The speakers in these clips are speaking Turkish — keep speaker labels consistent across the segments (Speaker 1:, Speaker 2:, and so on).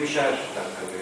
Speaker 1: перемещаются так, как бы,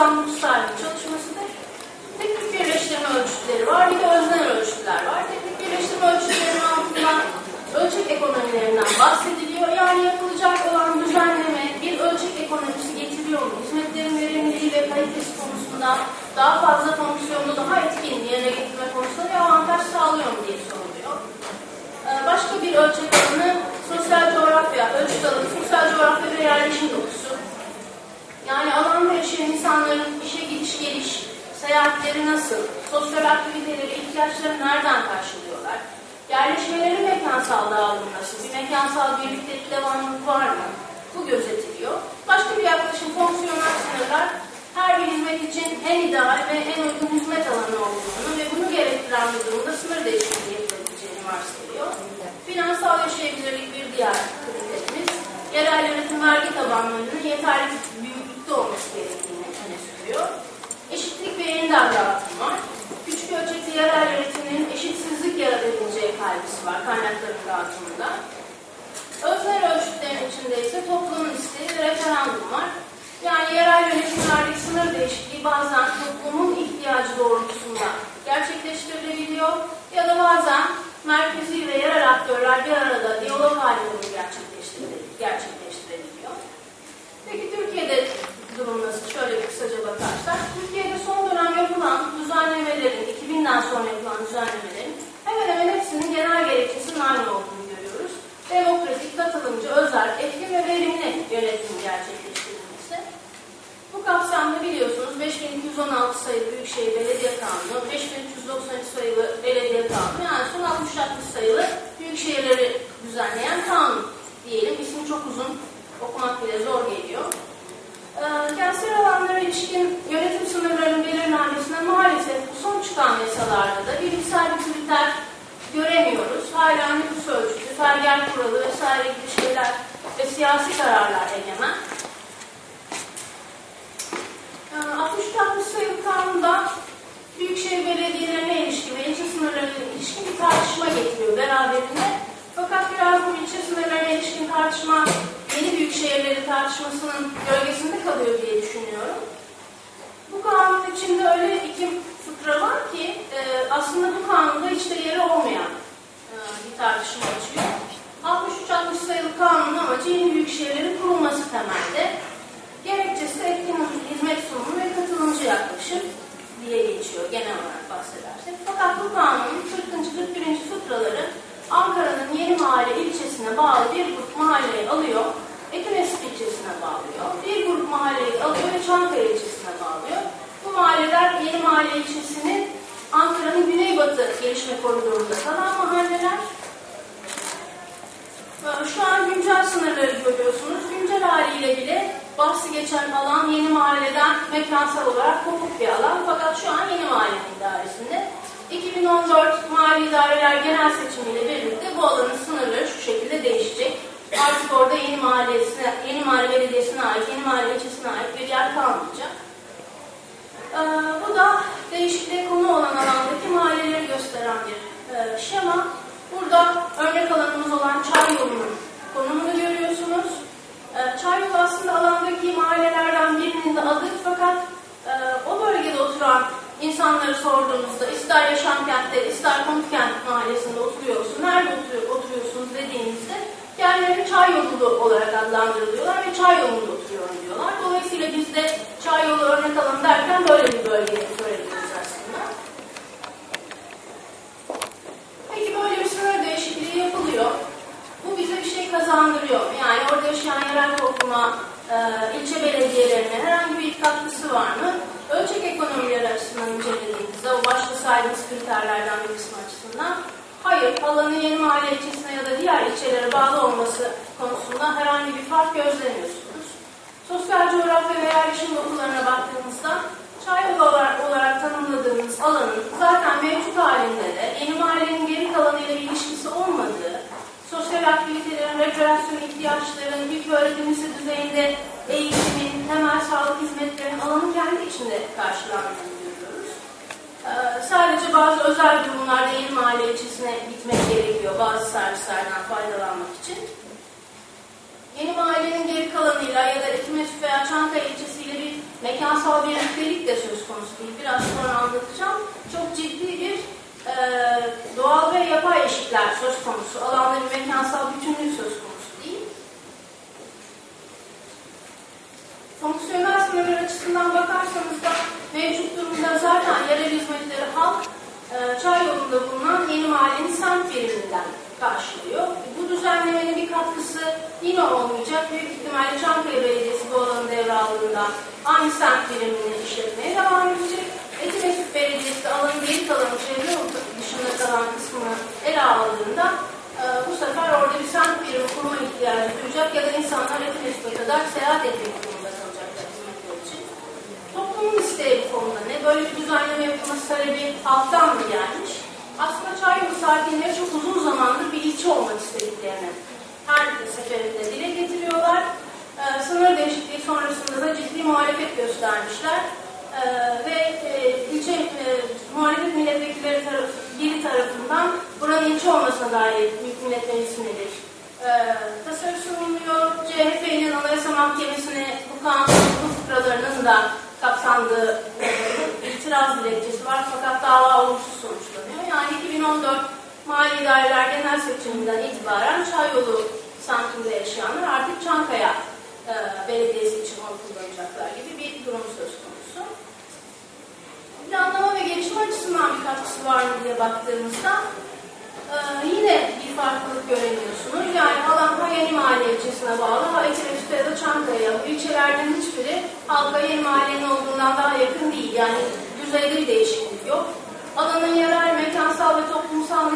Speaker 1: Ozan Musa'nın çalışmasıdır. Teknik birleştirme ölçütleri var, bir de öznel ölçütler var. Teknik birleştirme ölçütlerinin altından ölçek ekonomilerinden bahsediliyor. Yani yapılacak olan düzenleme bir ölçek ekonomisi getiriyor mu? Hizmetlerin verimliliği ve kalitesi konusunda daha fazla fonksiyonlu, daha etkin bir yere getirme konusunda bir avantaj sağlıyor mu diye soruluyor. Ee, başka bir ölçek alanı sosyal coğrafya, ölçüt alanı, sosyal coğrafya ve yerleşim dokusu. Yani alanda yaşayan insanların işe gidiş geliş, seyahatleri nasıl, sosyal aktiviteleri, ihtiyaçları nereden karşılıyorlar? Yerleşmeleri mekansallığa alınması, bir mekansal birliktelik devamlılık var mı? Bu gözetiliyor. Başka bir yaklaşım fonksiyonel sınırlar her bir hizmet için en ideal ve en uygun hizmet alanı olduğunu ve bunu gerektiren bir durumda sınır değişikliği yapılabileceğini varsayıyor. Finansal yaşayabilirlik bir diğer kredimiz, yerel yönetim vergi tabanlarının yeterli eşitlikte olması gerektiğini öne sürüyor. Eşitlik ve yeniden dağıtım var. Küçük ölçekli yerel yönetiminin eşitsizlik yaratabileceği kaygısı var kaynakların dağıtımında. Özel ölçütlerin içinde ise toplumun isteği ve referandum var. Yani yerel yönetimlerdeki sınır değişikliği bazen toplumun ihtiyacı doğrultusunda gerçekleştirilebiliyor ya da bazen merkezi ve yerel aktörler bir arada diyalog halinde gerçekleştirilebiliyor. Peki Türkiye'de durumumuz şöyle bir kısaca bakarsak, Türkiye'de son dönem yapılan düzenlemelerin, 2000'den sonra yapılan düzenlemelerin hemen hemen hepsinin genel gerekçesinin aynı olduğunu görüyoruz. Demokratik, katılımcı, özerk, etkin ve verimli yönetim gerçekleştirilmesi. Bu kapsamda biliyorsunuz 5216 sayılı Büyükşehir Belediye Kanunu, 5393 sayılı Belediye Kanunu, yani son 66 sayılı Büyükşehirleri düzenleyen kanun diyelim. İsmi çok uzun, okumak bile zor geliyor. Ee, kentsel alanlara ilişkin yönetim sınırlarının belirlenmesine maalesef bu son çıkan yasalarda da bilimsel bir göremiyoruz. Hala nüfus ölçütü, ferger kuralı vesaire gibi şeyler ve siyasi kararlar egemen. Ee, 63 sayılı kanunda Büyükşehir belediyelerine ilişkin ve ilişkin bir tartışma getiriyor beraberinde. Fakat biraz bu ilçe sınırlarına ilişkin tartışma yeni büyük şehirleri tartışmasının gölgesinde kalıyor diye düşünüyorum. Bu kanunun içinde öyle iki fıkra var ki e, aslında bu kanunda hiç de yeri olmayan e, bir tartışma açıyor. 63-60 sayılı kanunun amacı yeni büyük şehirlerin kurulması temelde. Gerekçesi etkin hizmet sunumu ve katılımcı yaklaşım diye geçiyor genel olarak bahsedersek. Fakat bu kanunun 40. 41. fıkraları Ankara'nın Yeni Mahalle ilçesine bağlı bir grup mahalleyi alıyor, Etimesgut ilçesine bağlıyor, bir grup mahalleyi alıyor ve Çankaya ilçesine bağlıyor. Bu mahalleler Yeni Mahalle ilçesinin Ankara'nın güneybatı gelişme koridorunda kalan mahalleler. Ee, Şu an güncel sınırları görüyorsunuz. Güncel haliyle bile bahsi geçen alan Yeni Mahalle'den mekansal olarak kopuk bir alan. Fakat şu an Yeni Mahalle'nin idaresinde. 2014 Mali İdareler Genel Seçimiyle birlikte bu alanın sınırları şu şekilde değişecek. Artık orada Yeni Mahallesi'ne, Yeni Mahalle Belediyesi'ne ait, Yeni Mahalle ilçesine ait bir yer kalmayacak. Ee, bu da değişikliğe konu olan alandaki mahalleleri gösteren bir e, şema. Burada örnek alanımız olan Çay yolunun konumunu görüyorsunuz. Ee, Çay yolu aslında alandaki mahallelerden birinin de adı fakat e, o bölgede oturan insanları sorduğunuzda ister Yaşamkent'te ister Kontkent mahallesinde oturuyorsun, nerede oturuyor, oturuyorsunuz dediğinizde kendilerini çay yolu olarak adlandırılıyorlar ve çay yolunda oturuyorum diyorlar. Dolayısıyla biz de çay yolu örnek alanı derken böyle bir bölgeyi söylüyoruz aslında. Peki böyle bir sınır değişikliği yapılıyor. Bu bize bir şey kazandırıyor. Yani orada yaşayan yerel topluma, e, ilçe belediyelerine herhangi bir katkısı var mı? Ölçek ekonomileri açısından incelediğimizde, o başta saydığımız kriterlerden bir kısmı açısından, hayır, alanın yeni mahalle ilçesine ya da diğer ilçelere bağlı olması konusunda herhangi bir fark gözlemiyorsunuz. Sosyal coğrafya ve yerleşim dokularına baktığımızda, çay olarak, olarak tanımladığımız alanın zaten mevcut halinde de yeni mahallenin geri kalanıyla bir ilişkisi olmadığı, sosyal aktivitelerin, rekreasyon ihtiyaçların, ilk öğretim lise düzeyinde eğitimin, temel sağlık hizmetlerinin alanı kendi içinde karşılandığını görüyoruz. Ee, sadece bazı özel durumlarda yeni mahalle ilçesine gitmek gerekiyor bazı servislerden faydalanmak için. Yeni mahallenin geri kalanıyla ya da Etimesgut veya Çankaya ilçesiyle bir mekansal birliktelik de söz konusu değil. Biraz sonra anlatacağım. Çok ciddi bir e, doğal ve yapay eşikler söz konusu. Alanda bir mekansal bütünlük söz konusu değil. Fonksiyonel sınırlar açısından bakarsanız da mevcut durumda zaten yerel hizmetleri halk e, çay yolunda bulunan yeni mahallenin semt biriminden karşılıyor. Bu düzenlemenin bir katkısı yine olmayacak. Büyük ihtimalle Çankaya Belediyesi bu alanı devraldığında aynı semt birimini işletmeye devam edecek. Etimesgut Belediyesi alanın geri kalan çevre dışında kalan kısmını ele aldığında e, bu sefer orada bir semt birimi kurma ihtiyacı duyacak ya da insanlar Etimesgut'a kadar seyahat etmek durumunda kalacaklar hizmetler için. Toplumun isteği bu konuda ne? Böyle bir düzenleme yapılması talebi halktan mı gelmiş? Aslında Çayyolu sakinleri çok uzun zamandır bir ilçe olmak istediklerini her seferinde dile getiriyorlar. Ee, sınır değişikliği sonrasında da ciddi muhalefet göstermişler. Ee, ve e, ilçe e, muhalefet milletvekilleri tarafı, biri tarafından buranın ilçe olmasına dair Meclisi'ne bir e, tasarı sunuluyor. CHP'nin Anayasa Mahkemesi'ne bu kanun fıkralarının da kapsandığı e, itiraz dilekçesi var fakat dava olumsuz sonuçlanıyor. Yani 2014 Mali İdareler Genel Seçiminden itibaren Çayyolu semtinde yaşayanlar artık Çankaya e, Belediyesi için oy kullanacaklar gibi bir durum söz konusu planlama ve gelişme açısından bir katkısı var mı diye baktığımızda e, yine bir farklılık göremiyorsunuz. Yani Alanka Yeni Mahalle ilçesine bağlı Haitirefit'e ya da Çankaya. Bu ilçelerden hiçbiri Halka Yeni Mahalle'nin olduğundan daha yakın değil. Yani düzeyde bir değişiklik yok. Alanın yerel, mekansal ve toplumsal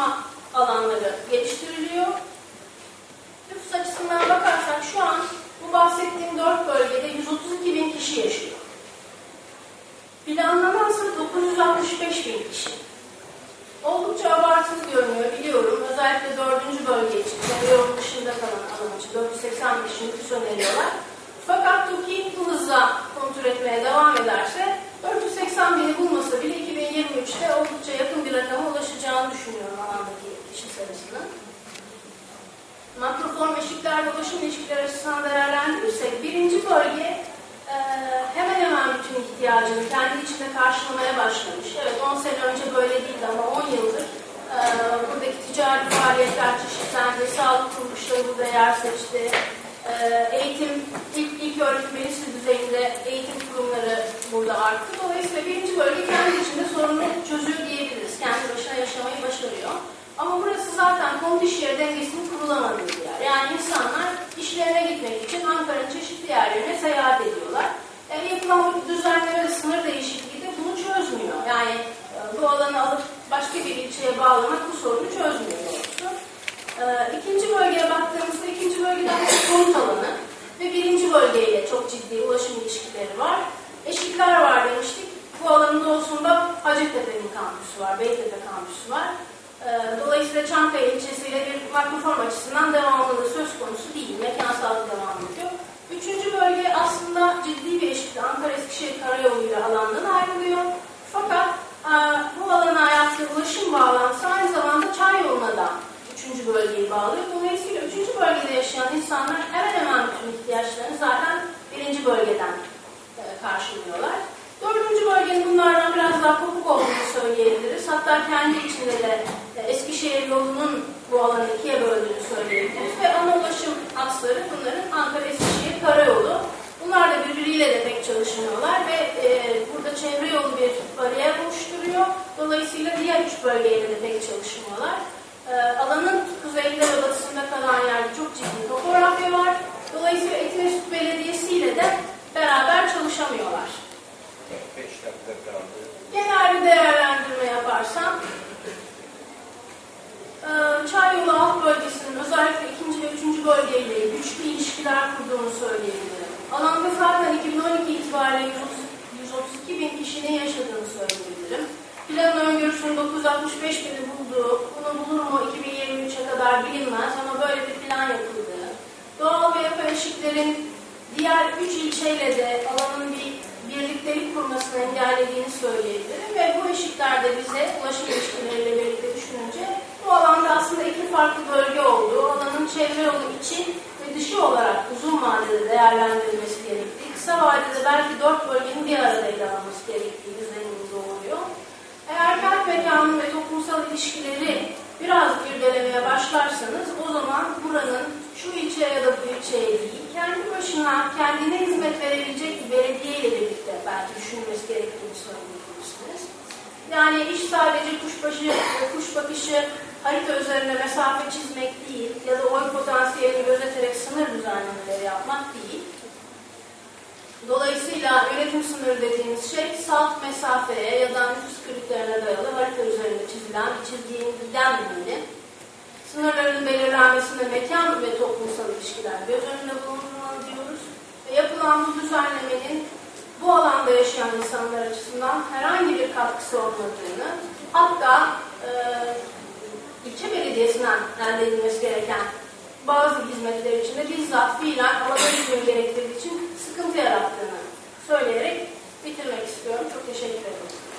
Speaker 1: çalışma alanları geliştiriliyor. Nüfus açısından bakarsak şu an bu bahsettiğim dört bölgede 132 bin kişi yaşıyor. Planlama ise 965 bin kişi. Oldukça abartılı görünüyor biliyorum. Özellikle dördüncü bölge için, yani yol dışında kalan alan için 480 kişi nüfus öneriyorlar. Fakat Türkiye bu hızla kontrol etmeye devam ederse 480 bini bulmasa bile 2023'te oldukça yakın bir rakama ulaşacağını düşünüyorum alandaki kişi sayısının. Makroform eşikler ve ulaşım ilişkileri açısından değerlendirirsek birinci bölge e, hemen hemen bütün ihtiyacını kendi içinde karşılamaya başlamış. Evet 10 sene önce böyle değildi ama 10 yıldır e, buradaki ticari faaliyetler çeşitlendi, sağlık kuruluşları burada yer seçti, ee, eğitim, ilk, ilk öğretim belirsiz düzeyinde eğitim kurumları burada arttı. Dolayısıyla birinci bölge kendi içinde sorunu çözüyor diyebiliriz. Kendi başına yaşamayı başarıyor. Ama burası zaten konut iş yeri dengesinin kurulamadığı bir yer. Yani insanlar işlerine gitmek için Ankara'nın çeşitli yerlerine seyahat ediyorlar. E, yapılan düzenleme ve sınır değişikliği de bunu çözmüyor. Yani e, bu alanı alıp başka bir ilçeye bağlamak bu sorunu çözmüyor. Doğrusu. E, ikinci bölgeye baktığımızda ikinci bölgeden konut alanı ve birinci bölgeyle çok ciddi ulaşım ilişkileri var. Eşikler var demiştik. Bu alanın doğusunda Hacettepe'nin kampüsü var, Beytepe kampüsü var. E, Dolayısıyla Çankaya ilçesiyle bir makroform açısından devamlılığı söz konusu değil. Mekansal devamlılık yok. Üçüncü bölge aslında ciddi bir eşikte Ankara-Eskişehir karayoluyla alandan ayrılıyor. Fakat e, bu alana yaptığı ulaşım bağlantısı aynı zamanda çay yoluna da üçüncü bölgeyi bağlıyor. Dolayısıyla üçüncü bölgede yaşayan insanlar hemen hemen bütün ihtiyaçlarını zaten birinci bölgeden e, karşılıyorlar. Dördüncü bölgenin bunlardan biraz daha kopuk olduğunu söyleyebiliriz. Hatta kendi içinde de e, Eskişehir yolunun bu alanı ikiye böldüğünü söyleyebiliriz. Ve ana ulaşım aksları bunların Ankara-Eskişehir karayolu. Bunlar da birbiriyle de pek çalışmıyorlar ve e, burada çevre yolu bir bariyer oluşturuyor. Dolayısıyla diğer üç bölgeyle de pek çalışmıyorlar. E, alanın kuzeyinde ve batısında kalan yerde çok ciddi topografya var. Dolayısıyla Etimesgut Belediyesi ile de beraber çalışamıyorlar.
Speaker 2: 5 dakika kaldı.
Speaker 1: Genel bir değerlendirme yaparsam, e, Çayyolu alt bölgesinin özellikle ikinci ve üçüncü bölgeyle güçlü ilişkiler kurduğunu söyleyebilirim. Alanda zaten 2012 itibariyle 130 132 bin kişinin yaşadığını söyleyebilirim. Planın öngörüsünün 965 bini bulduğu, bunu bulur mu 2023'e kadar bilinmez ama böyle bir plan yapıldığı, doğal ve yapay ışıkların diğer üç ilçeyle de alanın bir birliktelik kurmasını engellediğini söyleyebilirim ve bu eşikler de bize ulaşım ilişkileriyle birlikte düşününce bu alanda aslında iki farklı bölge olduğu, alanın çevre yolu içi ve dışı olarak uzun vadede değerlendirilmesi gerektiği, kısa vadede belki dört bölgenin bir arada ele alınması gerektiği izlenimi doğuruyor. Eğer kent mekanı ve toplumsal ilişkileri biraz irdelemeye başlarsanız o zaman buranın şu ilçeye ya da bu ilçeye değil, kendi başına kendine hizmet verebilecek bir belediye ile birlikte belki düşünülmesi gerektiğini söyleyebilirsiniz. Yani iş sadece kuşbaşı, kuş bakışı harita üzerine mesafe çizmek değil ya da oy potansiyelini gözeterek sınır düzenlemeleri yapmak değil. Dolayısıyla yönetim sınırı dediğimiz şey salt mesafeye ya da nüfus kriterine dayalı harita üzerinde çizilen bir çizgiye gidenmemeli. Sınırların belirlenmesinde mekan ve toplumsal ilişkiler göz önünde bulundurmalı diyoruz. Ve yapılan bu düzenlemenin bu alanda yaşayan insanlar açısından herhangi bir katkısı olmadığını, hatta e, ilçe belediyesinden elde edilmesi gereken bazı hizmetler içinde bizzat fiilen alabildiğini gerektirdiği için sıkıntı yarattığını söyleyerek bitirmek istiyorum. Çok teşekkür ederim.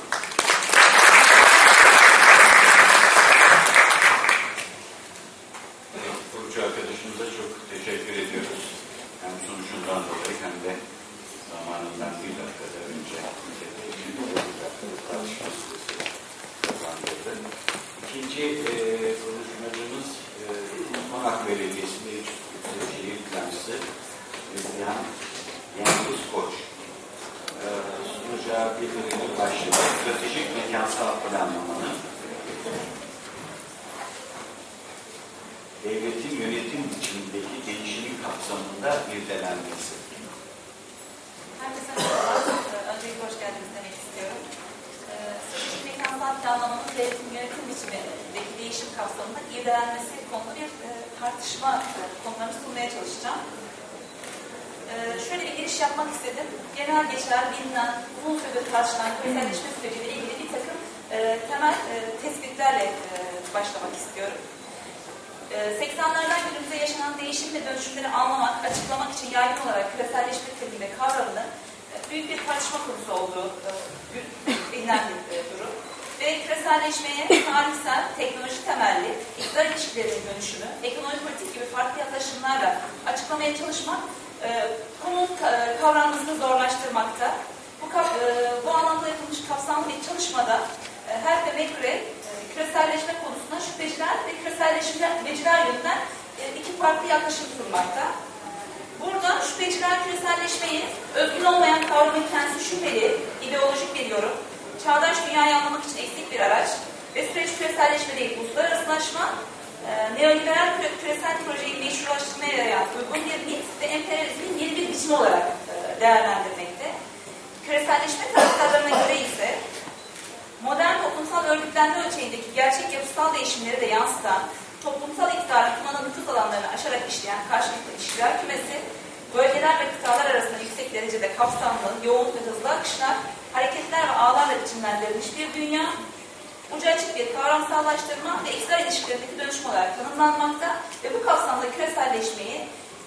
Speaker 3: Ve bu kapsamda küreselleşmeyi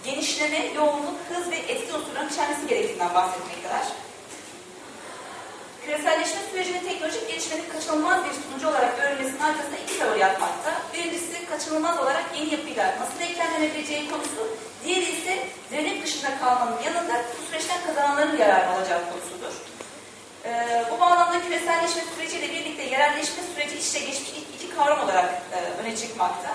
Speaker 3: genişleme, yoğunluk, hız ve etki unsurlarının içermesi gerektiğinden bahsetmektedir. Küreselleşme sürecinin teknolojik gelişmenin kaçınılmaz bir sonucu olarak görülmesinin arkasında iki teori yatmakta. Birincisi kaçınılmaz olarak yeni yapıyla nasıl eklemlenebileceği konusu, diğeri ise direnip dışında kalmanın yanında bu süreçten kazananların yararı alacağı konusudur. Ee, bu bağlamda küreselleşme süreciyle birlikte yerelleşme süreci içe geçmiş iki kavram olarak e, öne çıkmakta.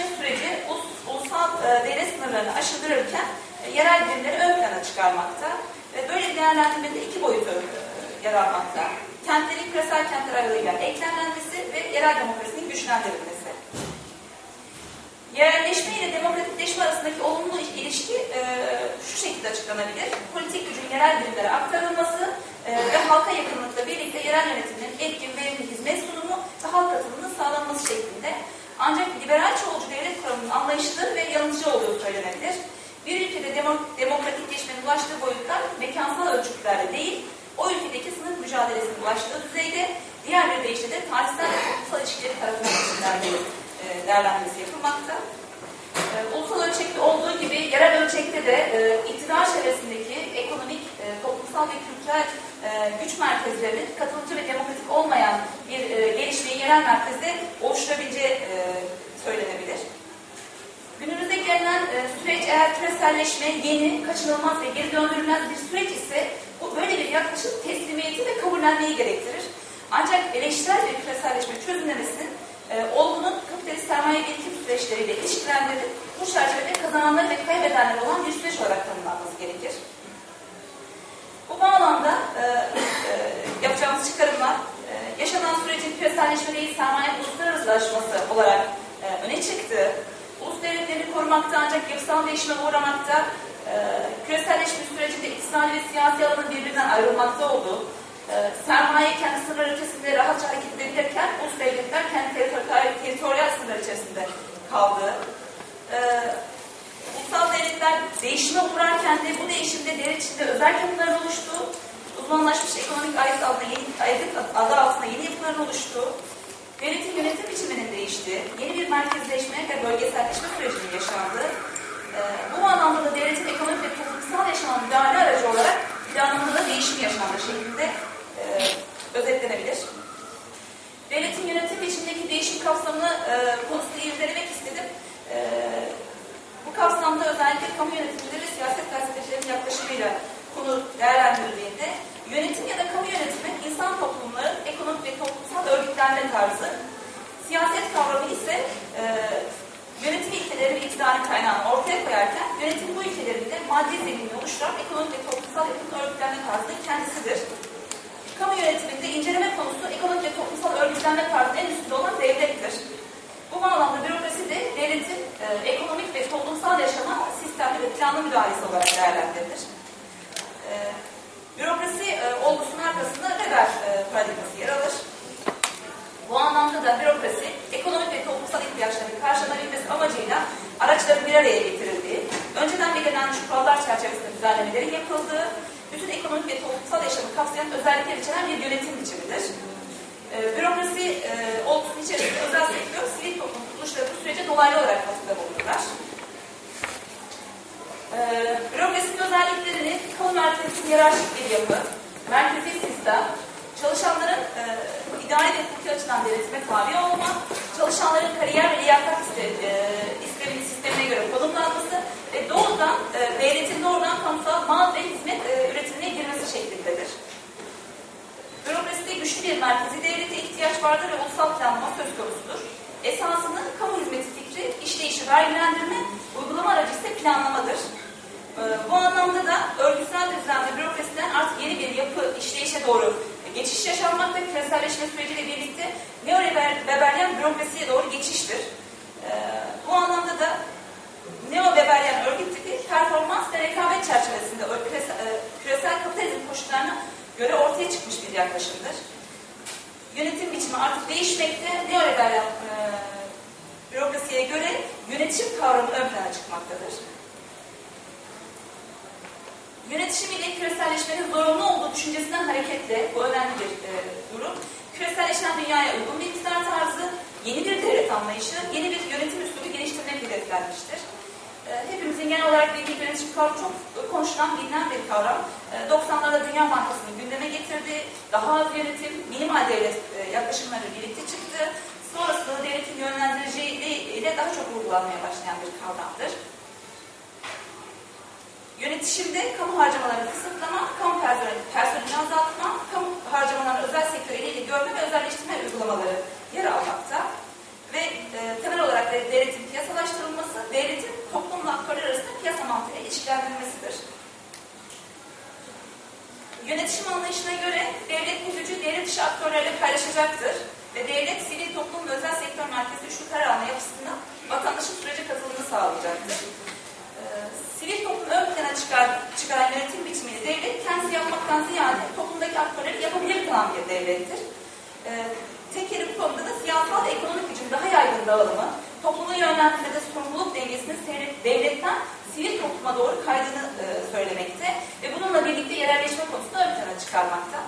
Speaker 3: Küreselleşme süreci ulus, ulusal e, devlet sınırlarını aşındırırken e, yerel birimleri ön plana çıkarmakta ve böyle bir değerlendirmede iki boyutu e, yer almakta. Kentlerin küresel kentler aralığıyla eklemlenmesi ve yerel demokrasinin güçlendirilmesi. Yerelleşme ile demokratikleşme arasındaki olumlu ilişki e, şu şekilde açıklanabilir. Politik gücün yerel birimlere aktarılması e, ve halka yakınlıkla birlikte yerel yönetiminin etkin, verimli hizmet sunumu ve halk katılımının sağlanması şeklinde. Ancak liberal çoğulcu devlet kuramının anlayışlı ve yanıltıcı olduğu söylenebilir. Bir ülkede demo- demokratikleşmenin ulaştığı boyutlar mekansal ölçütlerle değil, o ülkedeki sınıf mücadelesinin ulaştığı düzeyde, diğer bir deyişle de tarihsel ve toplumsal ilişkileri tarafından ölçütlerle e, değerlendirmesi yapılmakta. E, ulusal ölçekte olduğu gibi yerel ölçekte de e, iktidar çevresindeki ekonomik, e, toplumsal ve kültürel e, güç merkezlerinin katılıcı ve demokratik olmayan bir e, gelişmeyi yerel merkezde oluşturabileceği e, söylenebilir. Günümüzde gelinen e, süreç eğer küreselleşme yeni, kaçınılmaz ve geri döndürülmez bir süreç ise bu böyle bir yaklaşım teslimiyeti ve kabullenmeyi gerektirir. Ancak eleştirel bir küreselleşme çözümlemesinin e, olgunun kapitalist sermaye birikim süreçleriyle ilişkilendirilip bu çerçevede kazananlar ve kaybedenler olan bir süreç olarak tanımlanması gerekir. Bu bağlamda e, e, yapacağımız çıkarımlar e, yaşanan sürecin küreselleşme değil sermaye uluslararasılaşması olarak e, öne çıktı. Ulus devletlerini korumakta ancak yapısal değişime uğramakta, e, küreselleşme sürecinde iktisadi ve siyasi alanın birbirinden ayrılmakta olduğu, e, sermaye kendi sınırları içerisinde rahatça hareket edebilirken ulus devletler kendi teritoryal sınırlar içerisinde kaldı. E, ulusal devletler değişime uğrarken de bu değişimde devlet içinde özel yapıların oluştuğu, uzmanlaşmış ekonomik aygıt altında yeni, aygıt adı altında yeni yapıların oluştuğu, devletin yönetim biçiminin değiştiği, yeni bir merkezleşme ve bölgeselleşme sürecinin yaşandığı, e, bu anlamda da devletin ekonomik ve toplumsal yaşama müdahale aracı olarak planlamada da değişim yaşandığı şeklinde e, özetlenebilir. Devletin yönetim biçimindeki değişim kapsamını e, konusunda irdelemek istedim. E, bu kapsamda özellikle kamu yönetimleri ve siyaset felsefecilerin yaklaşımıyla konu değerlendirildiğinde yönetim ya da kamu yönetimi insan toplumların ekonomik ve toplumsal örgütlenme tarzı, siyaset kavramı ise e, yönetim ilkeleri ve iktidarın kaynağını ortaya koyarken yönetim bu ilkelerinde maddi zeminini oluşturan ekonomik ve toplumsal yapının örgütlenme tarzının kendisidir. Kamu yönetiminde inceleme konusu ekonomik ve toplumsal örgütlenme tarzının en üstünde olan devlettir. Bu bağlamda bürokrasi de devletin e, ekonomik ve toplumsal yaşama sistemli ve planlı müdahalesi olarak değerlendirilir. E, bürokrasi e, olgusunun arkasında Weber e, paradigması yer alır. Bu anlamda da bürokrasi ekonomik ve toplumsal ihtiyaçların karşılanabilmesi amacıyla araçların bir araya getirildiği, önceden belirlenmiş kurallar çerçevesinde düzenlemelerin yapıldığı, bütün ekonomik ve toplumsal yaşamı kapsayan özellikler içeren bir yönetim biçimidir. E, bürokrasi e, olgusunun içerisinde özel sektör, sivil toplum kuruluşları bu sürece dolaylı olarak katkıda bulunurlar. E, bürokrasinin özelliklerini kamu merkezli hiyerarşik bir yapı, merkezi sistem, çalışanların e, idare ve hukuki açıdan denetime tabi olma, çalışanların kariyer ve liyakat iste, e, istemini sistemine göre konumlanması ve doğrudan e, devletin doğrudan kamusal mal ve hizmet e, üretimine girmesi şeklindedir. Güçlü bir merkezi devlete ihtiyaç vardır ve ulusal planlama söz konusudur. Esasında kamu hizmeti fikri, işleyişi vergilendirme, uygulama aracı ise planlamadır. Ee, bu anlamda da örgütsel düzlemde bürokrasiden artık yeni bir yapı işleyişe doğru geçiş yaşanmakta küreselleşme süreciyle birlikte neo-Weberyen bürokrasiye doğru geçiştir. Ee, bu anlamda da neo-Weberyen örgüt tipi performans ve rekabet çerçevesinde küresel, küresel kapitalizm koşullarına göre ortaya çıkmış bir yaklaşımdır. biçimi artık değişmekte, neoliberal e, bürokrasiye göre yönetişim kavramı ön plana çıkmaktadır. Yönetişim ile küreselleşmenin zorunlu olduğu düşüncesinden hareketle, bu önemli bir e, durum, küreselleşen dünyaya uygun bir iktidar tarzı, yeni bir devlet anlayışı, yeni bir yönetim üslubu geliştirmek hedeflenmiştir. E, hepimizin genel olarak bildiği yönetim kavramı çok e, konuşulan, bilinen bir kavram. E, 90'larda Dünya Bankası'nın gündeme getirdi, daha az yönetim, minimal devlet e, yaklaşımları birlikte çıktı. Sonrasında devletin yönlendiriciliğiyle daha çok uygulanmaya başlayan bir kavramdır. Yönetişimde kamu harcamalarını kısıtlama, kamu personeli, personelini azaltma, kamu harcamalarını özel sektör eliyle görme ve özelleştirme uygulamaları yer almakta. Ve e, temel olarak da devletin piyasalaştırılması, devletin toplumla aktörler arasında piyasa mantığıyla ilişkilendirilmesidir. Yönetişim anlayışına göre devlet gücü devlet dışı aktörlerle paylaşacaktır ve devlet sivil toplum ve özel sektör merkezli üçlü karar yapısında vatandaşın sürece katılımını sağlayacaktır. Ee, sivil toplum ön plana çıkar, çıkaran yönetim biçimini devlet kendisi yapmaktan ziyade toplumdaki aktörleri yapabilir kılan bir devlettir. Ee, Tekeri bu konuda da siyasal ekonomik gücün daha yaygın dağılımı, toplumu yönlendirmede sorumluluk dengesinin devletten sivil topluma doğru kaydığını e, söylemekte ve bununla birlikte yerelleşme konusunda ön plana çıkarmakta.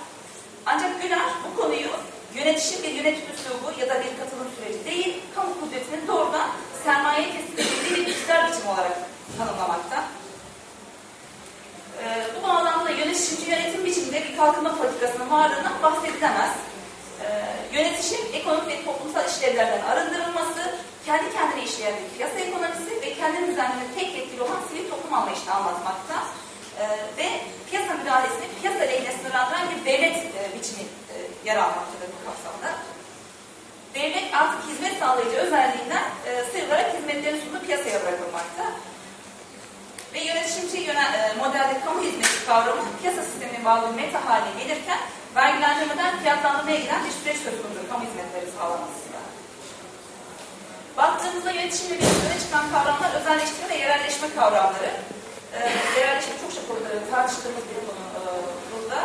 Speaker 3: Ancak Güler bu konuyu yönetişim bir yönetim üslubu ya da bir katılım süreci değil, kamu kudretinin doğrudan sermaye teslim edildiği bir iktidar biçimi olarak tanımlamakta. Ee, bu bağlamda yönetişimci yönetim biçiminde bir kalkınma politikasının varlığından bahsedilemez. Ee, yönetişim, ekonomik ve toplumsal işlevlerden arındırılması, kendi kendine işleyen bir piyasa ekonomisi ve kendini düzenlemek tek yetkili olan sivil toplum anlayışını anlatmakta. Ee, ve piyasa müdahalesini piyasa lehine sınırlandıran bir devlet e, biçimi e, yer almaktadır bu kapsamda. Devlet artık hizmet sağlayıcı özelliğinden e, sıyrılarak hizmetlerin sunduğu piyasaya bırakılmakta. Ve yönetişimci yöne, e, modelde kamu hizmeti kavramı piyasa sistemine bağlı meta haline gelirken vergilendirmeden fiyatlandırmaya giden bir süreç söz konusu kamu hizmetleri sağlanmasında. Baktığımızda yönetişimle birlikte öne çıkan kavramlar özelleştirme ve yerelleşme kavramları. E, yerelleşme çok çok tartıştığımız bir konu e, burada.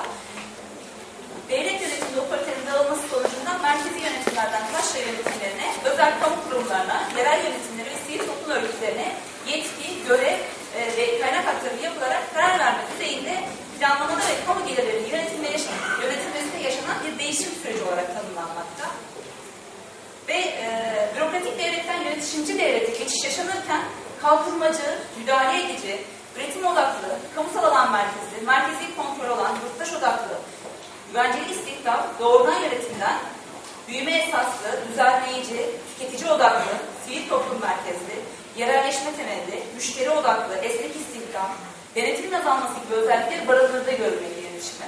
Speaker 3: Devlet yönetiminde otoritenin dağılması sonucunda merkezi yönetimlerden taşra yönetimlerine, özel kamu kurumlarına, yerel yönetimlere ve sivil toplum örgütlerine yetki, görev e, ve kaynak aktarımı yapılarak karar verme düzeyinde planlamada ve kamu gelirlerinin yönetilmesi, yönetilmesinde yaşanan bir değişim süreci olarak tanımlanmakta. Ve e, bürokratik devletten yönetişimci devlete geçiş yaşanırken kalkınmacı, müdahale edici, üretim odaklı, kamusal alan merkezli, merkezi kontrol olan, yurttaş odaklı, güvenceli istihdam, doğrudan yönetimden, büyüme esaslı, düzenleyici, tüketici odaklı, sivil toplum merkezli, yerelleşme temelli, müşteri odaklı, esnek istihdam, denetim azalması gibi özellikleri barındırdığı görülmekte yönetişme.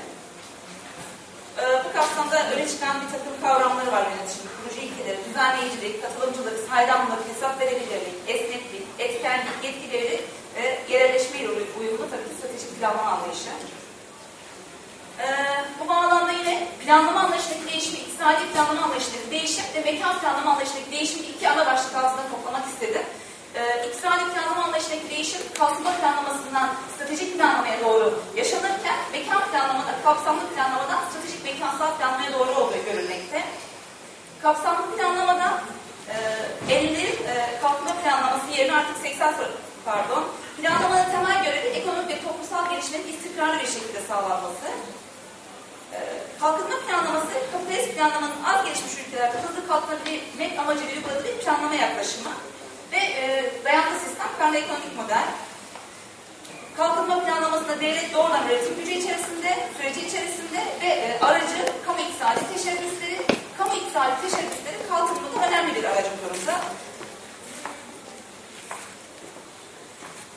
Speaker 3: Ee, bu kapsamda öne çıkan bir takım kavramları var yönetişimin. Proje ilkeleri, düzenleyicilik, katılımcılık, saydamlık, hesap verebilirlik, esneklik, etkenlik, yetkileri ve yerelleşme ile uyumlu tabii stratejik planlama anlayışı. Ee, bu bağlamda yine planlama anlayışındaki değişimi, iktisadi planlama anlayışındaki değişim ve mekan planlama anlayışındaki değişimi iki ana başlık altında toplamak istedim. Ee, iktisadi planlama anlayışındaki değişim kalkınma planlamasından stratejik planlamaya doğru yaşanırken mekan planlamada kapsamlı planlamadan stratejik mekansal planlamaya doğru olduğu görülmekte. Kapsamlı planlamada e, 50'lerin e, kalkınma planlaması yerine artık 80 pardon planlamanın temel görevi ekonomik ve toplumsal gelişmenin istikrarlı bir şekilde sağlanması. E, kalkınma planlaması kapitalist planlamanın az gelişmiş ülkelerde hızlı kalkınabilmek amacıyla uyguladığı bir planlama yaklaşımı ve e, dayanıklı sistem kendi ekonomik model. Kalkınma planlamasında devlet doğrudan üretim gücü içerisinde, süreci içerisinde ve e, aracı kamu iktisadi teşebbüsleri, kamu iktisadi teşebbüsleri kalkınmada önemli bir aracı bu durumda.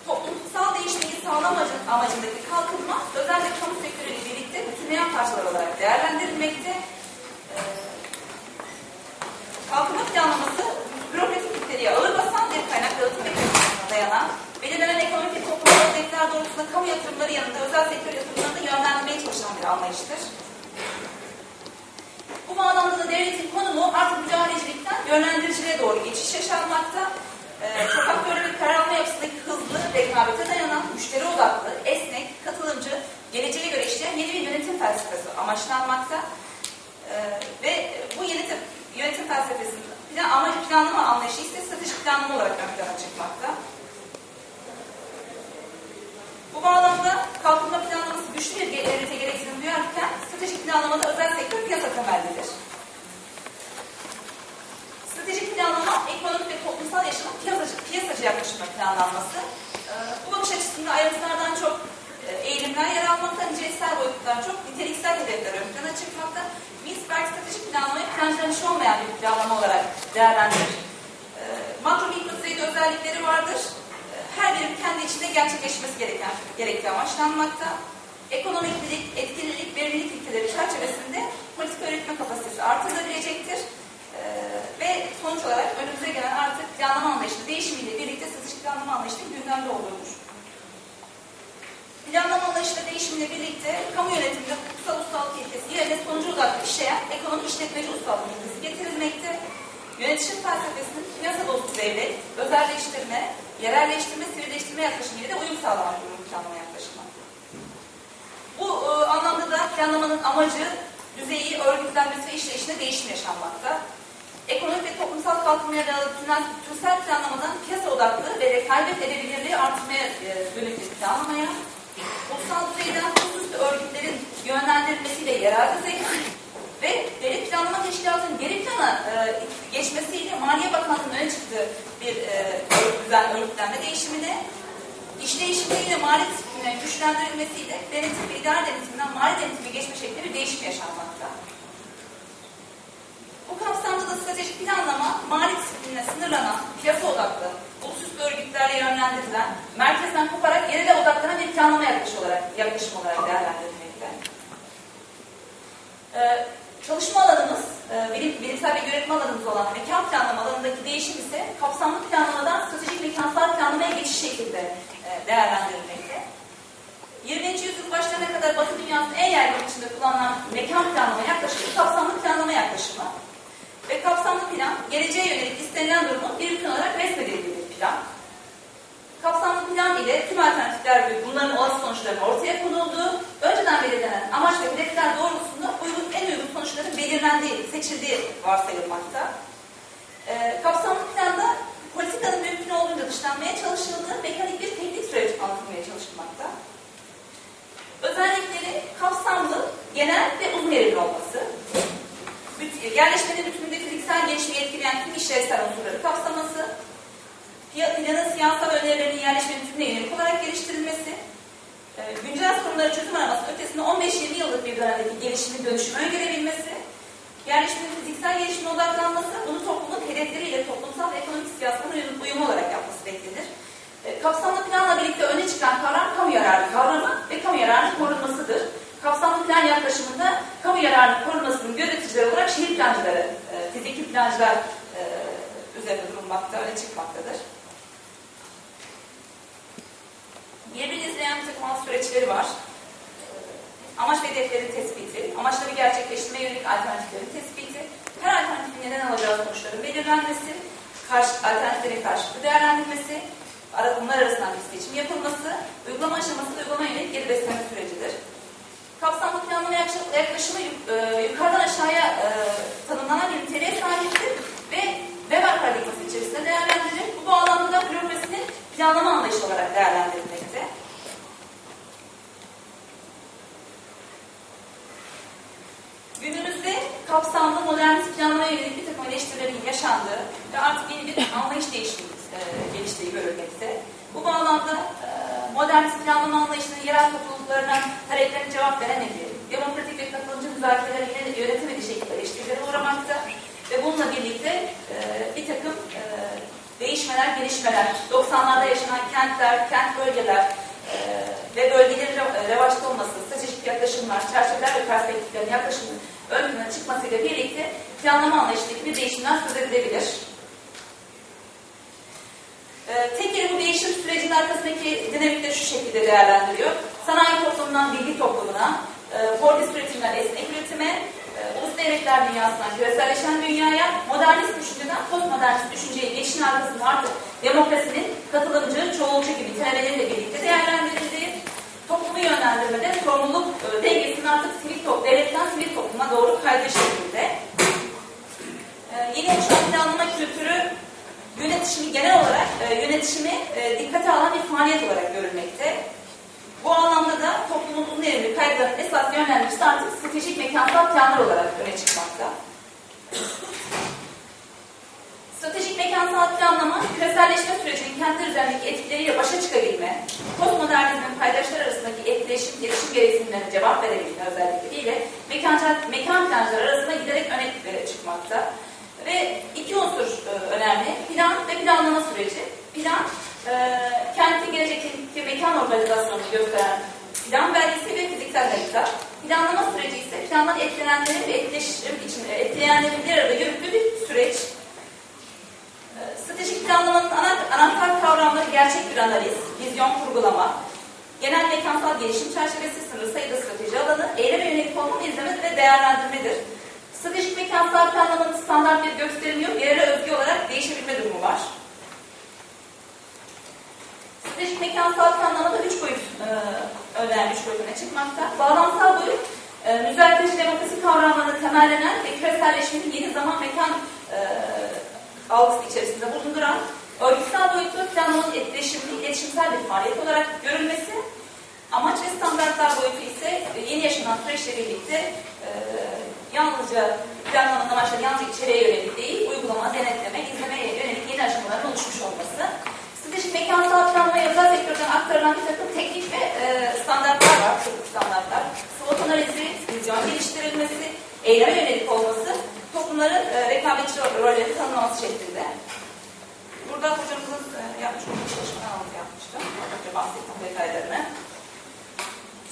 Speaker 3: Toplumsal değişmeyi sağlam amacındaki kalkınma özel ve kamu sektörüyle birlikte bütünleyen parçalar olarak değerlendirilmekte. Ee, kalkınma planlaması bürokratik niteliğe ağır basan bir kaynak dağıtım mekanizmasına dayanan, belirlenen ekonomik ve toplumsal hedefler doğrultusunda kamu yatırımları yanında özel sektör yatırımlarını yönlendirmeye çalışan bir anlayıştır. Bu bağlamda da devletin konumu artık mücadelecilikten yönlendiriciliğe doğru geçiş yaşanmakta. Çok aktörlü bir karar alma yapısındaki hızlı rekabete dayanan, müşteri odaklı, esnek, katılımcı, geleceğe göre işleyen yeni bir yönetim felsefesi amaçlanmakta. Ee, ve bu yeni planlama anlayışı ise stratejik planlama olarak ön plana çıkmakta. Bu bağlamda kalkınma planlaması güçlü bir realite gereksinim duyarken stratejik planlamada özel sektör piyasa temellidir. Stratejik planlama ekonomik ve toplumsal yaşamın piyasacı, piyasacı yaklaşımla planlanması. Ee, bu bakış açısında ayrıntılardan çok e, eğilimler yer almakta, niceliksel boyuttan çok niteliksel hedefler ön plana çıkmakta. Minsberg stratejik planlamayı planlanmış olmayan bir planlama olarak değerlendirir. Ee, makro mikro düzeyde özellikleri vardır. Ee, her biri kendi içinde gerçekleşmesi gereken, gerektiği amaçlanmakta. Ekonomiklilik, etkililik, verimlilik ilkeleri çerçevesinde politika üretme kapasitesi artırılabilecektir. Ee, ve sonuç olarak önümüze gelen artık planlama anlayışı değişimiyle birlikte stratejik planlama anlayışının gündemde olduğudur. Planlama anlayışıyla değişimle birlikte kamu yönetiminde hukuksal ustalık ilkesi yerine sonucu odaklı işleyen ekonomi işletmeci ustalık ilkesi getirilmekte. Yönetişim felsefesinin piyasa dostu devlet, özelleştirme, yerelleştirme, sivilleştirme yaklaşımıyla da uyum sağlamak durumunda planlama yaklaşımı. Bu e, anlamda da planlamanın amacı, düzeyi, örgütlenmesi ve işleyişinde değişim yaşanmakta. Ekonomik ve toplumsal kalkınmaya dayalı tünel, tünsel planlamadan piyasa odaklı ve rekabet edebilirliği artırmaya e, dönük bir planlamaya, ulusal düzeyden hususlu örgütlerin yönlendirilmesiyle yerel düzey ve devlet planlama teşkilatının geri plana e, geçmesiyle Maliye Bakanlığı'nın öne çıktığı bir e, düzen örgütlenme değişimine, işleyişinde yine mali disiplinine güçlendirilmesiyle denetim ve idare denetiminden mali denetime geçme şeklinde bir değişim yaşanmakta. Bu kapsamda da stratejik planlama, mali disiplinine sınırlanan, piyasa odaklı, ulusüstü örgütlerle yönlendirilen, merkezden koparak yerele odaklanan bir planlama yaklaşım olarak, yaklaşım olarak değerlendirilmekte. Ee, çalışma alanımız, e, bilim, bilimsel ve yönetme alanımız olan mekan planlama alanındaki değişim ise kapsamlı planlamadan stratejik mekansal planlamaya geçiş şeklinde e, değerlendirilmekte. 20. yüzyıl başlarına kadar Batı dünyasının en yaygın içinde kullanılan mekan planlama yaklaşımı kapsamlı planlama yaklaşımı. Ve kapsamlı plan, geleceğe yönelik istenilen durumun bir bütün olarak resmedildiği plan. Kapsamlı plan ile tüm alternatifler ve bunların olası sonuçlarının ortaya konulduğu, önceden belirlenen amaç ve hedefler doğrultusunda uygun, en uygun sonuçların belirlendiği, seçildiği varsayılmakta. Ee, kapsamlı planda politikanın mümkün olduğunca dışlanmaya çalışıldığı mekanik bir teknik süreç anlatılmaya çalışılmakta. Özellikleri kapsamlı, genel ve uzun erimli olması, yerleşmenin bütününde fiziksel gelişimi etkileyen tüm işlevsel unsurları kapsaması, planın siyasal önerilerinin yerleşmenin bütününe yönelik olarak geliştirilmesi, e, güncel sorunları çözüm araması ötesinde 15-20 yıllık bir dönemdeki gelişimin dönüşümü öngörebilmesi, yerleşmenin fiziksel gelişime odaklanması, bunu toplumun hedefleriyle toplumsal ve ekonomik siyasal uyum, uyumu olarak yapması beklenir. E, Kapsamlı planla birlikte öne çıkan kavram kamu yararı kavramı ve kamu yararının korunmasıdır. Kapsamlı plan yaklaşımında kamu yararının korunmasının gözeticileri olarak şehir plancıları, e, fiziki plancılar e, üzerinde durulmakta, öne çıkmaktadır. Birbirini izleyen bir süreçleri var. Amaç ve hedeflerin tespiti, amaçları gerçekleştirmeye yönelik alternatiflerin tespiti, her alternatifin neden alacağı sonuçların belirlenmesi, karşı, alternatiflerin karşılıklı değerlendirilmesi, ara- bunlar arasından bir seçim yapılması, uygulama aşaması uygulama yönelik geri besleme sürecidir. Kapsamlı planlama yaklaşımı- e, yukarıdan aşağıya e, tanımlanan bir niteliğe sahiptir ve Weber paradigması içerisinde değerlendirilir. Bu bağlamda da bürokrasinin planlama anlayışı olarak değerlendirilmekte. Günümüzde kapsamlı modernist planlamaya yönelik bir takım eleştirilerin yaşandığı ve artık yeni bir anlayış değişimi e, geliştiği görülmekte. Bu bağlamda e, modernist planlama anlayışının yerel topluluklarına taleplerine cevap veremediği, demokratik ve katılımcı müzakereleri yine yönetemediği şekilde eleştirilere uğramakta ve bununla birlikte e, bir takım değişmeler, gelişmeler, 90'larda yaşanan kentler, kent bölgeler e, ve bölgelerin re- revaçta olması, stratejik yaklaşımlar, çerçeveler ve perspektiflerin yaklaşımının ön plana çıkmasıyla birlikte planlama anlayışındaki bir değişimden söz edilebilir. Ee, Tekeri bu değişim sürecinin arkasındaki dinamikleri şu şekilde değerlendiriyor. Sanayi toplumundan bilgi toplumuna, e, forkist üretimden esnek üretime, e, ulus devletler dünyasından küreselleşen dünyaya, modernist düşünceden postmodernist düşünceye geçişin arkasında artık demokrasinin katılımcı, çoğulcu gibi temeleriyle birlikte değerlendirildiği, toplumu yönlendirmede sorumluluk e, dengesinin artık sivil top, devletten sivil topluma doğru kaydığı şekilde. Ee, yeni yaşam planlama kültürü yönetişimi genel olarak e, yönetişimi e, dikkate alan bir faaliyet olarak görülmekte. Bu anlamda da toplumun uzun erimli kaygıların esas yönlendiricisi artık stratejik mekansal planlar olarak öne çıkmakta. Stratejik mekansal planlama, küreselleşme sürecinin kentler üzerindeki etkileriyle başa çıkabilme, postmodernizmin paydaşlar arasındaki etkileşim, iletişim gereksinimlerine cevap verebilme özellikleriyle mekancı, mekan plancılar arasında giderek öne çıkmakta. Ve iki unsur e, önemli, plan ve planlama süreci. Plan, e, kentin gelecekteki mekan organizasyonunu gösteren plan belgesi ve fiziksel harita. Planlama süreci ise plandan etkilenenlerin ve etkileşim için e, etkileyenlerin bir arada yürüttüğü bir süreç. Stratejik planlamanın ana, anahtar kavramları gerçek bir analiz, vizyon kurgulama, genel mekansal gelişim çerçevesi, sınırlı sayıda strateji alanı, eyleme yönelik olma izleme ve değerlendirmedir. Stratejik mekansal planlamanın standart bir gösterimi yok, yerel özgü olarak değişebilme durumu var. Stratejik mekansal planlamada üç boyut e, önemli, üç boyutuna çıkmakta. Bağlamsal boyut, e, müzakereci demokrasi kavramlarını temellenen ve küreselleşmenin yeni zaman mekan e, algısı içerisinde bulunduran örgütsel boyutu planlamanın etkileşimli, iletişimsel bir faaliyet olarak görülmesi, amaç ve standartlar boyutu ise yeni yaşanan süreçle birlikte e, yalnızca planlamanın amaçları yalnızca içeriye yönelik değil, uygulama, denetleme, izlemeye yönelik yeni aşamaların oluşmuş olması. Stratejik mekansal planlamaya özel sektörden aktarılan bir takım teknik ve e, standartlar var, teknik standartlar. SWOT analizi, vizyon geliştirilmesi, eyleme yönelik olması, toplumların e, rekabetçi rollerini tanımlaması şeklinde. Burada hocamızın e, yapmış olduğu çalışmadan altı yapmıştım. Önce bahsettim detaylarını.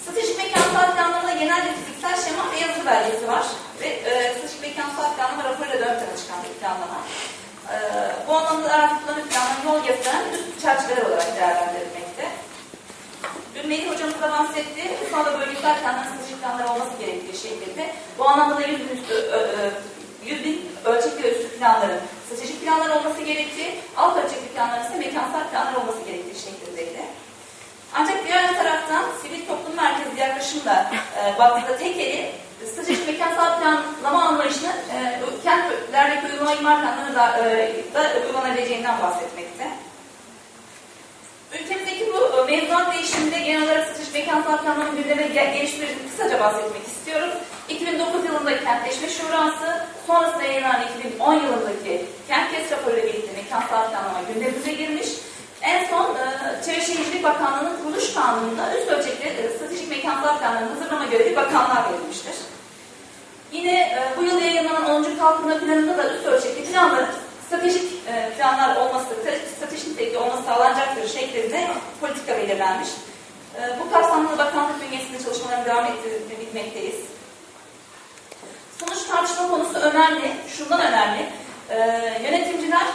Speaker 3: Stratejik mekansal planlamada genelde fiziksel şema ve yazı belgesi var. Ve e, stratejik mekansal planlama raporuyla ön plana çıkan bir planlama. E, bu anlamda arazi kullanım planlamanın yol gösteren üst çerçeveler olarak değerlendirilmekte. Dün Melih hocamız da bahsetti. Ulusal ve bölgesel planların stratejik planlar olması gerektiği şeklinde. Bu anlamda da 100 bin, üstü, ö, ö, 100 bin ölçekli üstü planların stratejik planlar olması gerektiği, alt ölçekli planların ise mekansal planlar olması gerektiği şeklindeydi. Ancak diğer taraftan sivil toplum merkezli yaklaşımla e, baktığında tek eli stratejik mekansal planlama anlayışını e, kentlerdeki uygulama imar planlarına da, e, da uygulanabileceğinden bahsetmekte. Ülkemizdeki bu e, mevzuat değişiminde genel olarak stratejik mekansal planlama gündeme gelişmelerini kısaca bahsetmek istiyorum. 2009 yılındaki kentleşme şurası, sonrasında yayınlanan 2010 yılındaki kent kes raporu ile birlikte mekansal planlama gündemimize girmiş. En son e, Çevre Şehircilik Bakanlığı'nın kuruluş kanununda üst ölçekli e, stratejik mekansal planların hazırlama görevi bakanlığa verilmiştir. Yine e, bu yıl yayınlanan 10. kalkınma planında da üst ölçekli planların stratejik e, planlar olması, stratejik nitelikli olması sağlanacaktır şeklinde politika belirlenmiş. Bu kapsamda bakanlık bünyesinde çalışmalarına devam ettirmekteyiz. Sonuç tartışma konusu önemli, şundan önemli. E, yönetimciler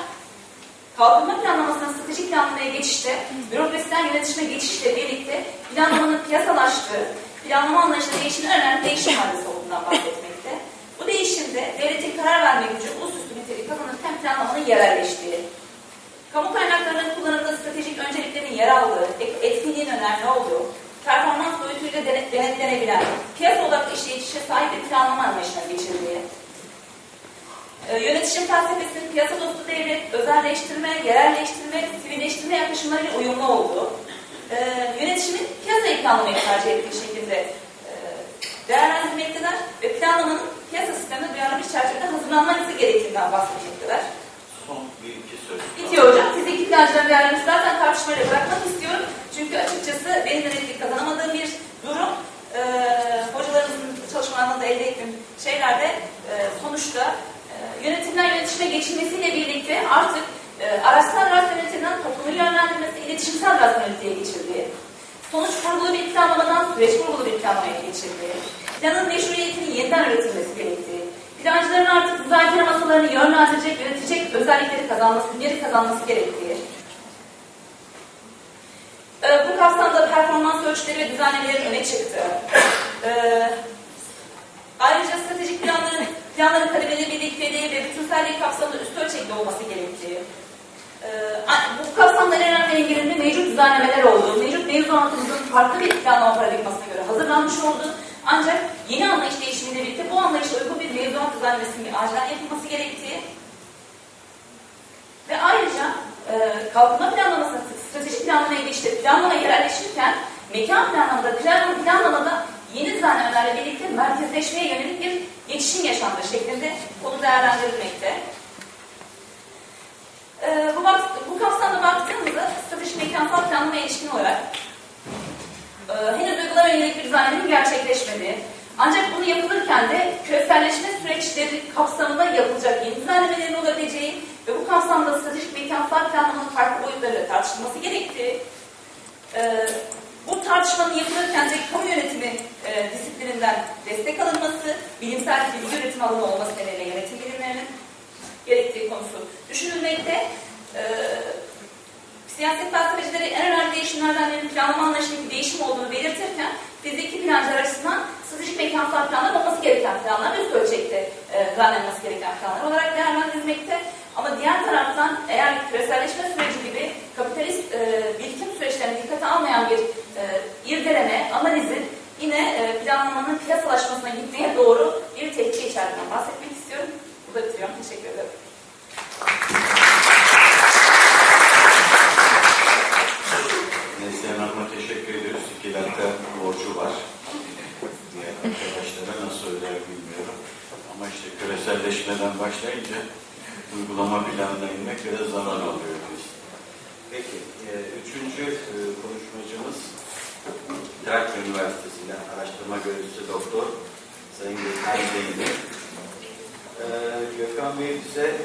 Speaker 3: kalkınma planlamasından stratejik planlamaya geçişte, bürokrasiden yönetişime geçişle birlikte planlamanın piyasalaştığı, planlama anlayışında değişimin önemli değişim hadisi olduğundan bahsetmekte. Bu değişimde devletin karar verme gücü ulusüstü niteliği kazanırken planlamanın yerelleştiği, kamu kaynaklarının kullanımında stratejik önceliklerin yer aldığı, etkinliğin önemli olduğu, performans boyutuyla denetlenebilen, piyasa odaklı işleyişe sahip bir planlama anlayışına geçildiği, ee, yönetişim felsefesinin piyasa dostu devlet, özelleştirme, yerelleştirme, sivilleştirme yaklaşımlarıyla uyumlu olduğu, e, yönetişimin piyasayı planlamayı tercih ettiği şekilde e, değerlendirmekteler ve planlamanın piyasa sistemine duyarlı bir çerçevede hazırlanması gerektiğinden bahsetmekteler.
Speaker 2: Son bir iki söz.
Speaker 3: Bitiyor hocam. Size iki plancıların değerlendirmesi zaten tartışmayla bırakmak istiyorum. Çünkü açıkçası benim de netlik kazanamadığım bir durum. E, hocalarımızın çalışmalarında da elde ettiğim şeylerde e, sonuçta yönetimden yönetişime geçilmesiyle birlikte artık e, araçsal rasyoneliteden toplumu yönlendirmesi, iletişimsel rasyoneliteye geçildiği, sonuç kurgulu bir planlamadan süreç kurgulu bir planlamaya geçildiği, planın meşruiyetinin yeniden üretilmesi gerektiği, plancıların artık müzakere masalarını yönlendirecek, yönetecek özellikleri kazanması, geri kazanması gerektiği, e, bu kapsamda performans ölçüleri ve düzenlemelerin öne çıktığı, e, ayrıca stratejik planların planların kademeli birlikteliği ve bütünselliği kapsamında üst ölçekli olması gerektiği, e, bu kapsamda en önemli mevcut düzenlemeler olduğu, mevcut mevzuatımızın farklı bir planlama paradigmasına göre hazırlanmış olduğu, ancak yeni anlayış değişimiyle birlikte bu anlayışa uygun bir mevzuat düzenlemesinin acilen yapılması gerektiği, kalkınma planlamasına, stratejik planlamaya geçti, planlama yerelleşirken mekan planlamada, plan, planlamada yeni düzenlemelerle birlikte merkezleşmeye yönelik bir geçişin yaşandığı şeklinde konu değerlendirilmekte. Ee, bu, bu kapsamda baktığımızda stratejik mekansal planlamaya ilişkin olarak e, henüz uygulama yönelik bir düzenlemenin gerçekleşmediği, ancak bunu yapılırken de küreselleşme süreçleri kapsamında yapılacak yeni düzenlemelerin olabileceği ve bu kapsamda stratejik mekansal planlamanın farklı boyutlarıyla tartışılması gerektiği, e, bu tartışmanın yapılırken de kamu yönetimi e, disiplininden destek alınması, bilimsel bilgi üretimi alanı olması nedeniyle yönetim bilimlerinin gerektiği konusu düşünülmekte. E, siyaset felsefecileri en önemli değişimlerden birinin planlama anlayışındaki değişim olduğunu belirtirken fiziki plancılar açısından stratejik mekansal planlar olması gereken planlar üst ölçekte e, düzenlenmesi gereken planlar olarak değerlendirilmekte. Ama diğer taraftan eğer küreselleşme süreci gibi kapitalist e, birikim süreçlerini dikkate almayan bir e, irdeleme, analizin yine e, planlamanın piyasalaşmasına gitmeye doğru bir tehlike içerdiğinden bahsetmek istiyorum. Burada bitiriyorum. Teşekkür ederim.
Speaker 2: Neslihan Hanım'a teşekkür ediyoruz. İki dakika borcu var. Diğer arkadaşlara nasıl öder bilmiyorum. Ama işte küreselleşmeden başlayınca uygulama planına inmek biraz zaman alıyor biz. Peki, e, üçüncü e, konuşmacımız Trakya Üniversitesi'nden araştırma görevlisi doktor Sayın Gökhan Zeynep. E, Gökhan Bey bize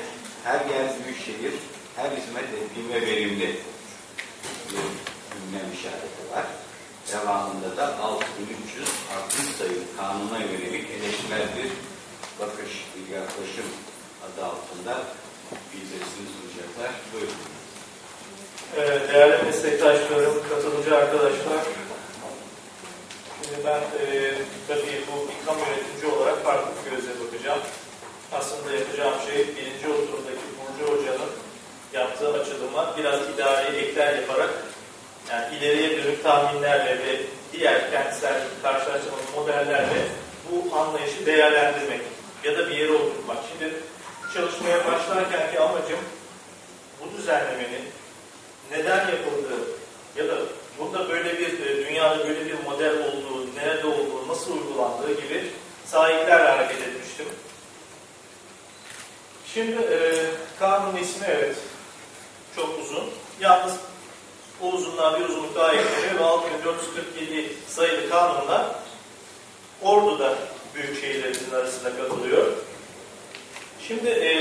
Speaker 2: her yer büyük şehir, her hizmet etkin ve verimli bir ünlem işareti var. Devamında da 6360 sayılı kanuna yönelik eleştirel bir bakış, bir yaklaşım adı altında bildirisini sunacaklar. Buyurun.
Speaker 4: Ee, Değerli meslektaşlarım, katılımcı arkadaşlar, şimdi ben e, tabii bu kamu yönetici olarak farklı bir gözle bakacağım. Aslında yapacağım şey birinci oturumdaki Burcu Hoca'nın yaptığı açılıma biraz idari ekler yaparak yani ileriye dönük tahminlerle ve diğer kentsel karşılaştırmalı modellerle bu anlayışı değerlendirmek ya da bir yere oturtmak. Şimdi çalışmaya başlarkenki amacım bu düzenlemenin neden yapıldığı ya da burada böyle bir e, dünyada böyle bir model olduğu, nerede olduğu, nasıl uygulandığı gibi sahiplerle hareket etmiştim. Şimdi e, kanun ismi evet çok uzun. Yalnız o uzunluğa bir uzunluk daha ekleniyor ve 6447 sayılı kanunla Ordu'da büyük şehirlerimizin arasında katılıyor. Şimdi e,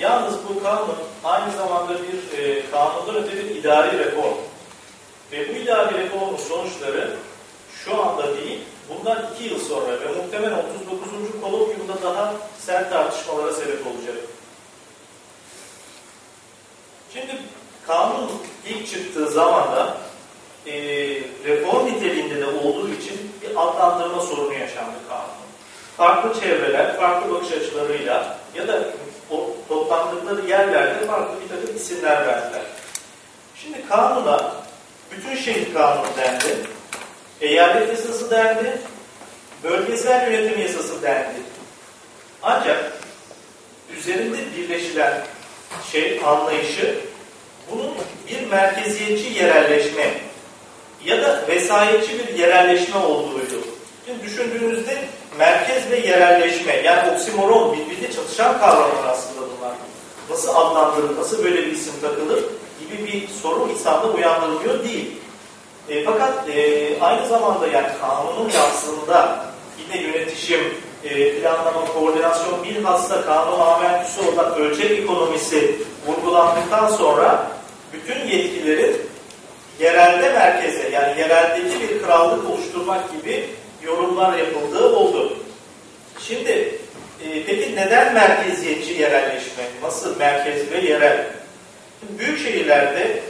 Speaker 4: yalnız bu kanun aynı zamanda bir e, kanundan öte bir idari reform. Ve bu idari reformun sonuçları şu anda değil, bundan iki yıl sonra ve muhtemelen 39. kolokyumda daha sert tartışmalara sebep olacak. Şimdi kanun ilk çıktığı zaman da e, reform niteliğinde de olduğu için bir adlandırma sorunu yaşandı kanun. Farklı çevreler, farklı bakış açılarıyla ya da o toplandıkları yerlerde farklı bir takım isimler verdiler. Şimdi kanuna bütün şehir kanunu dendi, eyalet yasası dendi, bölgesel yönetim yasası dendi. Ancak üzerinde birleşilen şey anlayışı bunun bir merkeziyetçi yerelleşme ya da vesayetçi bir yerelleşme olduğuydu. Şimdi düşündüğünüzde merkez ve yerelleşme yani oksimoron birbiriyle çatışan kavramlar aslında bunlar. Nasıl adlandırılır, nasıl böyle bir isim takılır gibi bir sorun insanda uyandırılıyor değil. E, fakat e, aynı zamanda yani kanunun yapısında yine yönetişim, e, planlama, koordinasyon bilhassa kanun amentüsü olan ölçek ekonomisi vurgulandıktan sonra bütün yetkilerin yerelde merkeze yani yereldeki bir krallık oluşturmak gibi yorumlar yapıldığı oldu. Şimdi e, peki neden merkeziyetçi yerelleşme? Nasıl merkez ve yerel? Büyük şehirlerde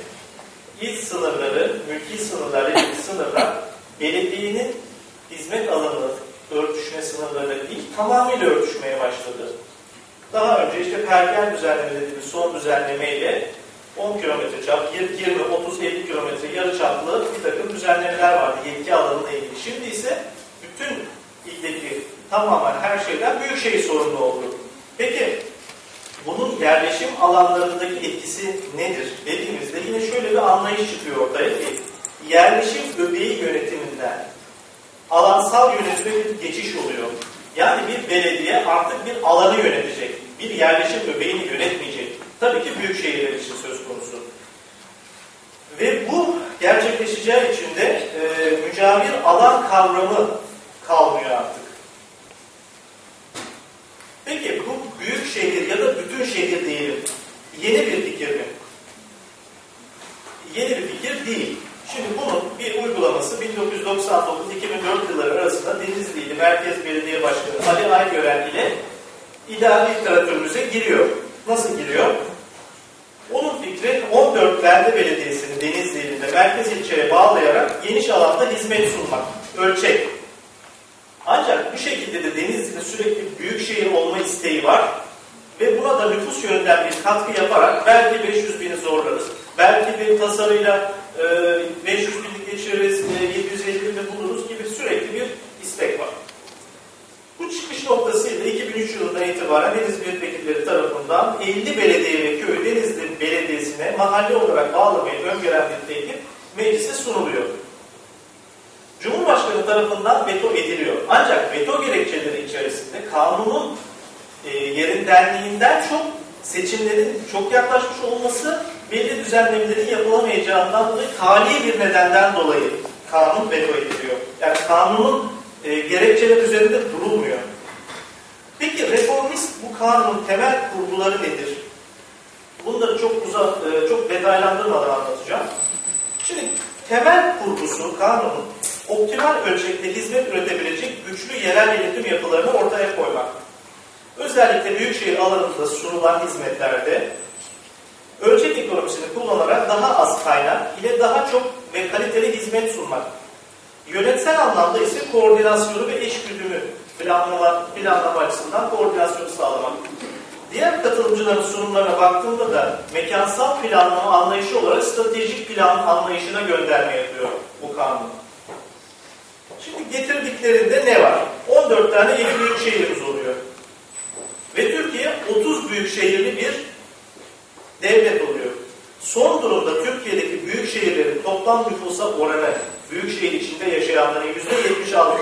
Speaker 4: il sınırları, mülki sınırlar, ilgili sınırlar belediyenin hizmet alanı örtüşme sınırları değil, tamamıyla örtüşmeye başladı. Daha önce işte pergel düzenleme dediğimiz son düzenlemeyle 10 kilometre çap, 20, 30, 50 kilometre yarı çaplı bir takım düzenlemeler vardı yetki alanına ilgili. Şimdi ise bütün ildeki tamamen her şeyden büyük şey sorumlu oldu. Peki bunun yerleşim alanlarındaki etkisi nedir dediğimizde yine şöyle bir anlayış çıkıyor ortaya ki yerleşim öbeği yönetiminden alansal yönetime bir geçiş oluyor. Yani bir belediye artık bir alanı yönetecek. Bir yerleşim öbeğini yönetmeyecek. Tabii ki büyük şehirler için söz konusu. Ve bu gerçekleşeceği için de e, mücavir alan kavramı kalmıyor artık. Peki bu büyük şehir ya da bütün şehir diyelim. Yeni bir fikir mi? Yeni bir fikir değil. Şimdi bunun bir uygulaması 1999-2004 yılları arasında Denizli ili Merkez Belediye Başkanı Ali Aygören ile ideal literatürümüze giriyor. Nasıl giriyor? Onun fikri 14 belde belediyesini Denizli ilinde merkez ilçeye bağlayarak geniş alanda hizmet sunmak, ölçek. Ancak bu şekilde de Denizli'de sürekli büyük şehir olma isteği var ve buna da nüfus yönünden bir katkı yaparak belki 500 bini zorlarız. Belki bir tasarıyla e, 500 binlik geçiririz, e, 750 bini buluruz gibi sürekli bir istek var. Bu çıkış noktasıyla 2003 yılından itibaren Denizli Milletvekilleri tarafından 50 belediye ve köy Denizli Belediyesi'ne mahalle olarak bağlamayı öngören bir teklif meclise sunuluyor. Cumhurbaşkanı tarafından veto ediliyor. Ancak veto gerekçeleri içerisinde kanunun e, yerindenliğinden çok seçimlerin çok yaklaşmış olması belli düzenlemelerin yapılamayacağından dolayı tali bir nedenden dolayı kanun veto ediliyor. Yani kanunun e, gerekçeler üzerinde durulmuyor. Peki reformist bu kanunun temel kurguları nedir? Bunları çok uzak, e, çok detaylandırmadan anlatacağım. Şimdi temel kurgusu kanunun optimal ölçekte hizmet üretebilecek güçlü yerel yönetim yapılarını ortaya koymak. Özellikle büyükşehir alanında sunulan hizmetlerde ölçek ekonomisini kullanarak daha az kaynak ile daha çok ve kaliteli hizmet sunmak. Yönetsel anlamda ise koordinasyonu ve eşgüdümü planlama, planlama açısından koordinasyonu sağlamak. Diğer katılımcıların sunumlarına baktığımda da mekansal planlama anlayışı olarak stratejik plan anlayışına gönderme yapıyor bu kanun. Şimdi getirdiklerinde ne var? 14 tane yeni büyük şehrimiz oluyor. Ve Türkiye 30 büyük şehirli bir devlet oluyor. Son durumda Türkiye'deki büyük şehirlerin toplam nüfusa oranı büyük şehir içinde yaşayanların %76.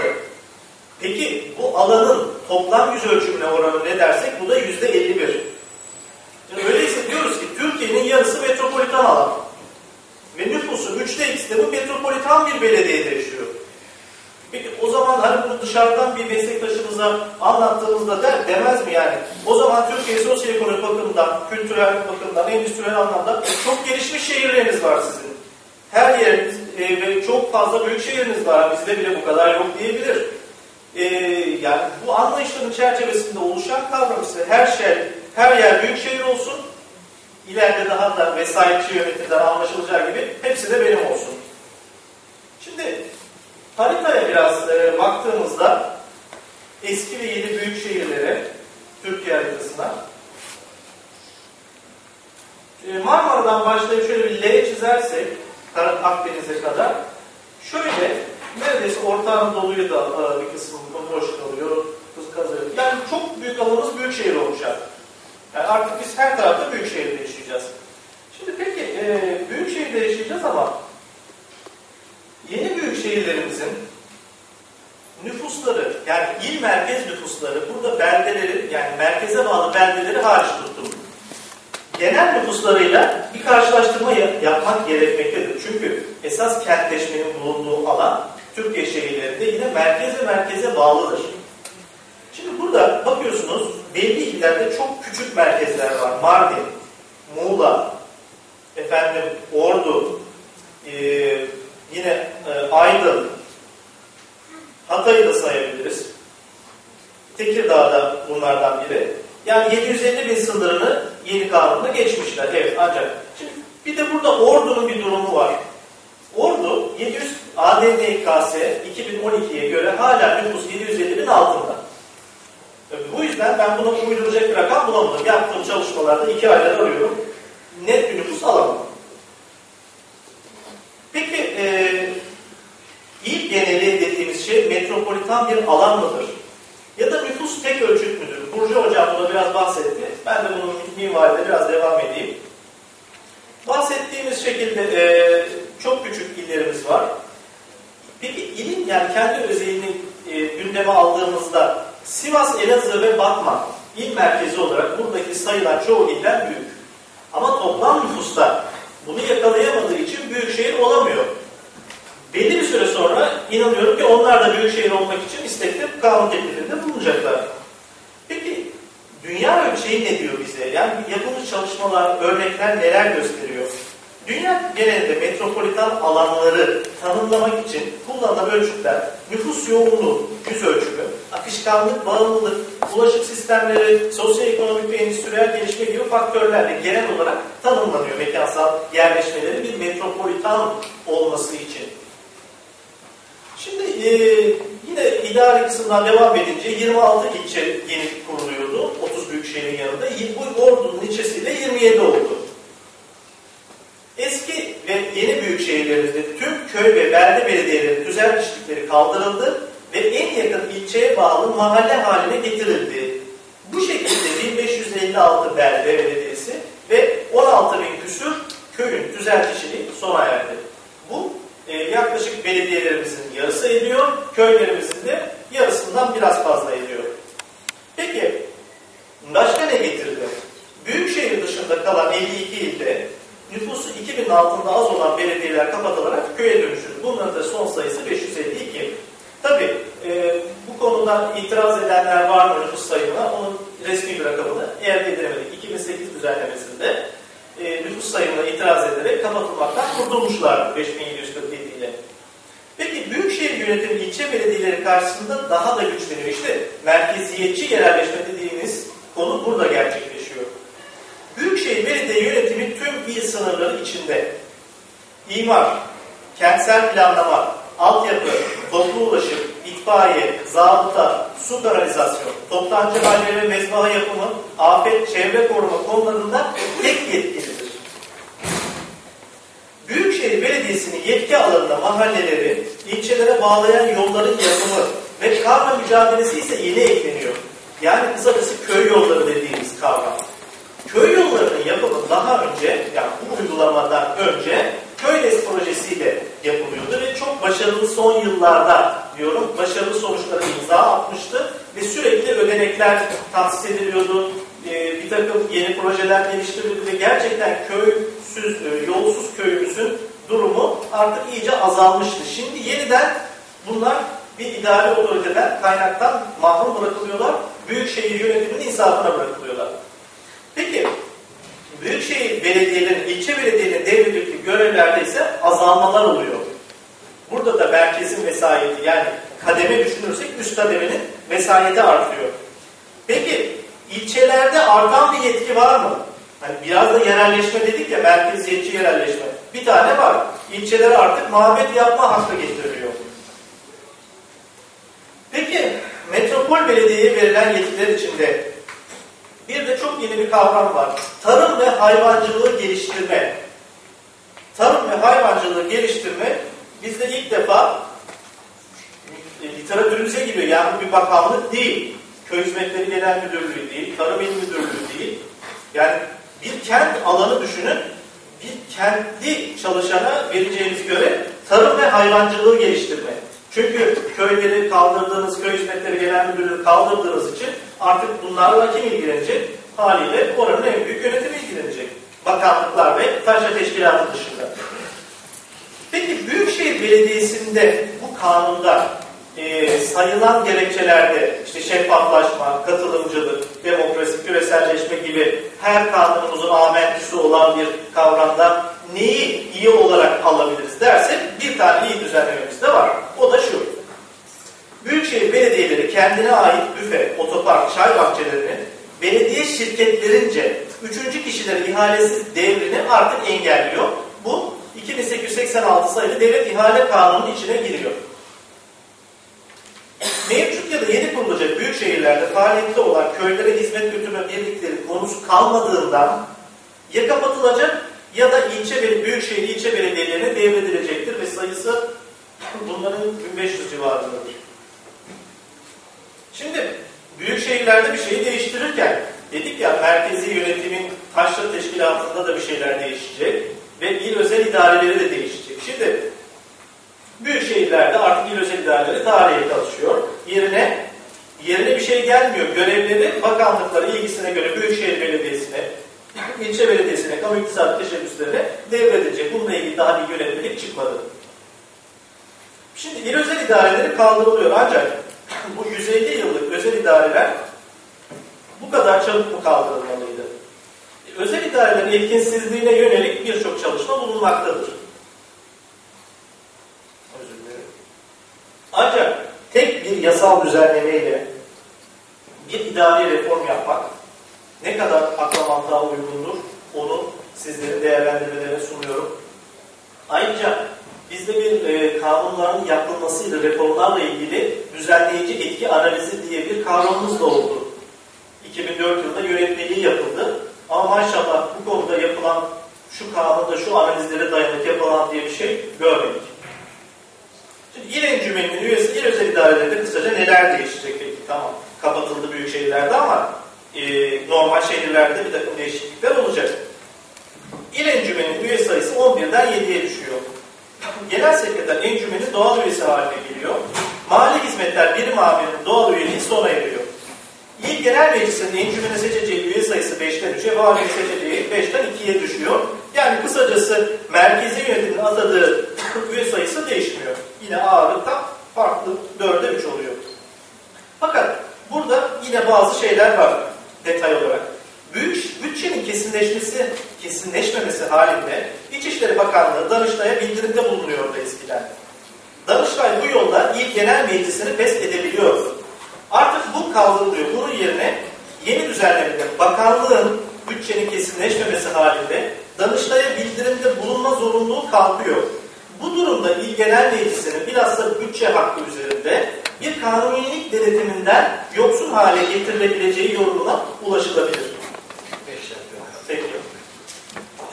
Speaker 4: Peki bu alanın toplam yüz ölçümüne oranı ne dersek bu da %51. Yani öyleyse diyoruz ki Türkiye'nin yarısı metropolitan alan. Ve nüfusun üçte ikisi de bu metropolitan bir belediyede yaşıyor. Peki o zaman hani bunu dışarıdan bir meslektaşımıza anlattığımızda der, demez mi yani? O zaman Türkiye sosyoekonomik bakımdan, kültürel bakımdan, endüstriyel anlamda çok gelişmiş şehirleriniz var sizin. Her yeriniz e, ve çok fazla büyük şehriniz var. Bizde bile bu kadar yok diyebilir. E, yani bu anlayışların çerçevesinde oluşan kavram ise her şey, her yer büyük şehir olsun. İleride daha da vesayetçi yönetimden anlaşılacağı gibi hepsi de benim olsun. Şimdi haritaya biraz e, baktığımızda eski ve yeni büyük şehirlere, Türkiye haritasına e, Marmara'dan başlayıp şöyle bir L çizersek Akdeniz'e kadar şöyle neredeyse Orta Anadolu'yu da e, bir kısmı boş kalıyor. Yani çok büyük alanımız büyük şehir olacak. Yani artık biz her tarafta büyük şehirde yaşayacağız. Şimdi peki e, büyük şehirde yaşayacağız ama şehirlerimizin nüfusları yani il merkez nüfusları burada beldeleri yani merkeze bağlı beldeleri hariç tuttum. Genel nüfuslarıyla bir karşılaştırma yapmak gerekmektedir. Çünkü esas kentleşmenin bulunduğu alan Türkiye şehirlerinde yine merkeze merkeze bağlıdır. Şimdi burada bakıyorsunuz belli illerde çok küçük merkezler var. Mardin, Muğla, efendim Ordu, e, yine e, Aydın, Hatay'ı da sayabiliriz. Tekirdağ'da bunlardan biri. Yani 750 bin sınırını yeni kanunda geçmişler. Evet ancak. Şimdi bir de burada Ordu'nun bir durumu var. Ordu 700 ADNKS 2012'ye göre hala nüfus 750 bin altında. Bu yüzden ben buna uyduracak bir rakam bulamadım. Yaptığım çalışmalarda iki aylar arıyorum. Net bir nüfus alamadım. Peki e, il geneli dediğimiz şey metropolitan bir alan mıdır? Ya da nüfus tek ölçüt müdür? Burcu Hocam buna biraz bahsetti. Ben de bunun minvalinde biraz devam edeyim. Bahsettiğimiz şekilde e, çok küçük illerimiz var. Peki ilin yani kendi özelliğini e, gündeme aldığımızda Sivas, Elazığ ve Batman il merkezi olarak buradaki sayılan çoğu ilden büyük. Ama toplam nüfusta bunu yakalayamadığı için büyük şehir olamıyor. Belli bir süre sonra inanıyorum ki onlar da büyük şehir olmak için istekli kanun teklifinde bulunacaklar. Peki dünya ölçeği ne diyor bize? Yani yapılmış çalışmalar, örnekler neler gösteriyor? Dünya genelinde metropolitan alanları tanımlamak için kullanılan ölçütler nüfus yoğunluğu, yüz ölçümü, akışkanlık, bağımlılık, ulaşım sistemleri, sosyoekonomik ve endüstriyel gelişme gibi faktörlerle genel olarak tanımlanıyor mekansal yerleşmelerin bir metropolitan olması için. Şimdi e, yine idari kısımdan devam edince 26 ilçe yeni kuruluyordu. 30 büyük şehrin yanında. Bu Ordu'nun ilçesiyle 27 oldu. Eski ve yeni büyük şehirlerimizde tüm köy ve belde belediyelerinin kişilikleri kaldırıldı ve en yakın ilçeye bağlı mahalle haline getirildi. Bu şekilde 1556 belde belediyesi ve 16 bin küsür köyün kişiliği sona erdi. Bu e, yaklaşık belediyelerimizin yarısı ediyor, köylerimizin de yarısından biraz fazla ediyor. Peki başka ne getirdi? Büyükşehir dışında kalan 52 ilde nüfusu 2000'in altında az olan belediyeler kapatılarak köye dönüştürüldü. Bunların da son sayısı 552. Tabi e, bu konuda itiraz edenler var mı nüfus sayımına? Onun resmi bir rakamını elde edilemedik. 2008 düzenlemesinde e, nüfus sayımına itiraz ederek kapatılmaktan kurtulmuşlar 5747 ile. Peki büyükşehir yönetimi ilçe belediyeleri karşısında daha da güçleniyor. İşte merkeziyetçi yerelleşme dediğimiz konu burada gerçekleşiyor. Büyükşehir belediye yönetimi tüm il sınırları içinde imar, kentsel planlama, altyapı, toplu ulaşım, itfaiye, zabıta, su kanalizasyon, toptancı halleri ve mezbaha yapımı, afet, çevre koruma konularında tek yetkilidir. Büyükşehir Belediyesi'nin yetki alanında mahalleleri, ilçelere bağlayan yolların yapımı ve karma mücadelesi ise yeni ekleniyor. Yani kısacası köy yolları dediğimiz kavram. Köy yollarının yapımı daha önce, yani bu uygulamadan önce Köyles projesiyle yapılıyordu ve çok başarılı son yıllarda diyorum başarılı sonuçlara imza atmıştı ve sürekli ödenekler tahsis ediliyordu. Ee, bir takım yeni projeler geliştirildi ve gerçekten köysüz, e, yolsuz köyümüzün durumu artık iyice azalmıştı. Şimdi yeniden bunlar bir idari otoriteden, kaynaktan mahrum bırakılıyorlar. Büyükşehir yönetiminin insafına bırakılıyorlar. Peki, Büyükşehir belediyelerinin, ilçe belediyelerinin devredildiği görevlerde ise azalmalar oluyor. Burada da merkezin vesayeti yani kademe düşünürsek üst kademenin vesayeti artıyor. Peki ilçelerde artan bir yetki var mı? Hani biraz da yerelleşme dedik ya merkeziyetçi yerelleşme. Bir tane var. İlçelere artık mabet yapma hakkı getiriliyor. Peki metropol belediyeye verilen yetkiler içinde bir de çok yeni bir kavram var. Tarım ve hayvancılığı geliştirme. Tarım ve hayvancılığı geliştirme bizde ilk defa e, literatürümüze giriyor. Yani bir bakanlık değil. Köy Hizmetleri Genel Müdürlüğü değil. Tarım İl Müdürlüğü değil. Yani bir kent alanı düşünün. Bir kendi çalışana vereceğimiz görev tarım ve hayvancılığı geliştirme. Çünkü köyleri kaldırdığınız, köy hizmetleri genel müdürlüğü kaldırdığınız için artık bunlarla kim ilgilenecek? Haliyle oranın en büyük yönetimi ilgilenecek. Bakanlıklar ve taşra teşkilatı dışında. Peki Büyükşehir Belediyesi'nde bu kanunda e, sayılan gerekçelerde işte şeffaflaşma, katılımcılık, demokrasi, küreselleşme gibi her kanunumuzun amentüsü olan bir kavramda neyi iyi olarak alabiliriz dersek bir tane iyi düzenlememiz de var. O da şu. Büyükşehir belediyeleri kendine ait büfe, otopark, çay bahçelerini belediye şirketlerince üçüncü kişilerin ihalesi devrini artık engelliyor. Bu 2886 sayılı devlet ihale kanunun içine giriyor. Mevcut ya da yeni kurulacak büyük şehirlerde faaliyette olan köylere hizmet götürme birlikleri konusu kalmadığından ya kapatılacak ya da ilçe büyükşehir ilçe belediyelerine devredilecektir ve sayısı bunların 1500 civarındadır. Şimdi büyük şehirlerde bir şeyi değiştirirken dedik ya merkezi yönetimin taşra teşkilatında da bir şeyler değişecek ve il özel idareleri de değişecek. Şimdi büyük şehirlerde artık il özel idareleri tarihe çalışıyor. Yerine yerine bir şey gelmiyor. Görevleri bakanlıklara ilgisine göre Büyükşehir Belediyesi'ne, ilçe belediyesine, kamu iktisat teşebbüslerine devredecek. Bununla ilgili daha bir yönetmelik çıkmadı. Şimdi il özel idareleri kaldırılıyor ancak bu 150 yıllık özel idareler bu kadar çabuk mu kaldırılmalıydı? Özel idarelerin etkinsizliğine yönelik birçok çalışma bulunmaktadır. Özür. Ancak tek bir yasal düzenlemeyle bir idari reform yapmak ne kadar akla mantığa uygundur onu sizlerin değerlendirmelerine sunuyorum. Ayrıca bizde bir e, kanunların yapılmasıyla, reformlarla ilgili düzenleyici etki analizi diye bir kavramımız da oldu. 2004 yılında yönetmeliği yapıldı. Ama maşallah bu konuda yapılan şu kanunda şu analizlere dayanık yapılan diye bir şey görmedik. Şimdi il encümeninin üyesi il özel idarelerinde kısaca neler değişecek peki? Tamam kapatıldı büyük şehirlerde ama e, normal şehirlerde bir takım değişiklikler olacak. İl encümenin üye sayısı 11'den 7'ye düşüyor. Genel sekreter encümenin doğal üyesi haline geliyor. Mali hizmetler birim amirinin doğal üyeliği sona eriyor. İl Genel Meclisi'nin encümene seçeceği üye sayısı 5'ten 3'e, valinin seçeceği 5'ten 2'ye düşüyor. Yani kısacası merkezi yönetimin atadığı üye sayısı değişmiyor. Yine ağırlıkta farklı 4'e 3 oluyor. Fakat burada yine bazı şeyler var detay olarak. Büyük bütçenin kesinleşmesi, kesinleşmemesi halinde İçişleri Bakanlığı Danıştay'a bildirimde bulunuyordu eskiden. Danıştay bu yolda İl Genel Meclisi'ni pes edebiliyor. Artık bu kaldırılıyor. Bunun yerine yeni düzenlemede bakanlığın bütçenin kesinleşmemesi halinde Danıştay'a bildirimde bulunma zorunluluğu kalkıyor. Bu durumda İl Genel Meclisi'nin bilhassa bütçe hakkı üzerinde bir kanunilik denetiminden yoksun hale getirilebileceği yorumuna ulaşılabilir. Peki.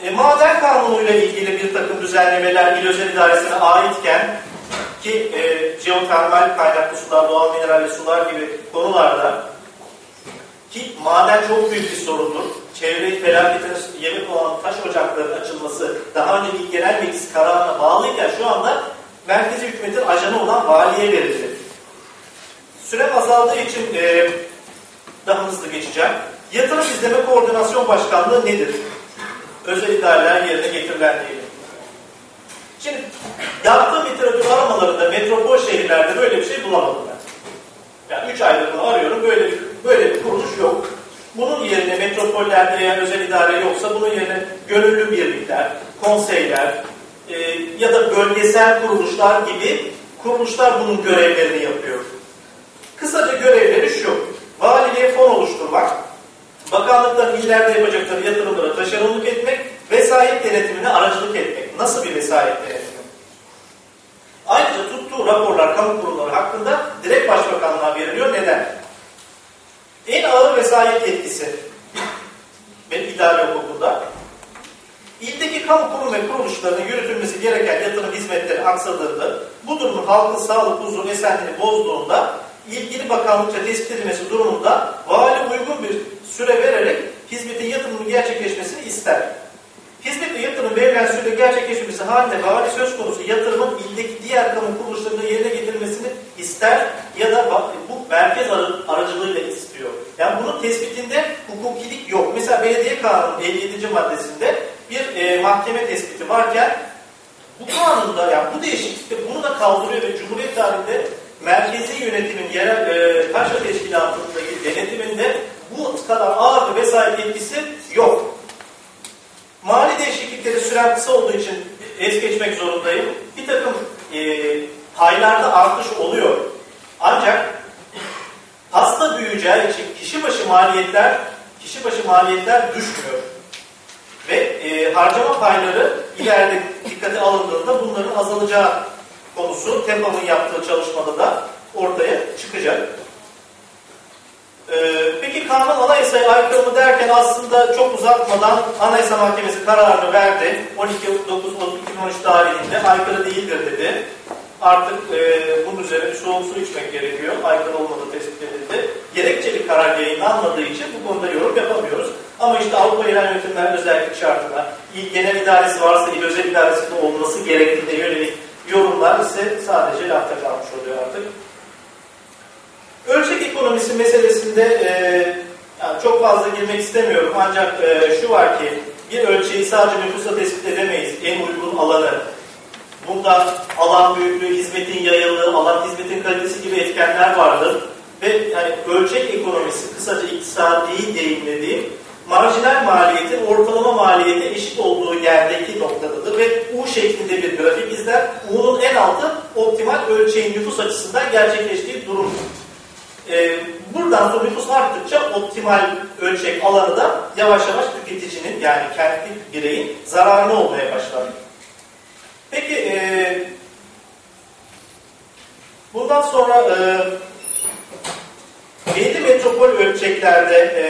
Speaker 4: E, maden kanunuyla ilgili bir takım düzenlemeler il özel idaresine aitken ki e, jeotermal kaynaklı sular, doğal mineralli sular gibi konularda ki maden çok büyük bir sorundur. Çevre felaketine yemek olan taş ocaklarının açılması daha önce bir genel meclis kararına bağlıyken şu anda merkezi hükümetin ajanı olan valiye verildi. Sürem azaldığı için e, daha hızlı geçeceğim. Yatırım İzleme Koordinasyon Başkanlığı nedir? Özel idareler yerine getirilen değil. Şimdi yaptığım literatür aramalarında metropol şehirlerde böyle bir şey bulamadım ben. Yani üç aydır bunu arıyorum. Böyle bir, böyle bir kuruluş yok. Bunun yerine metropollerde eğer özel idare yoksa bunun yerine gönüllü birlikler, konseyler e, ya da bölgesel kuruluşlar gibi kuruluşlar bunun görevlerini yapıyor. Kısaca görevleri şu. Valiliğe fon oluşturmak, bakanlıkların illerde yapacakları yatırımlara taşeronluk etmek, vesayet denetimine aracılık etmek. Nasıl bir vesayet denetimi? Ayrıca tuttuğu raporlar kamu kurumları hakkında direkt başbakanlığa veriliyor. Neden? En ağır vesayet yetkisi ve idare hukukunda ildeki kamu kurum ve kuruluşlarının yürütülmesi gereken yatırım hizmetleri aksadığında bu durumun halkın sağlık, huzur, esenliğini bozduğunda ilgili bakanlıkça tespit edilmesi durumunda vali uygun bir süre vererek hizmetin yatırımının gerçekleşmesini ister. Hizmet ve yatırım verilen sürede gerçekleşmesi halinde vali söz konusu yatırımın ildeki diğer kamu kuruluşlarında yerine getirilmesini ister ya da bu merkez aracılığıyla istiyor. Yani bunun tespitinde hukukilik yok. Mesela belediye kanunun 57. maddesinde bir e, mahkeme tespiti varken bu kanunda yani bu değişiklikte bunu da kaldırıyor ve Cumhuriyet tarihinde merkezi yönetimin yerel e, taşra teşkilatındaki denetiminde bu kadar ağır bir vesayet yetkisi yok. Mali değişiklikleri süren olduğu için es geçmek zorundayım. Bir takım e, paylarda artış oluyor. Ancak hasta büyüyeceği için kişi başı maliyetler kişi başı maliyetler düşmüyor. Ve e, harcama payları ileride dikkate alındığında bunların azalacağı konusu TEPAM'ın yaptığı çalışmada da ortaya çıkacak. Ee, peki kanun anayasaya aykırı mı derken aslında çok uzatmadan Anayasa Mahkemesi kararını verdi. 12.9.2013 tarihinde aykırı değildir dedi. artık e, bunun üzerine soğuk su içmek gerekiyor. Aykırı olmadığı tespit edildi. Gerekçeli karar yayınlanmadığı için bu konuda yorum yapamıyoruz. Ama işte Avrupa İran Yönetimler özellik şartına, il genel idaresi varsa il özel idaresinde olması gerektiğine yönelik yorumlar ise sadece lafta kalmış oluyor artık. Ölçek ekonomisi meselesinde e, yani çok fazla girmek istemiyorum ancak e, şu var ki bir ölçeği sadece nüfusa tespit edemeyiz. En uygun alanı. Bunda alan büyüklüğü, hizmetin yayıldığı, alan hizmetin kalitesi gibi etkenler vardır. Ve yani ölçek ekonomisi, kısaca iktisadi deyimlediğim, marjinal maliyetin ortalama maliyete eşit olduğu yerdeki noktadadır ve U şeklinde bir grafik izler. U'nun en altı optimal ölçeğin nüfus açısından gerçekleştiği durumdur. Ee, buradan sonra nüfus arttıkça optimal ölçek alanı da yavaş yavaş tüketicinin yani kendi bireyin zararına olmaya başlar. Peki e, bundan sonra e, belli metropol ölçeklerde e,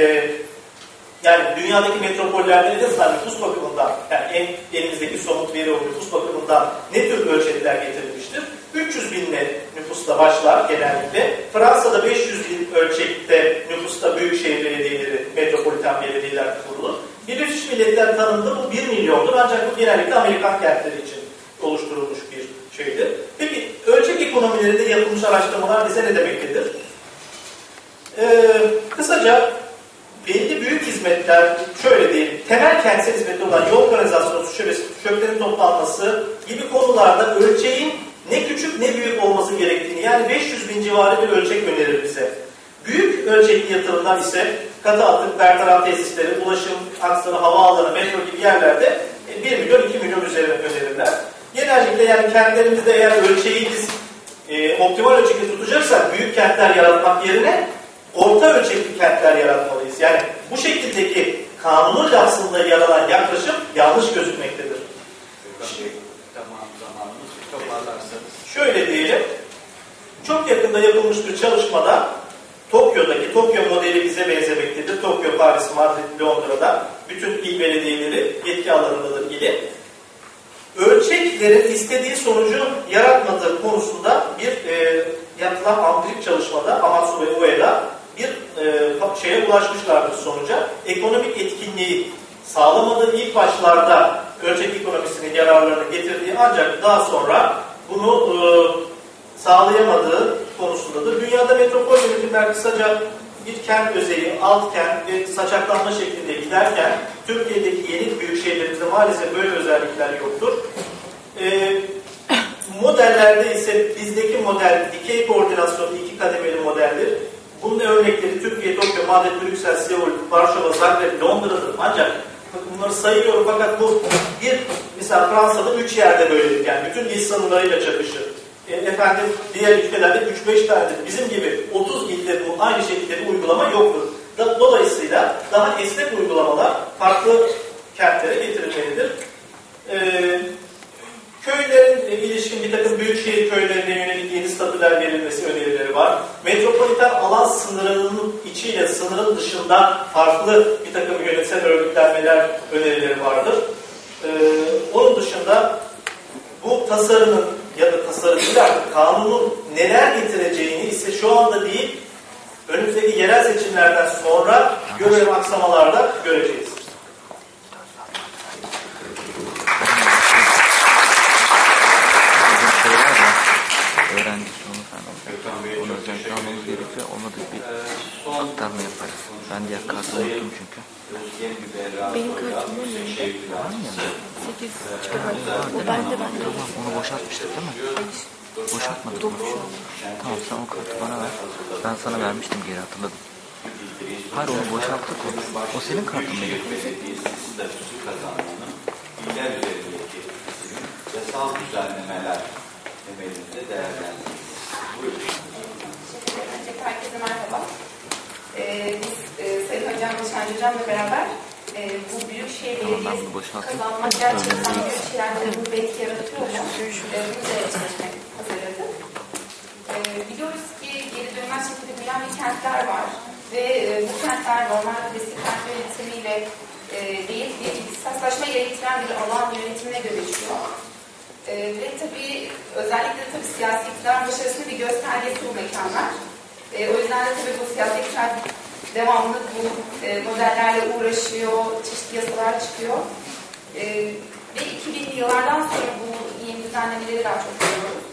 Speaker 4: yani dünyadaki metropollerde azından nüfus bakımından yani en elimizdeki somut veri o nüfus bakımından ne tür ölçekler getirilmiştir? 300 binle nüfusla başlar genellikle. Fransa'da 500 bin ölçekte nüfusta büyükşehir belediyeleri, metropoliten belediyeler kurulur. Birleşmiş Milletler tanımında bu 1 milyondur ancak bu genellikle Amerikan kentleri için oluşturulmuş bir şeydir. Peki ölçek ekonomilerinde yapılmış araştırmalar bize ne demektedir? Ee, kısaca belli büyük hizmetler, şöyle diyeyim, temel kentsel hizmeti olan yol kanalizasyonu, su şebekesi, çöplerin toplanması gibi konularda ölçeğin ne küçük ne büyük olması gerektiğini, yani 500 bin civarı bir ölçek önerir bize. Büyük ölçekli yatırımlar ise katı atık, bertaraf tesisleri, ulaşım aksları, havaalanı, metro gibi yerlerde 1 milyon 2 milyon üzerine önerirler. Genellikle yani kentlerimizde eğer ölçeği biz e, optimal ölçekte tutacaksak büyük kentler yaratmak yerine orta ölçekli kentler yaratmalıyız. Yani bu şekildeki kanunun lafzında yer alan yaklaşım yanlış gözükmektedir.
Speaker 2: Tamam zamanımız toparlarsanız.
Speaker 4: Şöyle diyelim, çok yakında yapılmış bir çalışmada Tokyo'daki Tokyo modeli bize benzemektedir. Tokyo, Paris, Madrid, Londra'da bütün il belediyeleri yetki alanındadır ili. Ölçeklerin istediği sonucu yaratmadığı konusunda bir e, yapılan ampirik çalışmada Amatsu ve Ueda bir e, şeye ulaşmışlardır sonuca. Ekonomik etkinliği sağlamadığı ilk başlarda ölçek ekonomisinin yararlarını getirdiği ancak daha sonra bunu e, sağlayamadığı konusundadır. Dünyada metropol yönetimler kısaca bir kent özeyi, alt kent ve saçaklanma şeklinde giderken Türkiye'deki yeni büyük şehirlerimizde maalesef böyle özellikler yoktur. E, modellerde ise bizdeki model dikey koordinasyonlu iki kademeli modeldir. Bunun örnekleri Türkiye, Tokyo, Madrid, Brüksel, Seul, Varşova, Zagreb, Londra'dır. Ancak bunları sayıyorum fakat bu bir mesela Fransa'da üç yerde böyledir. Yani bütün dil sınırlarıyla çakışır. E, efendim diğer ülkelerde 3-5 tanedir. Bizim gibi 30 ilde bu aynı şekilde bir uygulama yoktur. Dolayısıyla daha esnek uygulamalar farklı kentlere getirilmelidir. Ee, Köylerin e, ilişkin bir takım büyükşehir köylerine yönelik statüler verilmesi önerileri var. Metropoliten alan sınırının içiyle sınırın dışında farklı bir takım yönetsel örgütlenmeler önerileri vardır. Ee, onun dışında bu tasarının ya da tasarı değil artık kanunun neler getireceğini ise şu anda değil önümüzdeki yerel seçimlerden sonra görev aksamalarda göreceğiz.
Speaker 5: Bizim şey var ya, öğrenci sonu falan.
Speaker 2: Gökhan Bey'e
Speaker 5: Onu
Speaker 2: çok
Speaker 5: özellikle
Speaker 2: teşekkür
Speaker 5: almamız
Speaker 2: ediyorum.
Speaker 5: gerekiyor. Ona da bir
Speaker 2: Ee, son
Speaker 5: aktarma yaparız. Ben diğer kartı unuttum çünkü.
Speaker 6: Benim kartım var mı?
Speaker 5: Var mı yanında?
Speaker 6: 8
Speaker 2: Ee,
Speaker 6: GB. O bende bende.
Speaker 5: Tamam onu boşaltmıştık değil mi? Boşaltmadık mı? Tamam sen o kartı bana ver. Ben sana vermiştim geri hatırladım. Hayır onu boşalttık o. O senin kartın mıydı?
Speaker 2: İller üzerindeki yasal düzenlemeler temelinde değerlendirilmesi. Buyurun.
Speaker 7: Herkese merhaba. Ee, biz e, Sayın Hocam ve Şahin Hocam'la beraber e, bu Büyükşehir Belediyesi kazanmak gerçekten büyük şehirlerde bu belki yaratıyor mu? E, bunu da çalışmak hazırladık. E, biliyoruz ki geri dönmez şekilde büyüyen bir kentler var ve e, bu kentler normal klasik kent yönetimiyle e, değil bir ihtisaslaşma gerektiren bir alan yönetimine dönüşüyor. E, ve tabii özellikle tabii siyasi iktidar başarısının bir göstergesi bu mekanlar. E, o yüzden de tabii bu siyasi iktidar devamlı bu e, modellerle uğraşıyor, çeşitli yasalar çıkıyor. E, ve 2000'li yıllardan sonra bu yeni düzenlemeleri daha çok görüyoruz.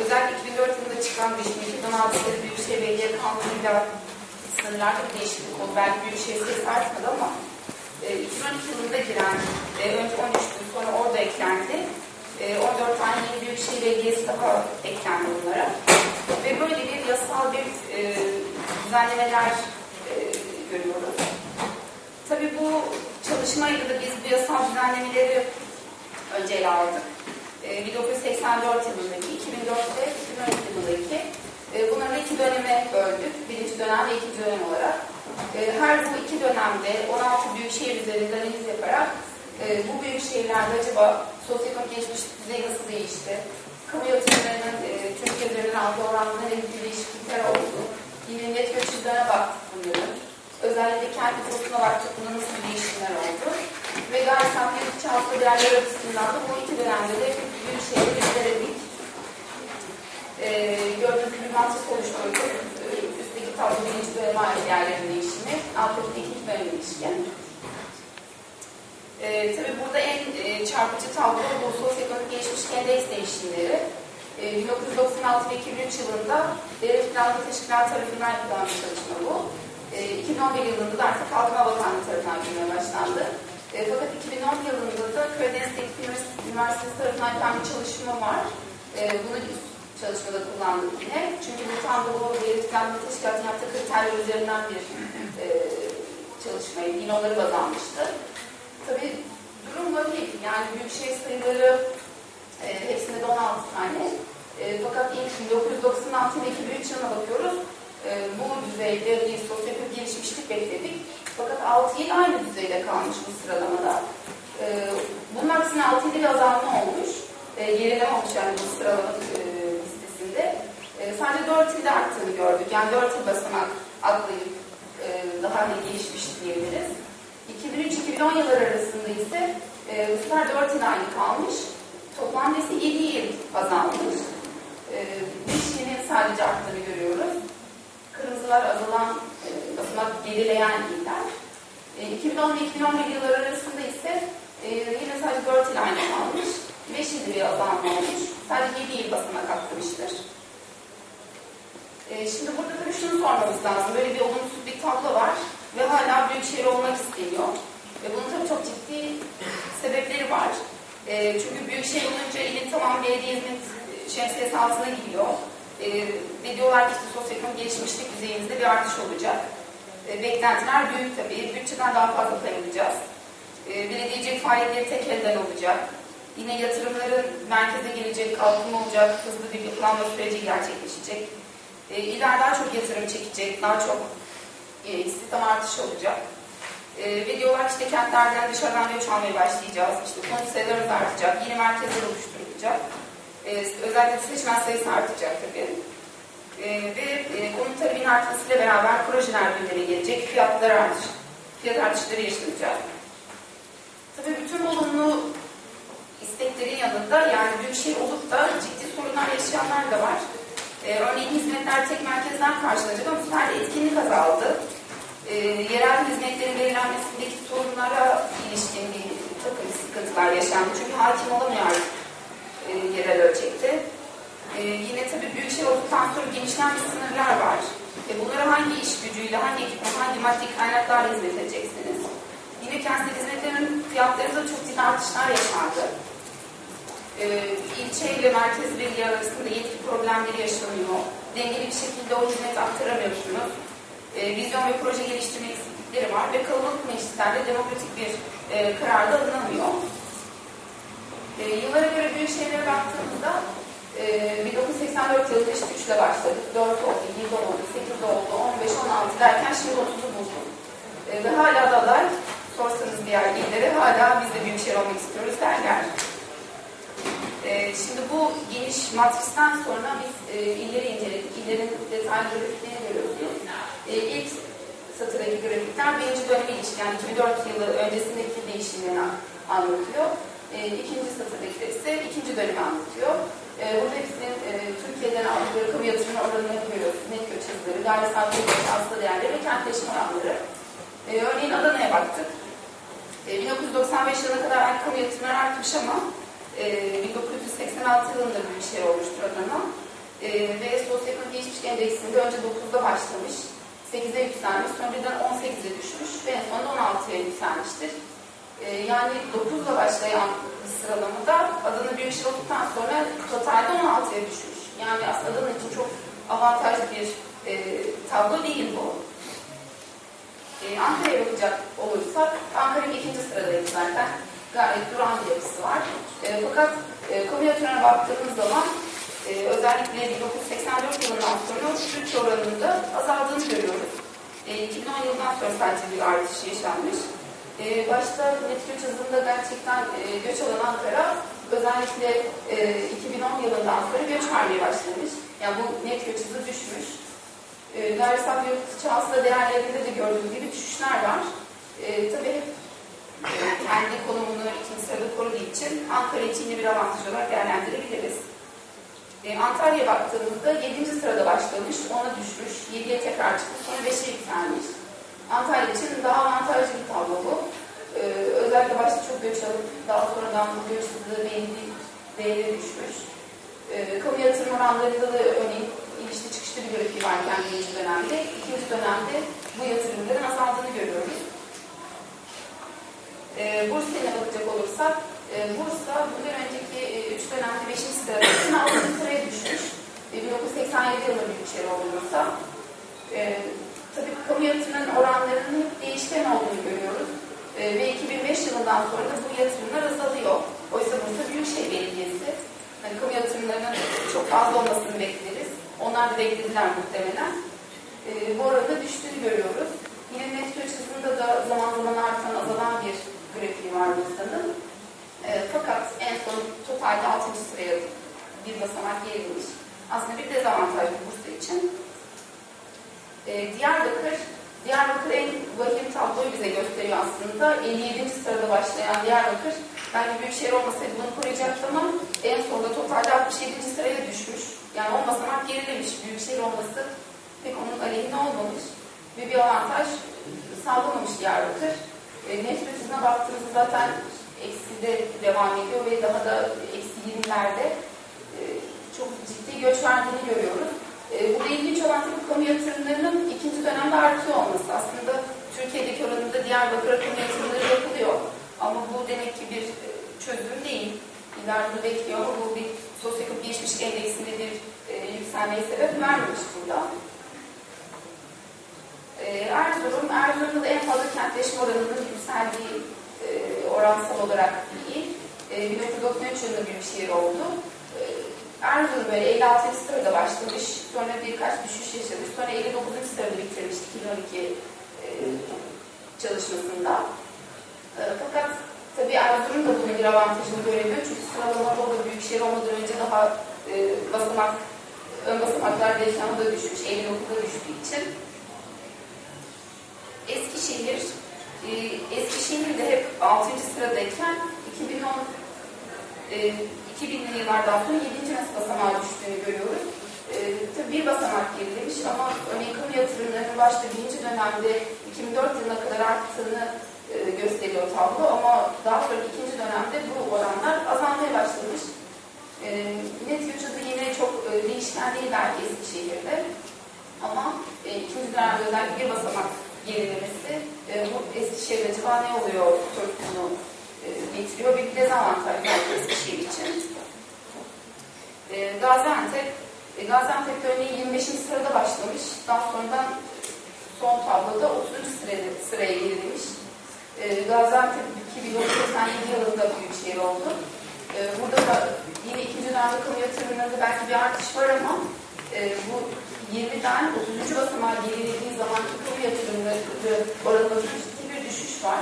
Speaker 7: Özellikle 2004 yılında çıkan değişim, 2016 yılı Büyükşehir Belediye Kanunu'yla sınırlarda bir değişiklik oldu. Belki Büyükşehir sayısı artmadı ama e, 2012 yılında giren, e, önce 13 gün sonra orada eklendi. E, 14 tane yeni Büyükşehir Belediyesi daha eklendi bunlara. Ve böyle bir yasal bir e, düzenlemeler e, görüyoruz. Tabii bu çalışmayla da biz bu yasal düzenlemeleri önce ele aldık. E, 1984 yılındaki, 2004'te 2012 yılındaki e, bunları iki döneme böldük. Birinci dönem ve ikinci dönem olarak. E, her bu iki dönemde 16 büyük şehir üzerinde analiz yaparak e, bu büyük şehirlerde acaba sosyoekonomik geçmiş düzey nasıl değişti? Kamu yatırımlarının e, Türkiye üzerinden aldığı oranda ne gibi değişiklikler oldu? Millet göçüzlerine baktık bunların. Özellikle kent nüfusuna baktık bunda nasıl değişimler oldu. Ve gayri safi yurtçı halkla değerler açısından da bu iki dönemde de büyük şehirleri inceledik. E, gördüğünüz gibi mantık oluşturduk. E, üstteki tablo birinci döneme ait değerlerin değişimi, alttaki ikinci döneme ilişkin. E, tabii burada en e, çarpıcı tablo bu sosyoekonomik gelişmiş endeks değişimleri. E, 1996 ve 2003 yılında Devlet Planlama Teşkilatı tarafından yapılan bir çalışma bu. E, 2011 yılında da artık Kalkınma Bakanlığı tarafından yapılmaya başlandı. E, fakat 2010 yılında da Karadeniz Teknik Üniversitesi, tarafından yapılan bir çalışma var. E, bunu üst çalışmada kullandık yine. Çünkü bu tam da bu Devlet Planlama Teşkilatı'nın yaptığı kriterler üzerinden bir e, çalışmayı, yine onları baz almıştı. Tabii durum böyle değil. Yani büyükşehir sayıları e, hepsinde de 16 tane. E, fakat ilk 1996 ve 2003 yılına bakıyoruz. E, bu düzeyde bir sosyoekonomik gelişmişlik bekledik. Fakat 6 yıl aynı düzeyde kalmış bu sıralamada. E, bunun aksine 6 yıl azalma olmuş. E, gerileme olmuş yani bu sıralama e, listesinde. E, sadece 4 yılda arttığını gördük. Yani 4 yıl basamak atlayıp e, daha hani gelişmiş diyebiliriz. 2003-2010 yılları arasında ise e, bu sefer 4 yıl aynı kalmış. Toplamda ise 7 yıl azalmış. E, 5 yılın sadece arttığını görüyoruz. Kırmızılar azalan, e, basamak gerileyen iller. E, 2010 ve 2011 yılları arasında ise e, yine sadece 4 yıl aynı kalmış. 5 yıl bir azalma olmuş. Sadece 7 yıl basamak atlamıştır. E, şimdi burada tabii şunu sormamız lazım. Böyle bir olumsuz bir tablo var ve hala büyük şehir olmak isteniyor. Ve bunun tabii çok ciddi sebepleri var. E, çünkü büyük şehir olunca ilin tamam belediye hizmet şemsiyesi altına giriyor. E, ve diyorlar ki işte sosyoekonomik gelişmişlik düzeyimizde bir artış olacak. E, beklentiler büyük tabii. Bütçeden daha fazla pay. E, belediyecilik faaliyetleri tek elden olacak. Yine yatırımların merkeze gelecek, kalkınma olacak, hızlı bir yapılanma süreci gerçekleşecek. E, iler daha çok yatırım çekecek, daha çok e, istihdam artışı olacak. E, ve diyorlar işte kentlerden dışarıdan göç almaya başlayacağız. İşte konut sayılarımız artacak, yeni merkezler oluşturulacak. E, özellikle seçmen sayısı artacak tabii. E, ve e, konut talebinin artmasıyla beraber projeler gündeme gelecek, fiyatlar artış, fiyat artışları yaşanacak. Tabii bütün olumlu isteklerin yanında yani büyük şehir olup da ciddi sorunlar yaşayanlar da var. Ee, örneğin hizmetler tek merkezden karşılanacak ama bu etkinlik azaldı. Ee, yerel hizmetlerin belirlenmesindeki sorunlara ilişkin bir takım sıkıntılar yaşandı. Çünkü hakim olamıyor e, yerel ölçekte. Ee, yine tabii büyük şey olduktan sonra genişleyen bir sınırlar var. E, bunlara hangi iş gücüyle, hangi ekipman, hangi maddi kaynaklarla hizmet edeceksiniz? Yine kentsel hizmetlerin fiyatlarında çok ciddi artışlar yaşandı e, ilçe ile merkez veli arasında yetki problemleri yaşanıyor. Dengeli bir şekilde o hizmeti aktaramıyorsunuz. E, vizyon ve proje geliştirme eksiklikleri var ve kalabalık meclislerde demokratik bir e, karar da alınamıyor. E, yıllara göre büyük şeylere baktığımızda e, 1984 yılında işte 3 ile başladık. 4 oldu, 7 oldu, 8 oldu, 15, 16 derken şimdi 30'u bulduk. E, ve hala da sorsanız yer lideri hala biz de büyük olmak istiyoruz derler. Ee, şimdi bu geniş matristen sonra biz e, illeri inceledik. İllerin detaylı grafiklerini görüyorsunuz. E, ilk satırdaki grafikler birinci döneme ilişkin yani 2004 yılı öncesindeki değişimleri anlatıyor. E, ikinci satırdaki de ise ikinci dönemi anlatıyor. E, burada hepsinin e, Türkiye'den aldıkları kamu yatırım oranını görüyoruz. Net göç hızları, gayri safi hasta değerleri ve kentleşme oranları. E, örneğin Adana'ya baktık. E, 1995 yılına kadar kamu yatırımları artmış ama e, 1986 yılında bir şey olmuştur Adana. E, ve sosyoekonomik gelişmiş endeksinde önce 9'da başlamış. 8'e yükselmiş, birden 18'e düşmüş ve en sonunda 16'ya yükselmiştir. E, yani 9'la başlayan bir sıralamada Adana şey olduktan sonra totalde 16'ya düşmüş. Yani aslında Adana için çok avantajlı bir e, tablo değil bu. E, Ankara'ya bakacak olursak, Ankara ikinci sıradayız zaten. Gayet duran bir yapısı var. E, fakat e, yatırımına baktığımız zaman e, özellikle 1984 yılından sonra Türkiye oranında azaldığını görüyoruz. E, 2010 yılından sonra sadece bir artış yaşanmış. E, başta net göç hızında gerçekten e, göç alan Ankara özellikle e, 2010 yılından sonra göç vermeye başlamış. Yani bu net göç hızı düşmüş. E, gayri safi yurt içi değerlerinde de gördüğünüz gibi düşüşler var. E, tabii kendi konumunu ikinci sırada koruduğu için Ankara için bir avantaj olarak değerlendirebiliriz. E, Antalya'ya baktığımızda 7. sırada başlamış, ona düşmüş, 7'ye tekrar çıkmış, sonra 5'e yükselmiş. Antalya için daha avantajlı bir tablo bu. E, özellikle başta çok göç alıp daha sonradan bu göç hızı belli değere düşmüş. E, kamu yatırım oranlarında da örneğin inişli çıkışlı bir grafiği varken birinci dönemde, ikinci dönemde bu yatırımların azaldığını görüyoruz. E, Bursa'ya bakacak olursak, e, Bursa bundan önceki 3 dönemde 5. sırada 6. sıraya düşmüş. E, 1987 yılında şey oldu Bursa. E, tabii kamu yatırımının oranlarının hep değişken olduğunu görüyoruz. E, ve 2005 yılından sonra da bu yatırımlar azalıyor. Oysa Bursa Büyükşehir Belediyesi. Hani kamu yatırımlarının çok fazla olmasını bekleriz. Onlar da beklediler muhtemelen. E, bu arada düştüğünü görüyoruz. Yine net göç hızında da zaman zaman artan azalan bir grafiği var Bursa'nın. E, fakat en son totalde 6. sıraya bir basamak gerilmiş. Aslında bir dezavantaj bu Bursa için. E, Diyarbakır, Diyarbakır en vahim tabloyu bize gösteriyor aslında. 57. sırada başlayan Diyarbakır, belki büyük şehir olmasaydı bunu koruyacaktı ama en sonunda totalde 67. sıraya düşmüş. Yani o basamak gerilemiş. Büyük şehir olması pek onun aleyhine olmamış. Ve bir avantaj sağlamamış Diyarbakır. E, net baktığımızda zaten ekside devam ediyor ve daha da eksi 20'lerde e, çok ciddi göç verdiğini görüyoruz. E, burada ilginç olan tabii kamu yatırımlarının ikinci dönemde artıyor olması. Aslında Türkiye'deki oranında Diyarbakır'a kamu yatırımları yapılıyor. Ama bu demek ki bir e, çözüm değil. İleride bekliyor bu bir sosyoekonomik gelişmişlik endeksinde bir yükselmeye sebep vermemiş burada. Erzurum, Erzurum'da en fazla kentleşme oranının yükseldiği e, oransal olarak değil. E, 1993 yılında bir şehir oldu. E, Erzurum böyle 56. sırada başlamış, sonra birkaç düşüş yaşamış, sonra 59. sırada bitirmiş 2012 e, çalışmasında. E, fakat tabii Erzurum da bunun bir avantajını göremiyor çünkü sıralamada o büyük şehir olmadan önce daha e, basamak, ön basamaklar değişen da düşmüş, 59'da düştüğü için. Eskişehir, e, Eskişehir hep 6. sıradayken 2010 e, 2000'li yıllardan sonra 7. nasıl basamağa düştüğünü görüyoruz. E, tabii bir basamak gerilemiş ama örneğin kamu yatırımlarının başta birinci dönemde 2004 yılına kadar arttığını e, gösteriyor tablo ama daha sonra ikinci dönemde bu oranlar azalmaya başlamış. E, net hızı yine çok e, değişken değil belki Eskişehir'de ama e, ikinci dönemde özellikle bir basamak gerilemesi e, bu Eskişehir acaba ne oluyor sorusunu e, getiriyor. Bir dezavantaj Eskişehir için. E, Gaziantep, e, Gaziantep örneğin 25. sırada başlamış. Daha sonradan son tabloda 30. sıraya, sıraya gerilemiş. E, Gaziantep 1987 yılında büyük şehir oldu. E, burada da yine ikinci dönemde kamu yatırımlarında belki bir artış var ama e, bu 20'den 30. basamağa gerilediği zaman kamu yatırımları oranında ciddi bir düşüş var.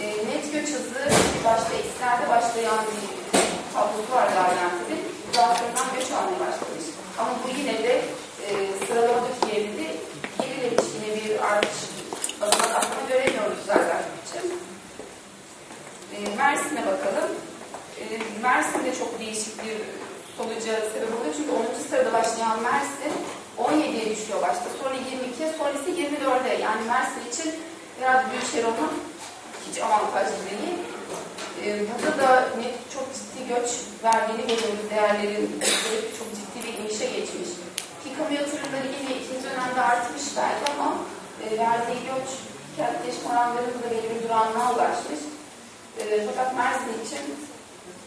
Speaker 7: E, net göç hızı başta eksilerde başlayan bir tablosu var Gaziantep'in. Sonradan göç almaya başlamış. Ama bu yine de e, sıralamadaki yerinde gerilemiş. Yine bir artış basamak aslında göremiyoruz Gaziantep için. E, Mersin'e bakalım. Mersin'de çok değişik bir sonuca sebep oluyor. Çünkü 10. sırada başlayan Mersin 17'ye düşüyor başta. Sonra 22'ye, sonra ise 24'e. Yani Mersin için herhalde Büyükşehir onun hiç avantajlı değil. Ee, burada da çok ciddi göç verdiğini görüyoruz. Değerlerin çok ciddi bir inişe geçmiş. Ki kamu yatırımları yine ikinci dönemde artmış belki ama e, verdiği göç kentleşme oranlarının da belli bir durağına ulaşmış. E, fakat Mersin için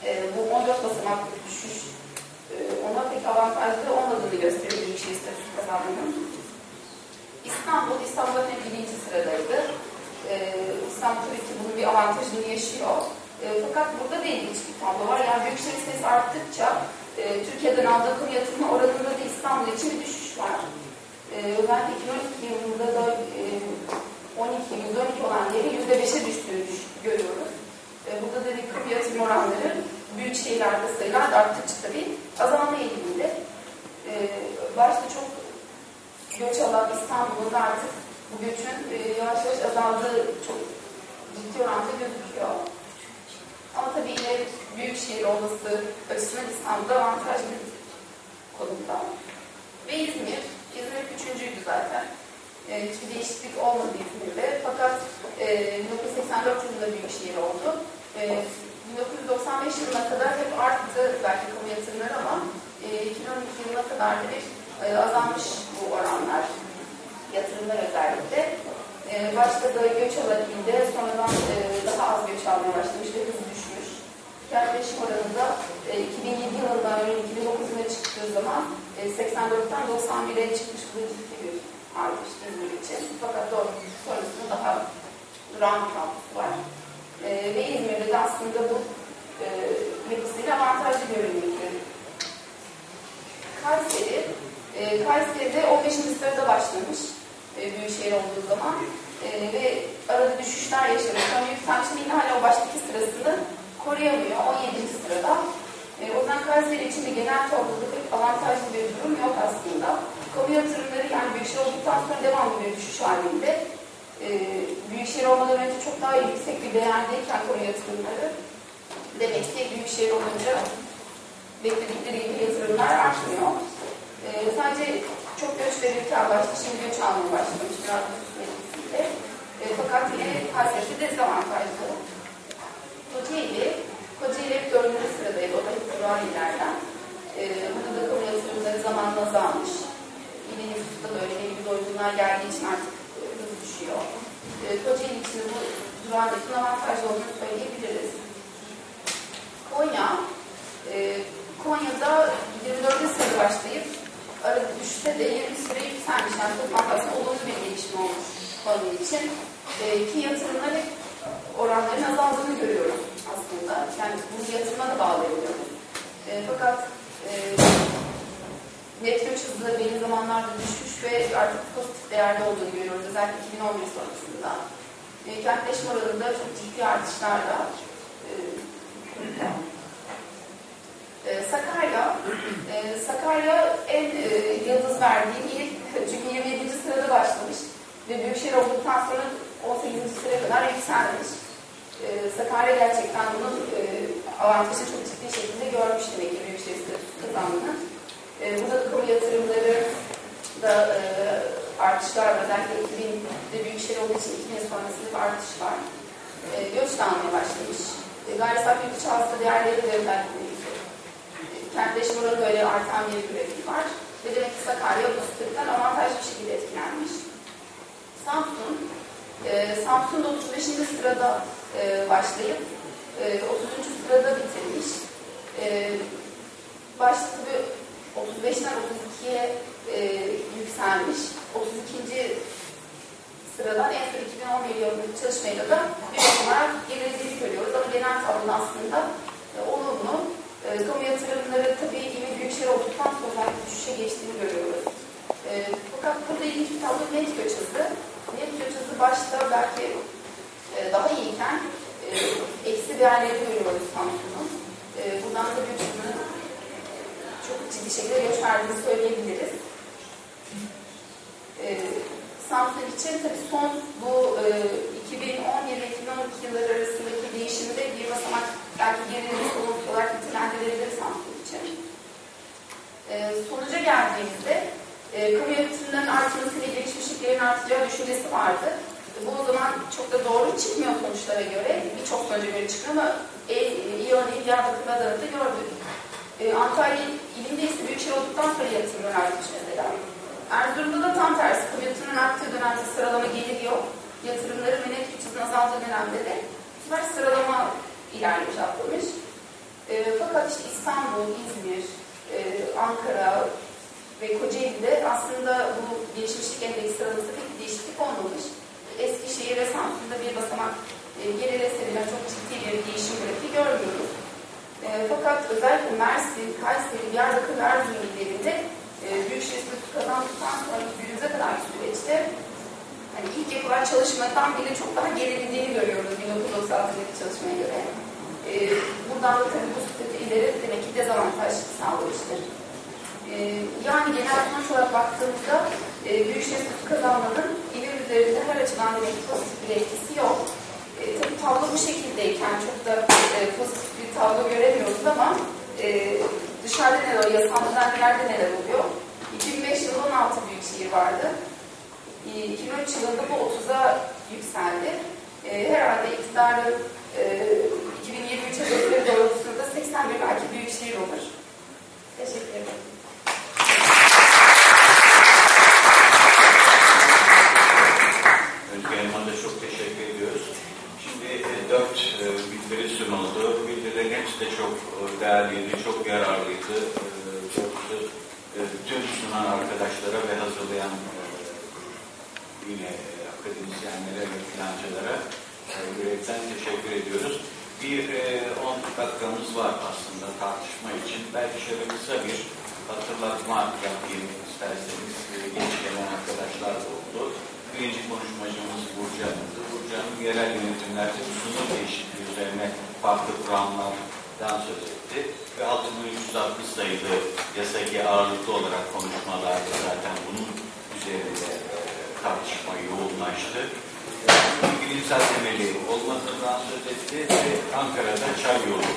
Speaker 7: e, bu 14 basamaklı düşüş ona pek avantajlı olmadığını gösteriyor Büyükşehir Statüsü kazanmanın. İstanbul, İstanbul hep birinci sıradaydı. E, İstanbul tabii ki bunun bir avantajını yaşıyor. E, fakat burada da ilginç bir tablo var. Yani Büyükşehir sayısı arttıkça e, Türkiye'den aldığı kamu yatırımı oranında da İstanbul için bir düşüş var. E, özellikle 2012 yılında da e, 12, 112 olan yeri %5'e düştüğünü düş- görüyoruz. E, burada da bir kamu yatırım oranları büyük şehirlerde sayılar arttıkça tabii azalma eğiliminde. E, başta çok göç alan İstanbul'un artık bu göçün e, yavaş yavaş azaldığı çok ciddi oranda gözüküyor. Ama tabii yine büyük şehir olması açısından İstanbul'da avantajlı konumda. Ve İzmir, İzmir üçüncüydü zaten. E, hiçbir değişiklik olmadı İzmir'de. Fakat e, 1984 yılında büyük şehir oldu. E, 1995 yılına kadar hep arttı belki kamu yatırımları ama e, 2012 yılına kadar da bir e, azalmış bu oranlar. Yatırımlar özellikle. E, başta da göç alan ilde sonradan e, daha az göç almaya başlamış ve hızlı düşmüş. Kentleşim oranında e, 2007 yılında örneğin 2009 yılına çıktığı zaman e, 84'ten 91'e çıkmış bu ciddi bir artış İzmir için. Fakat doğru sonrasında daha duran bir tablosu var. E, ve İzmir'de de aslında bu e, yapısıyla avantajlı görünmekte. Kayseri, e, Kayseri'de 15. sırada başlamış e, büyükşehir olduğu zaman e, ve arada düşüşler yaşamış. Ama yükselişin yine hala o baştaki sırasını koruyamıyor. 17. sırada. E, o yüzden Kayseri için de genel pek avantajlı bir durum yok aslında. Kamu yatırımları yani büyükşehir olduktan sonra devamlı bir düşüş halinde. E, büyükşehir olmadan önce çok daha yüksek bir değerdeyken kamu yatırımları demek ki büyükşehir olunca bekledikleri gibi yatırımlar artmıyor. E, sadece çok göç verirken başta şimdi göç almaya başlamış biraz etkisiyle. E, fakat yine Kayseri dezavantajlı. Kocaeli, Kocaeli hep dördüncü sıradaydı. O da hep duran illerden. E, burada da kamu yatırımları zamanla azalmış. Yine nüfusta da öyle bir doygunluğa geldiği için artık düşüyor. E, Kocaeli için bu durağındaki avantajlı olduğunu söyleyebiliriz. Konya, e, Konya'da 24. sırada başlayıp arada düşüşte de 20 süre yükselmiş. Yani toplam olumlu bir gelişme olmuş Konya için. E, ki yatırımlar hep oranların azaldığını görüyoruz aslında. Yani bunu yatırıma da bağlayabiliyoruz. E, fakat e, net göç hızı belli zamanlarda düşmüş ve artık pozitif değerde olduğunu görüyoruz. Özellikle 2011 sonrasında. E, kentleşme oranında çok ciddi artışlarla e, e, Sakarya, e, Sakarya en e, yıldız verdiğim ilk, çünkü 27. sırada başlamış ve Büyükşehir olduktan sonra 18. sıraya kadar yükselmiş. E, Sakarya gerçekten bunun e, avantajı çok ciddi şekilde görmüş demek ki Büyükşehir kazandığını. E, burada da kamu yatırımları da e, artışlar var. Özellikle 2000'de Büyükşehir olduğu için 2000 sonrasında bir artış var. E, göç de almaya başlamış. E, gayri safi yurt hasta değerleri de özellikle kentleşme oranı böyle artan bir grafik var. Ve demek ki Sakarya bu statüden avantajlı bir şekilde etkilenmiş. Samsun, e, Samsun'da 35. sırada e, başlayıp e, 30. sırada bitirmiş. E, başta tabii 35'ten 32'ye e, yükselmiş. 32. sıradan en son 2011 yılındaki çalışmayla da bir olarak gerilediğini görüyoruz. Ama genel tablo aslında e, olumlu. E, kamu yatırımları tabii yine büyükşehir olduktan sonra düşüşe geçtiğini görüyoruz. E, fakat burada ilginç bir tablo net göç hızı. Net göç hızı başta belki e, daha iyiyken e, eksi değerleri görüyoruz Samsun'un. E, buradan da göç hızının çok ciddi şekilde göç verdiğini söyleyebiliriz. Ee, e, Samsun için tabii son bu e, 2011-2012 yılları arasındaki değişimde bir basamak belki gerilim sorumluluk olarak nitelendirilebilir Samsun için. E, sonuca geldiğimizde e, kamu yönetimlerinin artmasıyla gelişmişliklerin artacağı düşüncesi vardı. E, bu o zaman çok da doğru çıkmıyor sonuçlara göre. Birçok sonuca göre çıkıyor ama en iyi örneği Diyarbakır'da da gördük. E, Antalya ilinde ise büyükşehir olduktan sonra yatırımlar artmış mesela. Erzurum'da da tam tersi. Kamu yatırımının arttığı dönemde sıralama gelir yok. Yatırımların ve net bütçesinin azaldığı dönemde de sefer sıralama ilerlemiş, atlamış. E, fakat işte İstanbul, İzmir, e, Ankara ve Kocaeli'de aslında bu gelişmişlik endeksi sıralamasında pek değişiklik olmamış. Eskişehir ve Samsun'da bir basamak e, gerilese bile çok ciddi bir değişim grafiği görmüyoruz. E, fakat özellikle Mersin, Kayseri, Diyarbakır ve Erzurum illerinde e, Büyükşehir statüsü kazandıktan sonra günümüze kadar süreçte hani ilk yapılan çalışmadan bile çok daha gerilindiğini görüyoruz 1996'daki çalışmaya göre. E, buradan da tabii bu statü ileri demek ki dezavantaj sağlamıştır. E, yani genel sonuç olarak baktığımızda e, Büyükşehir statüsü kazanmanın ileri üzerinde her açıdan demek ki pozitif bir etkisi yok. E, tabii tablo bu şekildeyken çok da e, pozitif tablo göremiyoruz ama e, dışarıda neler oluyor, yasal nedenlerde neler oluyor? 2005 yılında 16 büyük şehir vardı. E, 2003 yılında bu 30'a yükseldi. E, herhalde iktidarın e, 2023 hedefleri doğrultusunda 81 belki büyük şehir olur. Teşekkür ederim.
Speaker 2: Özge Hanım'a da çok teşekkür ediyoruz. Şimdi e, dört e, bildiri sunuldu. Bildirilerin hepsi de çok e, değerliydi, çok yararlıydı. Doğrusu tüm sunan arkadaşlara ve hazırlayan e, yine e, akademisyenlere ve plancılara e, yürekten teşekkür ediyoruz. Bir e, 10 dakikamız var aslında tartışma için. Belki şöyle kısa bir hatırlatma yapayım isterseniz. Geç gelen arkadaşlar da oldu. Birinci konuşmacımız Burcu Hanım'dı. Yerel yönetimlerde sunum değişikliği üzerine farklı kuramlardan söz etti. Ve 6360 sayılı yasaki ağırlıklı olarak konuşmalarda zaten bunun üzerinde e, tartışma yoğunlaştı. Bilimsel temeli olmadığından söz etti ve Ankara'da Çay Yolu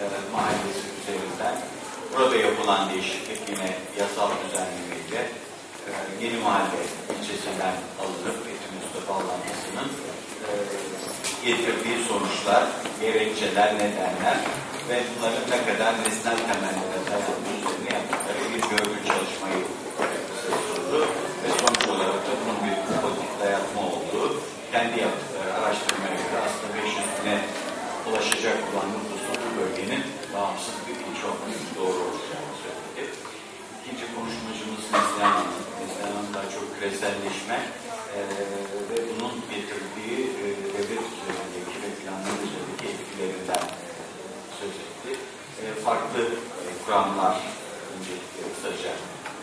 Speaker 2: e, mahallesi üzerinden burada yapılan değişiklik yine yasal düzenlemeyle e, Yeni Mahalle ilçesinden alınıp Etim Mustafa bağlantısının e, getirdiği sonuçlar, gerekçeler, nedenler ve bunların ne kadar nesnel temellere dayandığı üzerine yaptıkları bir görgü çalışmayı söz oldu ve sonuç olarak da bunun bir politik dayatma olduğu, kendi yaptıkları araştırmaya göre aslında 500 bine ulaşacak olan nüfusun bu bölgenin bağımsız bir ilçe olması doğru olacağını söyledi. İkinci konuşmacımız Neslihan Hanım. Neslihan Hanım daha çok küreselleşme eee, ve bunun getirdiği e, devlet üzerindeki ve planlar üzerindeki etkilerinden e, söz etti. E, farklı e, kuramlar öncelikle kısaca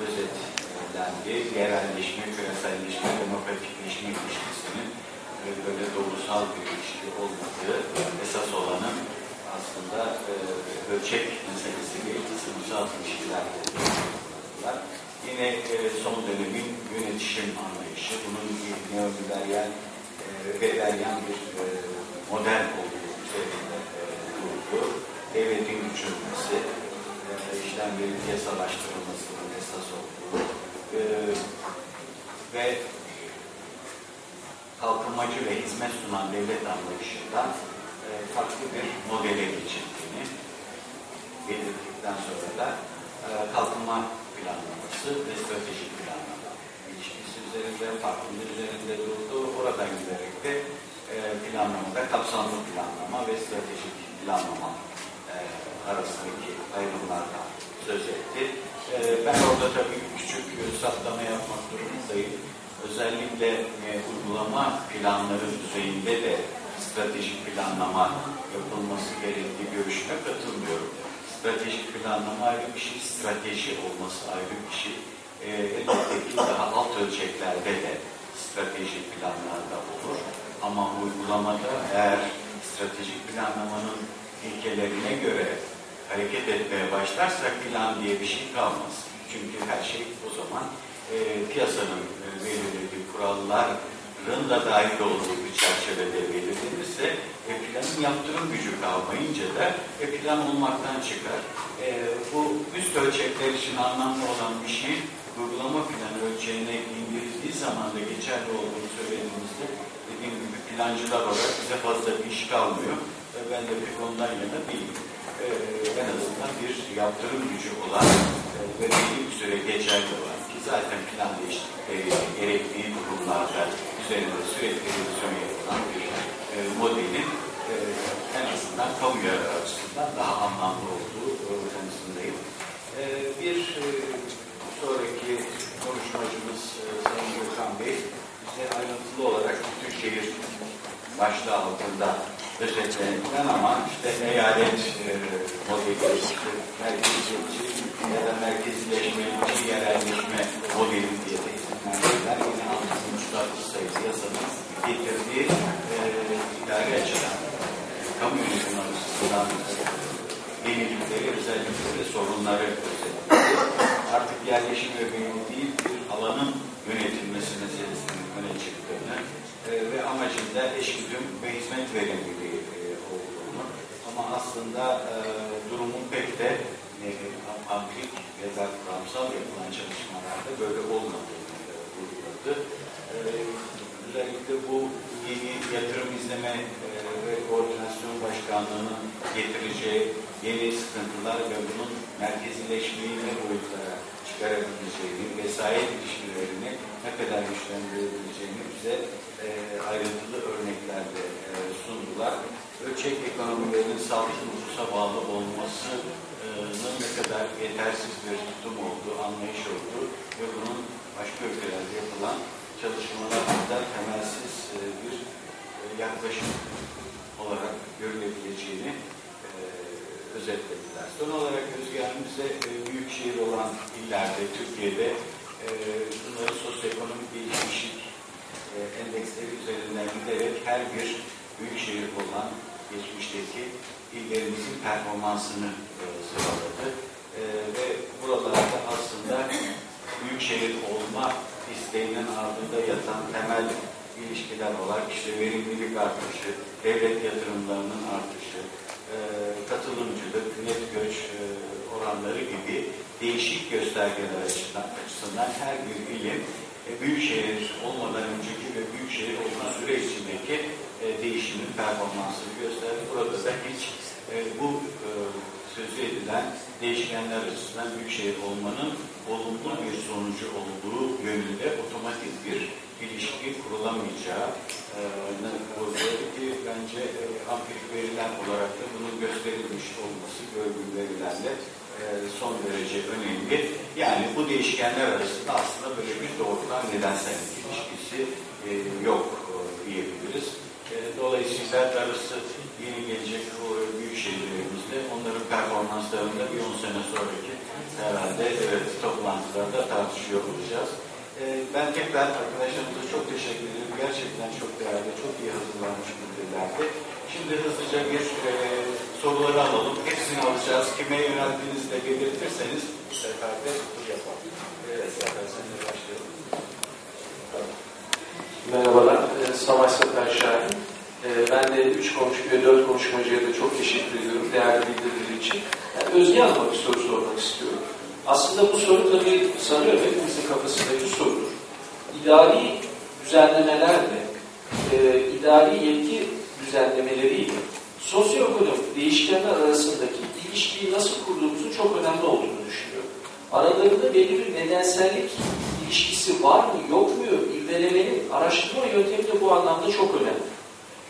Speaker 2: özetlendi. Yerelleşme, küreselleşme, demokratikleşme ilişkisinin e, böyle doğrusal bir ilişki olmadığı esas olanın aslında e, ölçek meselesi değil, sınıfsal ilişkiler var. Yine e, son dönemin yönetişim anlayışı, bunun neoliberyal, e, rebelyan bir e, model olduğu üzerinde e. Devletin küçülmesi, e, işlemlerin yasalaştırılmasının esas olduğu e, ve kalkınmacı ve hizmet sunan devlet anlayışından e, farklı bir modele geçildiğini belirttikten sonra da e, kalkınma planlaması ve stratejik planlama ilişkisi üzerinde, farklı üzerinde durdu. Oradan giderek de e, planlamada kapsamlı planlama ve stratejik planlama e, arasındaki ayrımlardan söz etti. E, ben orada tabii küçük saptama yapmak durumundayım. Özellikle e, uygulama planları düzeyinde de stratejik planlama yapılması gerektiği görüşüne katılmıyorum. Stratejik planlama ayrı bir şey, strateji olması ayrı bir şey. E, elbette ki daha alt ölçeklerde de stratejik planlarda olur. Ama uygulamada eğer stratejik planlamanın ilkelerine göre hareket etmeye başlarsak plan diye bir şey kalmaz. Çünkü her şey o zaman e, piyasanın e, belirlediği kurallar bakanlığın da dahil olduğu bir çerçevede belirlenirse e, planın yaptırım gücü kalmayınca da e, plan olmaktan çıkar. E, bu üst ölçekler için anlamlı olan bir şey uygulama planı ölçeğine indirildiği zaman da geçerli olduğunu söylediğimizde dediğim gibi plancılar olarak bize fazla bir iş kalmıyor. E, ben de pek ondan yana değilim. E, en azından bir yaptırım gücü olan e, ve belli bir süre geçerli olan ki zaten plan değişiklikleri gerektiği durumlarda üzerinde sürekli revizyon yapılan bir e, modelin e, en azından kamu yararı açısından daha anlamlı olduğu e, konusundayım. E, bir e, sonraki konuşmacımız e, Sayın Gökhan Bey bize ayrıntılı olarak bütün şehir başlığı altında özetlenen ama işte eyalet e, modeli, işte merkeziyetçi ya da merkezileşmeci yerelleşme modeli diye de isimlendirilen yine 6.3 sayılı yasanın getirdiği e, idari açıdan kamu yönetimi açısından yenilikleri, özellikleri sorunları. Artık yerleşim ve büyüme değil bir alanın yönetilmesi meselesinin öne çıktığını e, ve amacında eşgüdüm ve hizmet verimliliği e, olduğunu ama aslında e, durumun pek de e, amplik ya da kuramsal yapılan çalışmalarda böyle olmadığını e, vurguladı. Özellikle bu yeni yatırım izleme e, ve koordinasyon başkanlığının getireceği yeni sıkıntılar ve bunun merkezileşmeyi ne boyutlara çıkarabileceğini, vesayet ilişkilerini ne kadar güçlendirebileceğini bize e, ayrıntılı örneklerde e, sundular. Ölçek ekonomilerinin salt nüfusa bağlı olmasının ne kadar yetersiz bir tutum olduğu, anlayış olduğu ve bunun başka ülkelerde yapılan çalışmalarda temelsiz e, bir e, yaklaşım olarak görülebileceğini e, özetlediler. Son olarak Özge'mize e, büyük şehir olan illerde, Türkiye'de bunları sosyoekonomik gelişmişlik e, endeksleri üzerinden giderek her bir büyük şehir olan geçmişteki illerimizin performansını sıraladı. Ve buralarda aslında büyük şehir olma isteğinin ardında yatan temel ilişkiler olarak işte verimlilik artışı, devlet yatırımlarının artışı, e, katılımcılık, net göç e, oranları gibi değişik göstergeler açısından, her bir ilim e, büyükşehir olmadan önceki ve büyükşehir olma süre içindeki e, değişimin performansını gösterdi. Burada da hiç bu e, sözü edilen değişkenler açısından büyükşehir olmanın olumlu bir sonucu olduğu yönünde otomatik bir ilişki kurulamayacağı e, vurguladı ki bence e, ampirik veriler olarak da bunun gösterilmiş olması görgül verilerle e, son derece önemli. Yani bu değişkenler arasında aslında böyle bir doğrudan nedensellik ilişkisi e, yok e, diyebiliriz. E, dolayısıyla darısı yeni gelecek büyük şehirlerimizde onların performanslarında bir 10 sene sonraki herhalde evet, toplantılarda tartışıyor olacağız. E, ben tekrar arkadaşlarımıza çok teşekkür ederim. Gerçekten çok değerli, çok iyi hazırlanmış bilgilerdi. Şimdi hızlıca bir e, soruları alalım. Hepsini alacağız. Kime yöneldiğinizi de belirtirseniz bu sefer de yapalım. Evet, zaten seninle başlayalım.
Speaker 8: Merhabalar, e, Savaş Satar Şahin. E, Ben de üç konuşmaya, dört konuşmacıya da çok teşekkür ediyorum değerli bildirileri için. Yani Özge Hanım'a bir soru sormak istiyorum. Aslında bu soru tabii sanıyorum hepimizin kafasında bir sorudur. İdari düzenlemelerle, e, idari yetki düzenlemeleriyle sosyoekonomik değişkenler arasındaki ilişkiyi nasıl kurduğumuzun çok önemli olduğunu düşünüyorum. Aralarında belli bir nedensellik ilişkisi var mı yok mu irdelemenin araştırma yöntemi de bu anlamda çok önemli.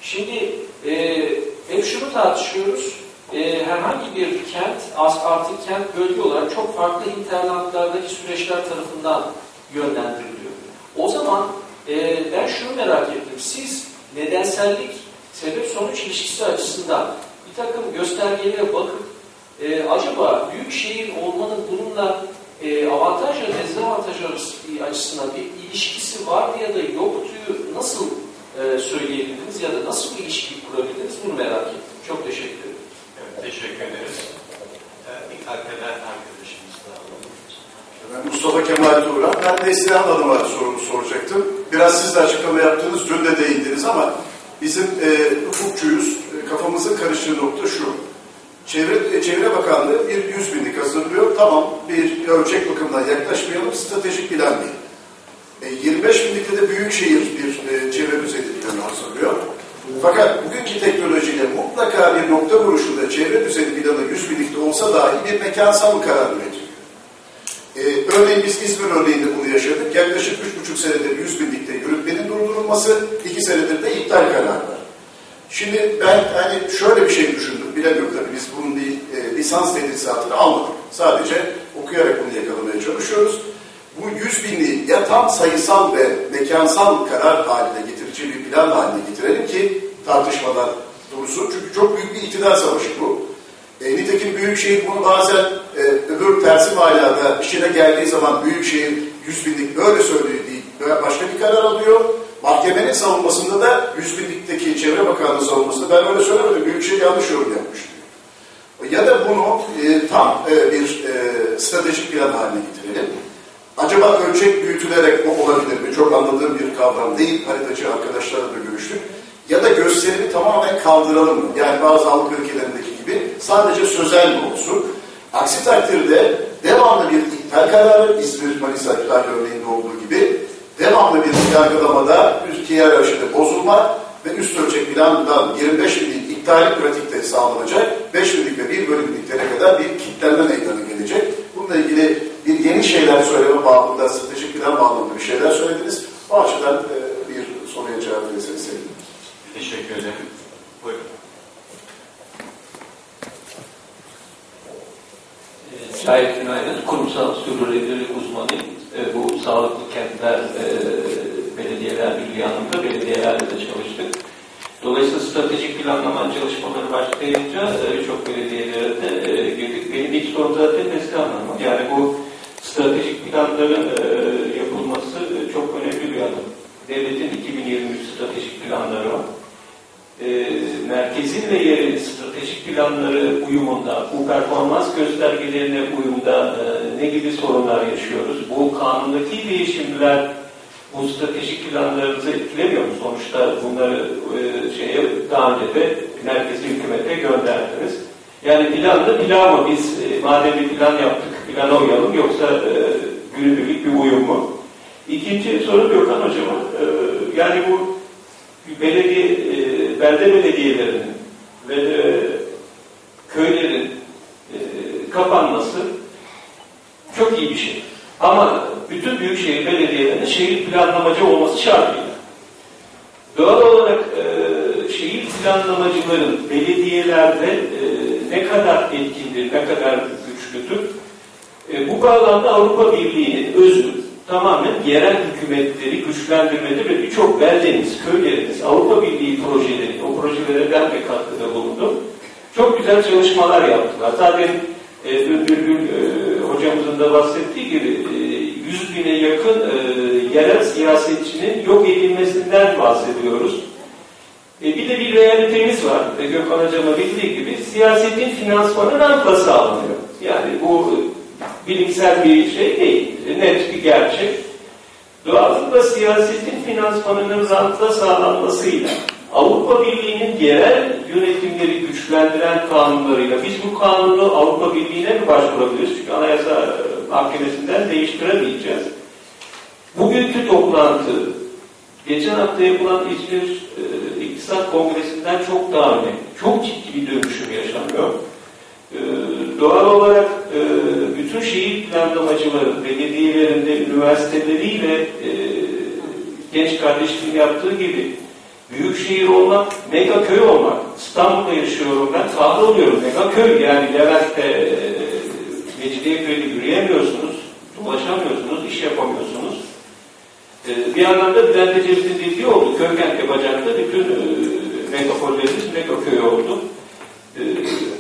Speaker 8: Şimdi e, hep şunu tartışıyoruz. E, herhangi bir kent artık kent bölge olarak çok farklı internatlardaki süreçler tarafından yönlendiriliyor. O zaman e, ben şunu merak ettim. Siz nedensellik sebep sonuç ilişkisi açısından bir takım göstergelere bakıp e, acaba büyük şehir olmanın bununla e, avantaj ve dezavantaj açısından bir ilişkisi vardı ya da yoktu nasıl e, söyleyebiliriz ya da nasıl bir ilişki kurabiliriz bunu merak ettim. Çok teşekkür ederim.
Speaker 2: Evet, teşekkür ederiz. Ee, ilk arkadaşlar arkadaşımız da alalım.
Speaker 9: Ben Mustafa Kemal Turan. Ben Neslihan Hanım'a sorumu soracaktım. biraz siz de açıklama yaptınız, dün de değindiniz ama bizim e, hukukçuyuz, e, kafamızın karıştığı nokta şu. Çevre, e, Çevre Bakanlığı bir 100 binlik hazırlıyor. Tamam bir ölçek bakımından yaklaşmayalım, stratejik plan değil. E, 25 binlikte de Büyükşehir bir e, çevre düzeni planı hazırlıyor. Fakat bugünkü teknolojiyle mutlaka bir nokta vuruşunda çevre düzeni planı 100 binlikte olsa dahi bir mekansal karar üretiliyor. Ee, örneğin biz İzmir örneğinde bunu yaşadık. Yaklaşık üç buçuk senedir 100 binlikte yürütmenin durdurulması, iki senedir de iptal kararı. Şimdi ben hani şöyle bir şey düşündüm. Bilemiyorum tabii biz bunun değil, e, lisans tedrisatını almadık. Sadece okuyarak bunu yakalamaya çalışıyoruz. Bu 100 binliği ya tam sayısal ve mekansal karar haline getirici bir plan haline getirelim ki tartışmadan dursun. Çünkü çok büyük bir iktidar savaşı bu. E, nitekim Büyükşehir bunu bazen e, öbür tersi manada işine geldiği zaman Büyükşehir 100 binlik böyle söylüyor değil başka bir karar alıyor. Mahkemenin savunmasında da 100 binlikteki Çevre Bakanlığı savunmasında ben öyle söylemedim. Büyükşehir yanlış yorum yapmış diyor. Ya da bunu e, tam e, bir e, stratejik plan haline getirelim. Acaba ölçek büyütülerek o olabilir mi? Çok anladığım bir kavram değil. Haritacı arkadaşlarla da görüştük. Ya da gösterimi tamamen kaldıralım mı? Yani bazı Avrupa ülkelerindeki gibi sadece sözel mi olsun? Aksi takdirde devamlı bir iptal kararı, İzmir, Manisa iptal örneğinde olduğu gibi devamlı bir yargılamada üst hiyerarşide bozulma ve üst ölçek plandan 25 binlik iptali pratikte sağlanacak. 5 binlik ve 1 bölü binliklere kadar bir kitlenme meydana gelecek. Bununla ilgili bir yeni şeyler söyleme bağlamında, stratejik plan bağlamında bir şeyler söylediniz. O açıdan e, bir soruya cevap verirseniz sevinirim.
Speaker 2: Teşekkür ederim. Buyurun.
Speaker 6: Şahit Günaydın, kurumsal sürdürülebilirlik uzmanıyım. E, bu sağlıklı kentler, e, belediyeler birliği anlamında belediyelerle de çalıştık. Dolayısıyla stratejik planlama çalışmaları başlayınca e, birçok belediyelere de e, girdik. Benim ilk sorum zaten tezgah anlamı. Yani bu stratejik planların e, yapılması e, çok önemli bir adım. Devletin 2023 stratejik planları var e, merkezin ve yerin stratejik planları uyumunda, bu performans göstergelerine uyumda e, ne gibi sorunlar yaşıyoruz? Bu kanundaki değişimler bu stratejik planlarınızı etkilemiyor mu? Sonuçta bunları e, şeye daha önce de merkezi hükümete gönderdiniz. Yani plan da plan mı? Biz e, madem bir plan yaptık, plana uyalım yoksa e, günübirlik bir uyum mu? İkinci soru Gökhan Hocam'a. E, yani bu belediye, e, belde belediyelerinin ve e, köylerin e, kapanması çok iyi bir şey. Ama bütün büyükşehir belediyelerinin şehir planlamacı olması şartıyla. Doğal olarak e, şehir planlamacıların belediyelerde e, ne kadar etkindir, ne kadar güçlüdür? E, bu bağlamda Avrupa Birliği'nin özü tamamen yerel hükümetleri güçlendirmede ve birçok beldeniz, köyleriniz, Avrupa Birliği projeleri, o projelere ben de katkıda bulundum. Çok güzel çalışmalar yaptılar. Zaten e, Bülbül e, hocamızın da bahsettiği gibi e, 100 bine yakın e, yerel siyasetçinin yok edilmesinden bahsediyoruz. E, bir de bir realitemiz var. E, Gökhan Hocam'a bildiği gibi siyasetin finansmanı rantla sağlanıyor. Yani bu bilimsel bir şey değil, net bir gerçek. Doğallıkla siyasetin finansmanının rantla sağlanmasıyla Avrupa Birliği'nin yerel yönetimleri güçlendiren kanunlarıyla biz bu kanunu Avrupa Birliği'ne mi başvurabiliriz? Çünkü Anayasa Mahkemesi'nden değiştiremeyeceğiz. Bugünkü toplantı, geçen hafta yapılan İzmir e, İktisat Kongresi'nden çok daha önemli. Çok ciddi bir dönüşüm yaşanıyor. E, doğal olarak e, bütün şehir planlamacıları, belediyelerinde, üniversiteleriyle e, genç kardeşliğin yaptığı gibi büyük şehir olmak, mega köy olmak. İstanbul'da yaşıyorum ben, kahroluyorum. Mega köy yani Levent'te, e, Mecidiyeköy'de yürüyemiyorsunuz, ulaşamıyorsunuz, iş yapamıyorsunuz. E, bir yandan da Bülent dediği oldu. Köy kent yapacakta bütün e, megapollerimiz mega köy oldu. E,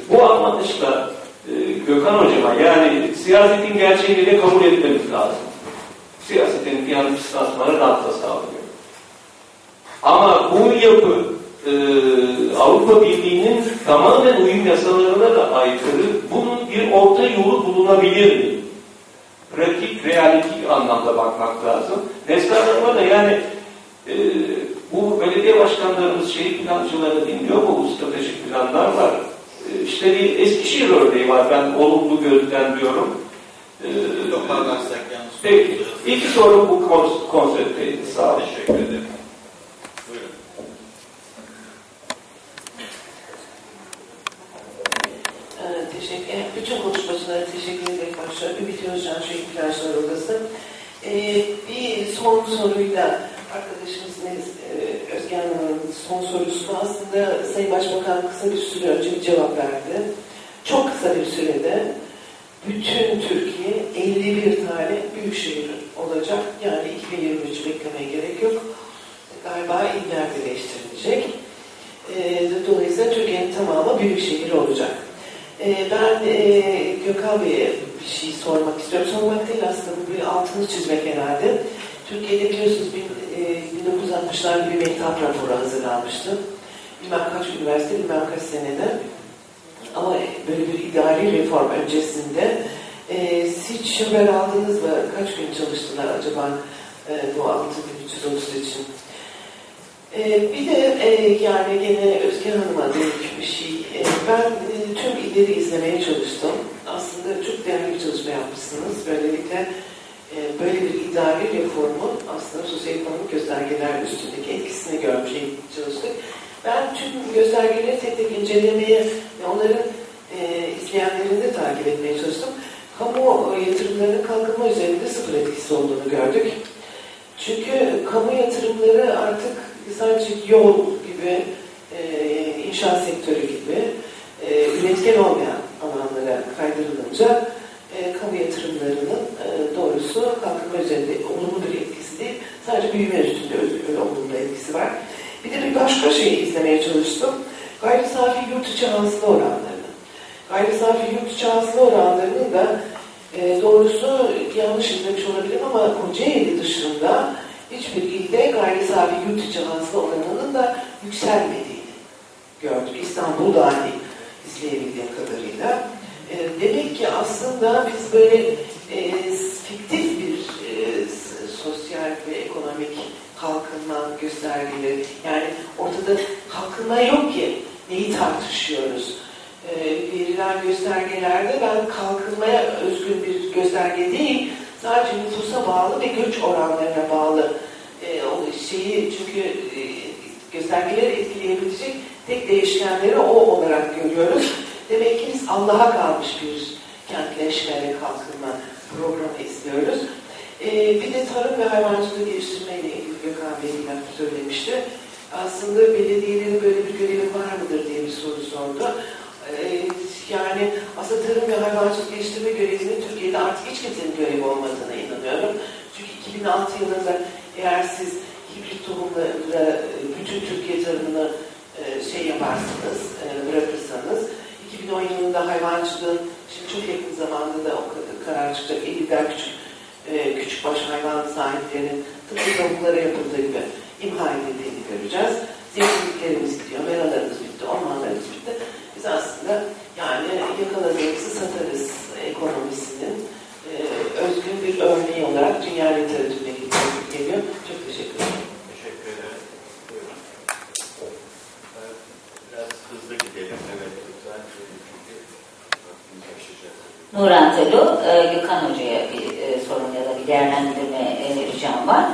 Speaker 6: bu anlatışla e, Gökhan Hocama yani siyasetin gerçeğini de kabul etmemiz lazım. Siyasetin fiyatı finansmanı rahatla sağlıyor. Ama bu yapı e, Avrupa Birliği'nin tamamen uyum yasalarına da aykırı. Bunun bir orta yolu bulunabilir mi? Pratik, realistik anlamda bakmak lazım. Neslihan Hanım'a da yani Ee, bu belediye başkanlarımız şehir plancıları dinliyor mu? Bu stratejik planlar var. Ee, işte bir Eskişehir örneği var. Ben olumlu gözlemliyorum. Ee,
Speaker 2: Toparlarsak yalnız.
Speaker 6: Peki. İlk soru bu kon- konseptteydi. Sağ olun.
Speaker 2: Teşekkür ederim. Buyurun.
Speaker 10: Ee, Teşekkür ederim. Bütün konuşmacılara teşekkür ederim. Başta Ümit Özcan Şehir Plajlar Odası. Ee, bir son soruyla Son sorusuna aslında Sayın Başbakan kısa bir süre önce bir cevap verdi. Çok kısa bir sürede bütün Türkiye 51 tane büyük şehir olacak. Yani 2023 beklemeye gerek yok. Galiba iller birleştirilecek. Ee, dolayısıyla Türkiye'nin tamamı büyük şehir olacak. Ee, ben e, Gökhan Bey'e bir şey sormak istiyorum. Sormak değil aslında bu bir altını çizmek herhalde. Türkiye'de biliyorsunuz bin, e, 1960'larda bir mektap raporu hazırlanmıştı. Bilmem kaç üniversite, bilmem kaç senede. Ama böyle bir idari reform öncesinde e, hiç haber aldınız mı? Kaç gün çalıştılar acaba e, bu 6330 için? Ee, bir de e, yani gene Özgen Hanım'a dönük bir şey. Ee, ben e, tüm illeri izlemeye çalıştım. Aslında çok değerli bir çalışma yapmışsınız. Böylelikle e, böyle bir idari reformun aslında sosyoekonomik göstergeler üstündeki etkisini görmeye çalıştık. Ben tüm göstergeleri tek tek incelemeye ve onların e, izleyenlerini de takip etmeye çalıştım. Kamu yatırımlarının kalkınma üzerinde sıfır etkisi olduğunu gördük. Çünkü kamu yatırımları artık sadece yol gibi, e, inşaat sektörü gibi e, üretken olmayan alanlara kaydırılınca e, kamu yatırımlarının e, doğrusu kalkınma üzerinde olumlu bir etkisi değil, sadece büyüme üstünde öyle olumlu etkisi var. Bir de bir başka şeyi izlemeye çalıştım. Gayri safi yurt içi hasıla oranlarını. Gayri safi yurt içi hasıla oranlarının da e, doğrusu yanlış izlemiş olabilirim ama Kocaeli dışında hiçbir ilde gayri safi yurt içi hasıla oranının da yükselmediğini gördük. İstanbul dahil izleyebildiğim kadarıyla. E, demek ki aslında biz böyle e, fiktif bir e, sosyal ve ekonomik kalkınma göstergeleri yani ortada kalkınma yok ki neyi tartışıyoruz? E, verilen göstergelerde ben kalkınmaya özgün bir gösterge değil sadece nüfusa bağlı ve göç oranlarına bağlı e, o şeyi çünkü e, göstergeleri etkileyebilecek tek değişkenleri o olarak görüyoruz. Demek ki biz Allah'a kalmış bir kentleşme ve kalkınma programı istiyoruz. Ee, bir de tarım ve hayvancılığı geliştirmeyle ilgili Gökhan Bey bir laf söylemişti. Aslında belediyelerin böyle bir görevi var mıdır diye bir soru sordu. Ee, yani aslında tarım ve hayvancılık geliştirme görevinin Türkiye'de artık hiç kimsenin görevi olmadığına inanıyorum. Çünkü 2006 yılında eğer siz hibrit tohumlarla bütün Türkiye tarımını e, şey yaparsanız, e, bırakırsanız 2010 yılında hayvancılığın şimdi çok yakın zamanda da o karar çıkacak 50'den küçük e, küçük baş hayvan sahiplerinin tıpkı tavuklara yapıldığı gibi imha edildiğini göreceğiz. Zeytinliklerimiz gidiyor, meralarımız bitti, ormanlarımız bitti. Biz aslında yani yakaladığımızı satarız ekonomisinin e, özgün bir örneği olarak dünya literatürüne geliyor. Çok teşekkür ederim.
Speaker 2: Teşekkür ederim. Buyurun. Evet, Biraz hızlı gidelim. Evet, lütfen. Çünkü vaktimiz aşacak.
Speaker 11: Nurhan Telu, e, Gökhan Hoca'ya bir e, sorun ya da bir değerlendirme e, ricam var.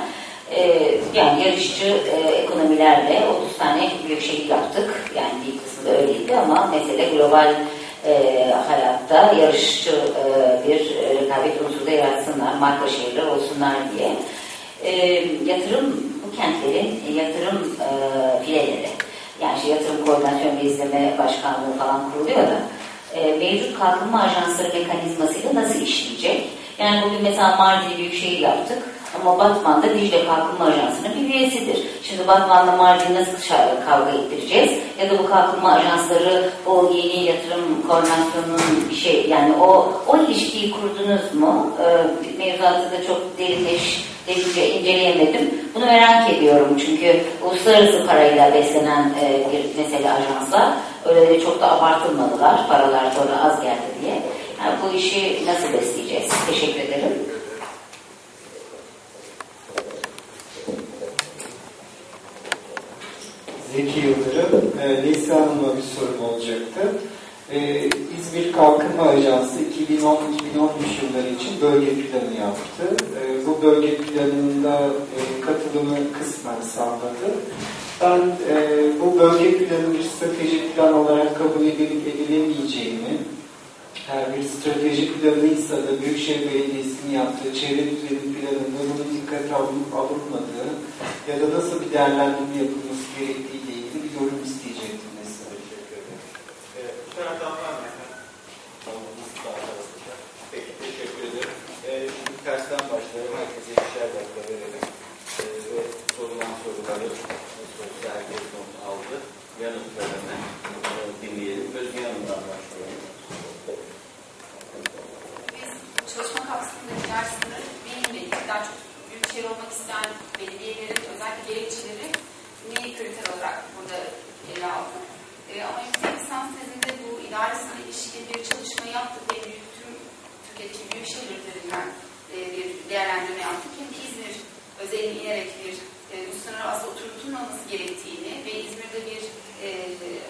Speaker 11: E, yani yarışçı e, ekonomilerle 30 tane büyük şehir yaptık. Yani bir kısmı da öyleydi ama mesele global e, hayatta yarışçı e, bir e, rekabet unsuru da yaratsınlar, marka şehirler olsunlar diye. E, yatırım, bu kentlerin yatırım e, fileleri, yani işte yatırım koordinasyon ve izleme başkanlığı falan kuruluyor da e, mevcut kalkınma ajansları mekanizmasıyla nasıl işleyecek? Yani bugün mesela Mardin'i büyükşehir yaptık ama Batman'da Dicle Kalkınma Ajansı'nın bir üyesidir. Şimdi Batman'la Mardin'i nasıl dışarı kavga ettireceğiz? Ya da bu kalkınma ajansları o yeni yatırım koordinasyonunun bir şey yani o o ilişkiyi kurdunuz mu? Ee, mevzuatı da çok derinleş, derince inceleyemedim. Bunu merak ediyorum çünkü uluslararası parayla beslenen e, bir mesele ajanslar öyle de çok da abartılmadılar. Paralar sonra az geldi diye. Yani bu işi nasıl besleyeceğiz? Teşekkür ederim.
Speaker 12: Zeki Yıldırım. E, Leysa Hanım'a bir sorum olacaktı. E, İzmir Kalkınma Ajansı 2010-2013 yılları için bölge planı yaptı. E, bu bölge planında e, katılımı kısmen sağladı. Ben e, bu bölge planı bir stratejik plan olarak kabul edilip edilemeyeceğini, her bir strateji planıysa da Büyükşehir Belediyesi'nin yaptığı çevre düzeni planında bunun dikkate alın- alınmadığı ya da nasıl bir değerlendirme yapılması gerektiği ile ilgili bir yorum mesela.
Speaker 4: Taraftan var mı?
Speaker 2: Peki, teşekkür ederim. Ee, şimdi tersten başlayalım. Herkese ikişer dakika verelim. Ee, ve sorulan soruları olsa herkes not aldı. Yanıtlarını e, dinleyelim. Özgün Hanım'dan başlayalım.
Speaker 7: Biz çalışma kapsamındaki dersinde benimle daha çok büyük şehir olmak isteyen belediyelerin özellikle gerekçeleri neyi kriter olarak burada ele aldık. E, ama yüksek lisans tezinde bu idaresine ilişkin bir çalışma yaptık ve büyük tüm Türkiye'deki büyük şehirler üzerinden e, bir değerlendirme yaptık. Hem İzmir özeline bir e, uluslararası oturtulmaması gerektiğini ve İzmir'de bir e,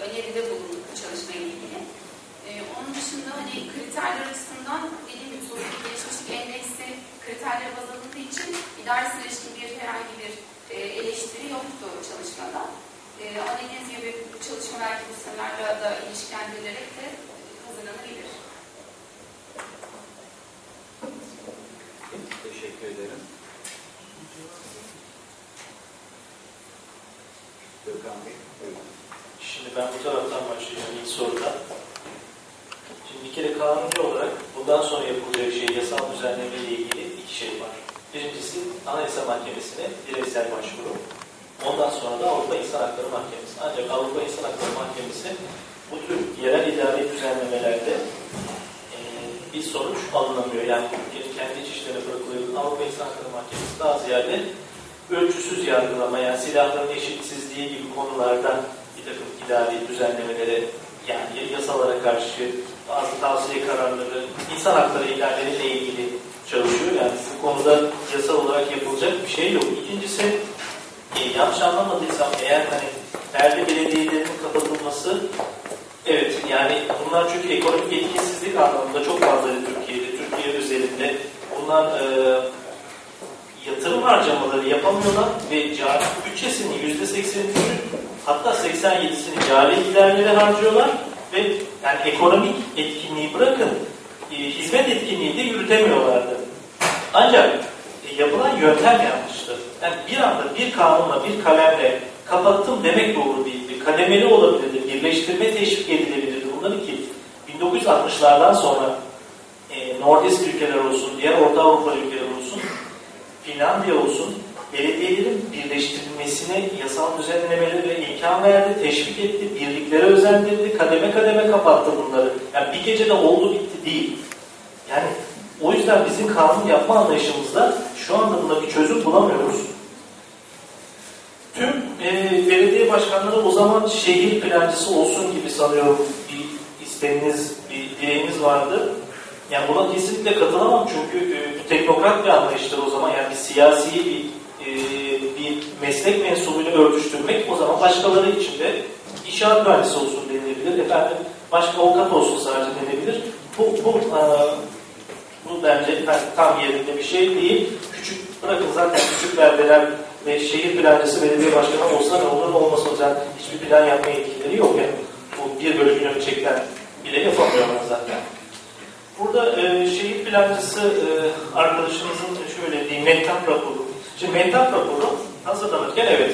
Speaker 7: öneride bulunduk bu çalışmayla ilgili. Ee, onun dışında hani kriterler açısından dediğim gibi sosyal gelişmişlik endeksi kriterlere baz alındığı için idaresine ilişkin bir herhangi bir e, eleştiri yoktu çalışmada. E, ama dediğiniz gibi çalışma belki bu senelerle da ilişkilendirilerek de hazırlanabilir.
Speaker 2: Teşekkür ederim. Gökhan Bey, buyurun.
Speaker 4: Şimdi ben bu taraftan başlayacağım ilk soruda. Şimdi bir kere kanuncu olarak bundan sonra yapılacak şey yasal düzenleme ile ilgili iki şey var. Birincisi Anayasa Mahkemesi'ne bireysel başvuru. Ondan sonra da Avrupa İnsan Hakları Mahkemesi. Ancak Avrupa İnsan Hakları Mahkemesi bu tür yerel idari düzenlemelerde e, bir sonuç alınamıyor. Yani ülkenin kendi iç işlerine bırakılıyor. Avrupa İnsan Hakları Mahkemesi daha ziyade ölçüsüz yargılama, yani silahların eşitsizliği gibi konularda bir takım idari düzenlemelere yani yasalara karşı bazı tavsiye kararları, insan hakları ihlalleriyle ilgili çalışıyor. Yani bu konuda yasal olarak yapılacak bir şey yok. İkincisi e, yanlış anlamadıysam eğer hani perde belediyelerinin kapatılması evet yani bunlar çünkü ekonomik etkisizlik anlamında çok fazla Türkiye'de, Türkiye özelinde bunlar e, yatırım harcamaları yapamıyorlar ve cari bütçesinin yüzde seksenini hatta 87'sini cari giderlere harcıyorlar ve yani ekonomik etkinliği bırakın e, hizmet etkinliği de yürütemiyorlardı. Ancak e, yapılan yöntem yanlıştı. Yani bir anda bir kanunla bir kalemle kapattım demek doğru değildi. Kademeli olabilirdi, birleştirme teşvik edilebilirdi. Bunları ki 1960'lardan sonra e, Nordisk ülkeler olsun, diğer Orta Avrupa ülkeler olsun Finlandiya olsun belediyelerin birleştirilmesine yasal düzenlemeleri imkan verdi, teşvik etti, birliklere özendirdi, kademe kademe kapattı bunları. Yani bir gecede oldu bitti değil. Yani o yüzden bizim kanun yapma anlayışımızda şu anda buna bir çözüm bulamıyoruz. Tüm e, belediye başkanları o zaman şehir plancısı olsun gibi sanıyorum bir isteğiniz, bir dileğiniz vardı. Yani buna kesinlikle katılamam çünkü e, bu teknokrat bir anlayıştır o zaman. Yani bir siyasi bir, e, bir meslek mensubuyla örtüştürmek o zaman başkaları için de inşaat mühendisi olsun denilebilir. Efendim başka avukat olsun sadece denilebilir. Bu, bu, e, bu bence tam yerinde bir şey değil. Küçük, bırakın zaten küçük beldeler ve şehir plancısı belediye başkanı olsa ne olur ne olmasa zaten hiçbir plan yapma yetkileri yok yani. Bu bir bölü ölçekten bile yapamıyorlar zaten. Burada e, şehir plancısı e, arkadaşımızın şöyle diyeyim mektap raporu. Şimdi mektap raporu hazırlanırken evet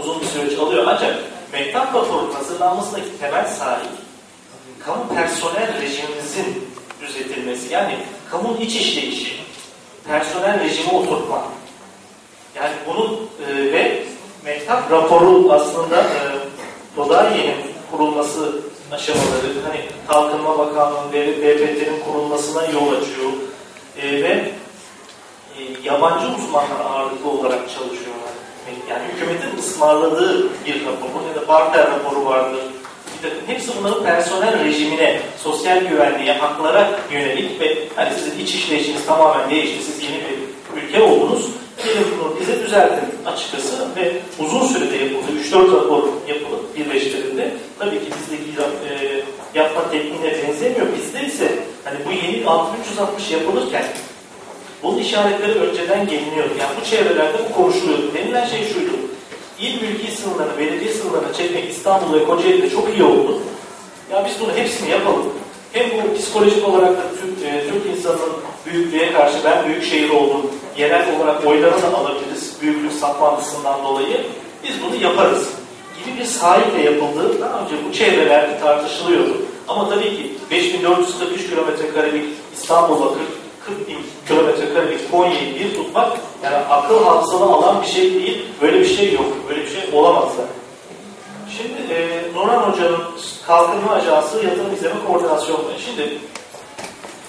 Speaker 4: uzun bir süreç alıyor ancak mektap raporu hazırlanmasındaki temel sahip kamu personel rejimimizin düzeltilmesi. Yani kamunun iç işleyişi, personel rejimi oturtma. Yani bunun e, ve mektap raporu aslında e, Dodayi'nin kurulması aşamaları, hani Kalkınma Bakanlığı ve BPT'nin kurulmasına yol açıyor e, ve e, yabancı uzmanlar ağırlıklı olarak çalışıyorlar. Yani hükümetin ısmarladığı bir rapor ya da Barter raporu vardır. Bir takım, hepsi bunların personel rejimine, sosyal güvenliğe, haklara yönelik ve hani sizin iç işleyişiniz tamamen değişti, siz yeni bir ülke oldunuz. gelin bunu bize düzeltin açıkçası ve uzun sürede yapıldı. 3-4 rapor yapılıp birleştirildi. Tabii ki bizdeki e, yapma tekniğine benzemiyor. Bizde ise hani bu yeni 6360 yapılırken bunun işaretleri önceden geliniyordu. Yani bu çevrelerde bu konuşuluyordu. Denilen şey sınırlarını, belediye sınırlarını çekmek İstanbul ve Kocaeli'de çok iyi oldu. Ya biz bunu hepsini yapalım. Hem bu psikolojik olarak da Türk, e, Türk insanının büyüklüğe karşı ben büyük şehir oldum, yerel olarak oylarını da alabiliriz büyüklük saplantısından dolayı. Biz bunu yaparız gibi bir sahiple yapıldığı daha önce bu çevrelerde tartışılıyordu. Ama tabii ki 5443 kilometre karelik İstanbul'la 40, 40 bin kilometre karelik Konya'yı bir tutmak yani akıl hafızalı alan bir şey değil. Böyle bir şey yok. Böyle bir şey olamaz da. Şimdi e, Nurhan Hoca'nın Kalkınma Ajansı Yatırım İzleme Koordinasyonu. Şimdi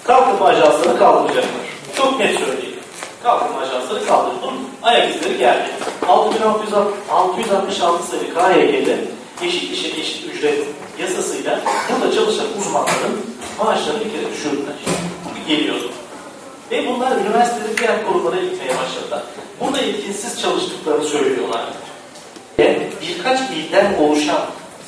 Speaker 4: kalkınma ajanslarını kaldıracaklar. Çok net söyleyeyim. Kalkınma ajansları kaldırdı. Bunun ayak izleri geldi. 6666 sayılı KYG'de eşit işe eşit ücret yasasıyla burada çalışan uzmanların maaşlarını bir kere düşürdüler. Bu geliyordu. Ve bunlar üniversitede diğer kurumlara gitmeye başladılar. Burada yetkinsiz çalıştıklarını söylüyorlar. Ve birkaç ilden oluşan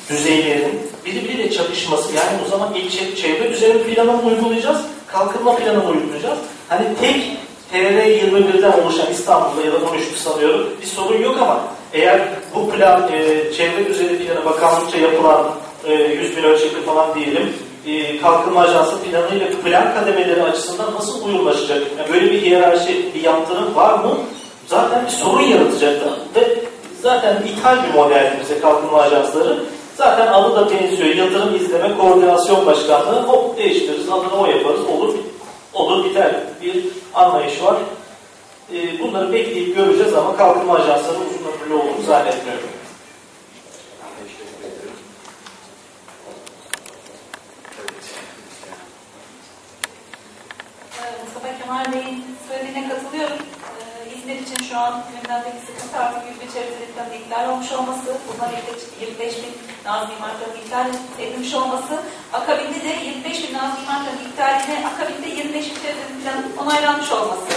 Speaker 4: düzeylerin birbiriyle çatışması yani o zaman ilçe çevre düzeni planını uygulayacağız, kalkınma planını uygulayacağız? Hani tek TR 21'den oluşan İstanbul'da ya da 13'lü sanıyorum bir sorun yok ama eğer bu plan e, çevre düzeni planı bakanlıkça yapılan e, 100 bin ölçekli falan diyelim e, kalkınma ajansı planıyla plan kademeleri açısından nasıl uyumlaşacak? Yani böyle bir hiyerarşi, bir yaptırım var mı? Zaten bir sorun yaratacaktı ve zaten ithal bir modeldi bize kalkınma ajansları. Zaten adı da benziyor. Yatırım İzleme Koordinasyon Başkanlığı. Hop değiştiririz, adını o yaparız. Olur, olur biter. Bir anlayış var. Ee, bunları bekleyip göreceğiz ama kalkınma ajansları uzun ömürlü olduğunu zannetmiyorum.
Speaker 2: Teşekkür ederim.
Speaker 3: Ee, Mustafa Kemal Bey'in söylediğine katılıyorum. Ee, İzmir için şu an gündemdeki sıkıntı artık yüz bin çevredelikten iptal olmuş olması, bundan 25 bin Nazım İmarlarının iptal edilmiş olması, akabinde de 25 bin Nazım İmarlarının iptaline akabinde 25 bin çevredelik planın onaylanmış olması.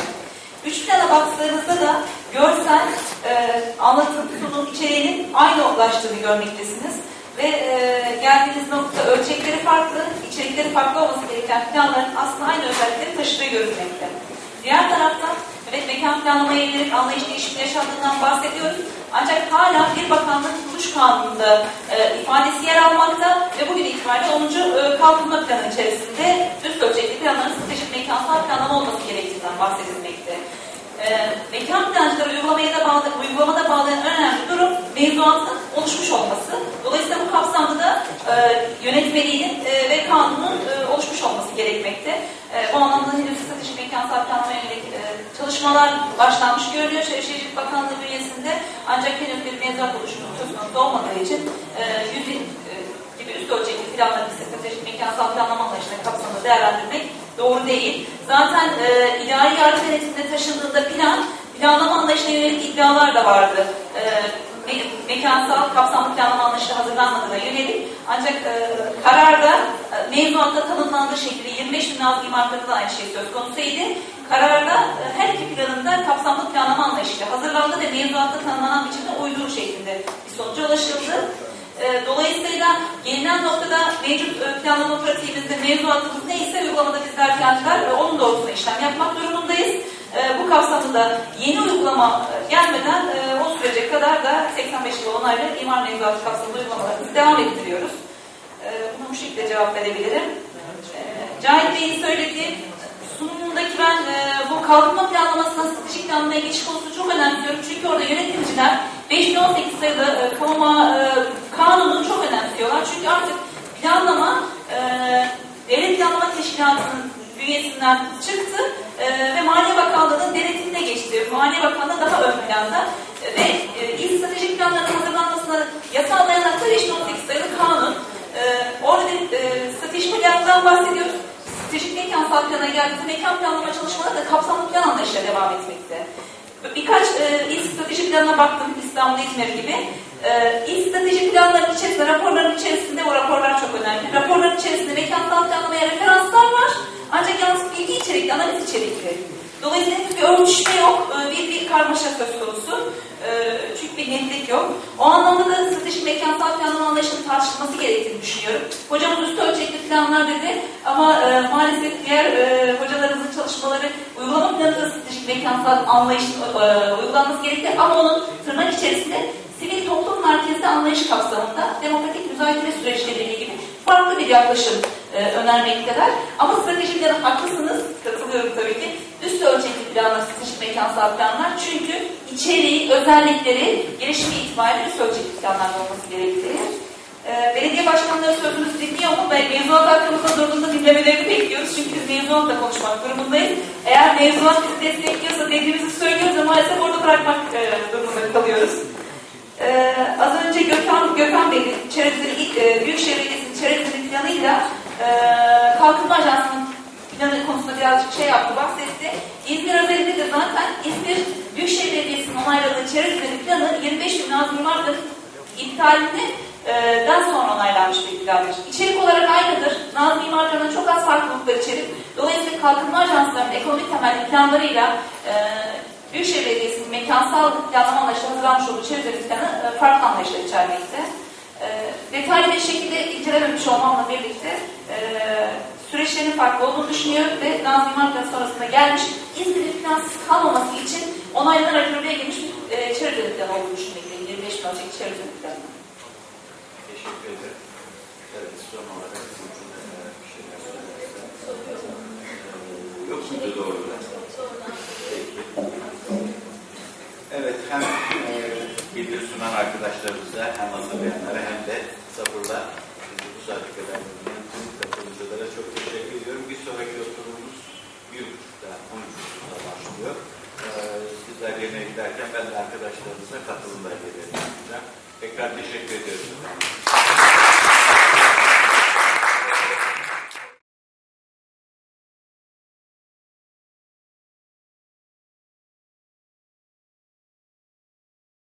Speaker 3: Üç plana baktığınızda da görsel e, anlatım, sunum içeriğinin aynı ulaştığını görmektesiniz. Ve e, geldiğiniz nokta ölçekleri farklı, içerikleri farklı olması gereken planların aslında aynı özellikleri taşıdığı görülmekte. Diğer taraftan evet mekan planlamaya yönelik anlayış değişikliği yaşandığından bahsediyoruz. Ancak hala bir bakanlığın kuruluş kanununda e, ifadesi yer almakta ve bugün itibariyle 10. E, kalkınma planı içerisinde üst ölçekli planların stratejik mekansal planlama olması gerektiğinden bahsedilmekte. E, mekan plancıları uygulamaya da bağlı, uygulamada bağlayan önemli durum mevzuatın oluşmuş olması. Dolayısıyla bu kapsamda da e, yönetmeliğinin e, ve kanunun e, oluşmuş olması gerekmekte. E, bu anlamda henüz stratejik mekansal planlama yönelik e, çalışmalar başlanmış görülüyor Şehir Şehircilik Bakanlığı bünyesinde. Ancak henüz bir mevzuat oluşumu söz konusu olmadığı için e, yüzün e, gibi üst ölçekli planları stratejik mekansal planlama anlayışının kapsamında değerlendirmek doğru değil. Zaten e, idari yargı denetimine taşındığında plan, planlama anlayışına yönelik iddialar da vardı. E, me mekansal kapsamlı planlama anlayışı hazırlanmadığına yönelik. Ancak e, kararda e, mevzuatta tanımlandığı şekilde 25 bin nazım markada da aynı şey söz konusuydu. Kararda e, her iki planında kapsamlı planlama anlayışıyla hazırlandı ve mevzuatta tanımlanan biçimde uyduğu şeklinde bir sonuca ulaşıldı. E, dolayısıyla gelinen noktada mevcut planlama pratiğimizde mevzuatımız neyse uygulamada bizler plancılar onun doğrultusunda işlem yapmak durumundayız. E, bu kapsamda yeni uygulama e, gelmeden e, o sürece kadar da 85 yıl onaylı imar mevzuatı kapsamında uygulamalarımızı devam ettiriyoruz. E, buna bu şekilde cevap verebilirim. Cahit Bey'in söylediği sunumundaki ben e, bu kalkınma planlamasına stratejik planlamaya geçiş konusunu çok önemsiyorum. Çünkü orada yöneticiler 5018 sayılı e, kamu e, kanunu çok önemsiyorlar. Çünkü artık planlama e, devlet planlama teşkilatının bünyesinden çıktı e, ve Maliye Bakanlığı'nın denetimine geçti. Maliye Bakanlığı daha ön planda e, ve e, il stratejik planların hazırlanmasına yasal dayanaklı 5018 sayılı kanun. E, orada e, stratejik plandan bahsediyoruz stratejik mekansal plana geldiğinde mekan planlama çalışmaları da kapsamlı plan anlayışıyla devam etmekte. Birkaç e, il strateji planına baktım İstanbul İzmir gibi. E, il strateji planlarının içerisinde, raporların içerisinde o raporlar çok önemli. Raporların içerisinde mekansal planlamaya referanslar var. Ancak yalnız bilgi içerikli, analiz içerikli. Dolayısıyla bir örtüşme yok, e, bir, bir karmaşa söz konusu. E, çünkü bir netlik yok. O anlamda da stratejik mekansal planlama anlayışının tartışılması gerektiğini düşünüyorum. Hocamız üst ölçekli planlar dedi ama e, maalesef diğer hocalarımızın çalışmaları uygulama planı da stratejik mekansal anlayışın e, uygulanması gerekli ama onun tırnak içerisinde sivil toplum merkezli anlayış kapsamında demokratik müzakere süreçleriyle gibi farklı bir yaklaşım e, önermekteler. Ama strateji planı haklısınız, katılıyorum tabii ki. Üst ölçekli planlar, stratejik mekansal planlar çünkü içeriği, özellikleri, gelişimi itibariyle üst ölçekli planlarda olması gerektiği. E, belediye başkanları sözünüzü dinliyor mu? Ve mevzuat hakkımızda durduğunda dinlemelerini bekliyoruz. Çünkü biz mevzuatla konuşmak durumundayız. Eğer mevzuat bizi destekliyorsa dediğimizi söylüyoruz ama maalesef orada bırakmak e, durumunda kalıyoruz. Ee, az önce Gökhan, Gökhan Bey'in Çerezli, e, Büyükşehir Belediyesi'nin Çerezli planıyla e, Kalkınma Ajansı'nın planı konusunda birazcık şey yaptı, bahsetti. İzmir özelinde de zaten İzmir Büyükşehir Belediyesi'nin onayladığı Çerezli planı 25 bin Nazım iptalini e, den sonra onaylanmış bir plandır. İçerik olarak aynıdır. Nazım Mimarları'nın çok az farklılıklar içerir. Dolayısıyla Kalkınma Ajansı'nın ekonomik temelli planlarıyla e, Büyükşehir Belediyesi'nin mekansal planlama anlayışı hazırlanmış olduğu çevre planı e, farklı anlayışlar içermekte. E, detaylı bir şekilde incelememiş olmamla birlikte e, süreçlerin farklı olduğunu düşünüyorum ve Nazım İmar Planı sonrasında gelmiş İzmir'in plansız kalmaması için onaylanarak yürürlüğe girmiş bir e, çevre planı olduğunu düşünmekteyim. 25 bin ölçekli çevre planı.
Speaker 2: Teşekkür ederim. Evet, son olarak sizin e, bir şeyler söylerseniz. Yok muydu doğrudan? Peki. Evet, hem e, bildir sunan arkadaşlarımıza hem hazırlayanlara hem de sabırla bu saate kadar dinleyen katılımcılara çok teşekkür ediyorum. Bir sonraki oturumumuz bir buçukta, on buçukta başlıyor. E, sizler yerine giderken ben de arkadaşlarımıza katılımlar gelirim. Tekrar teşekkür ediyorum.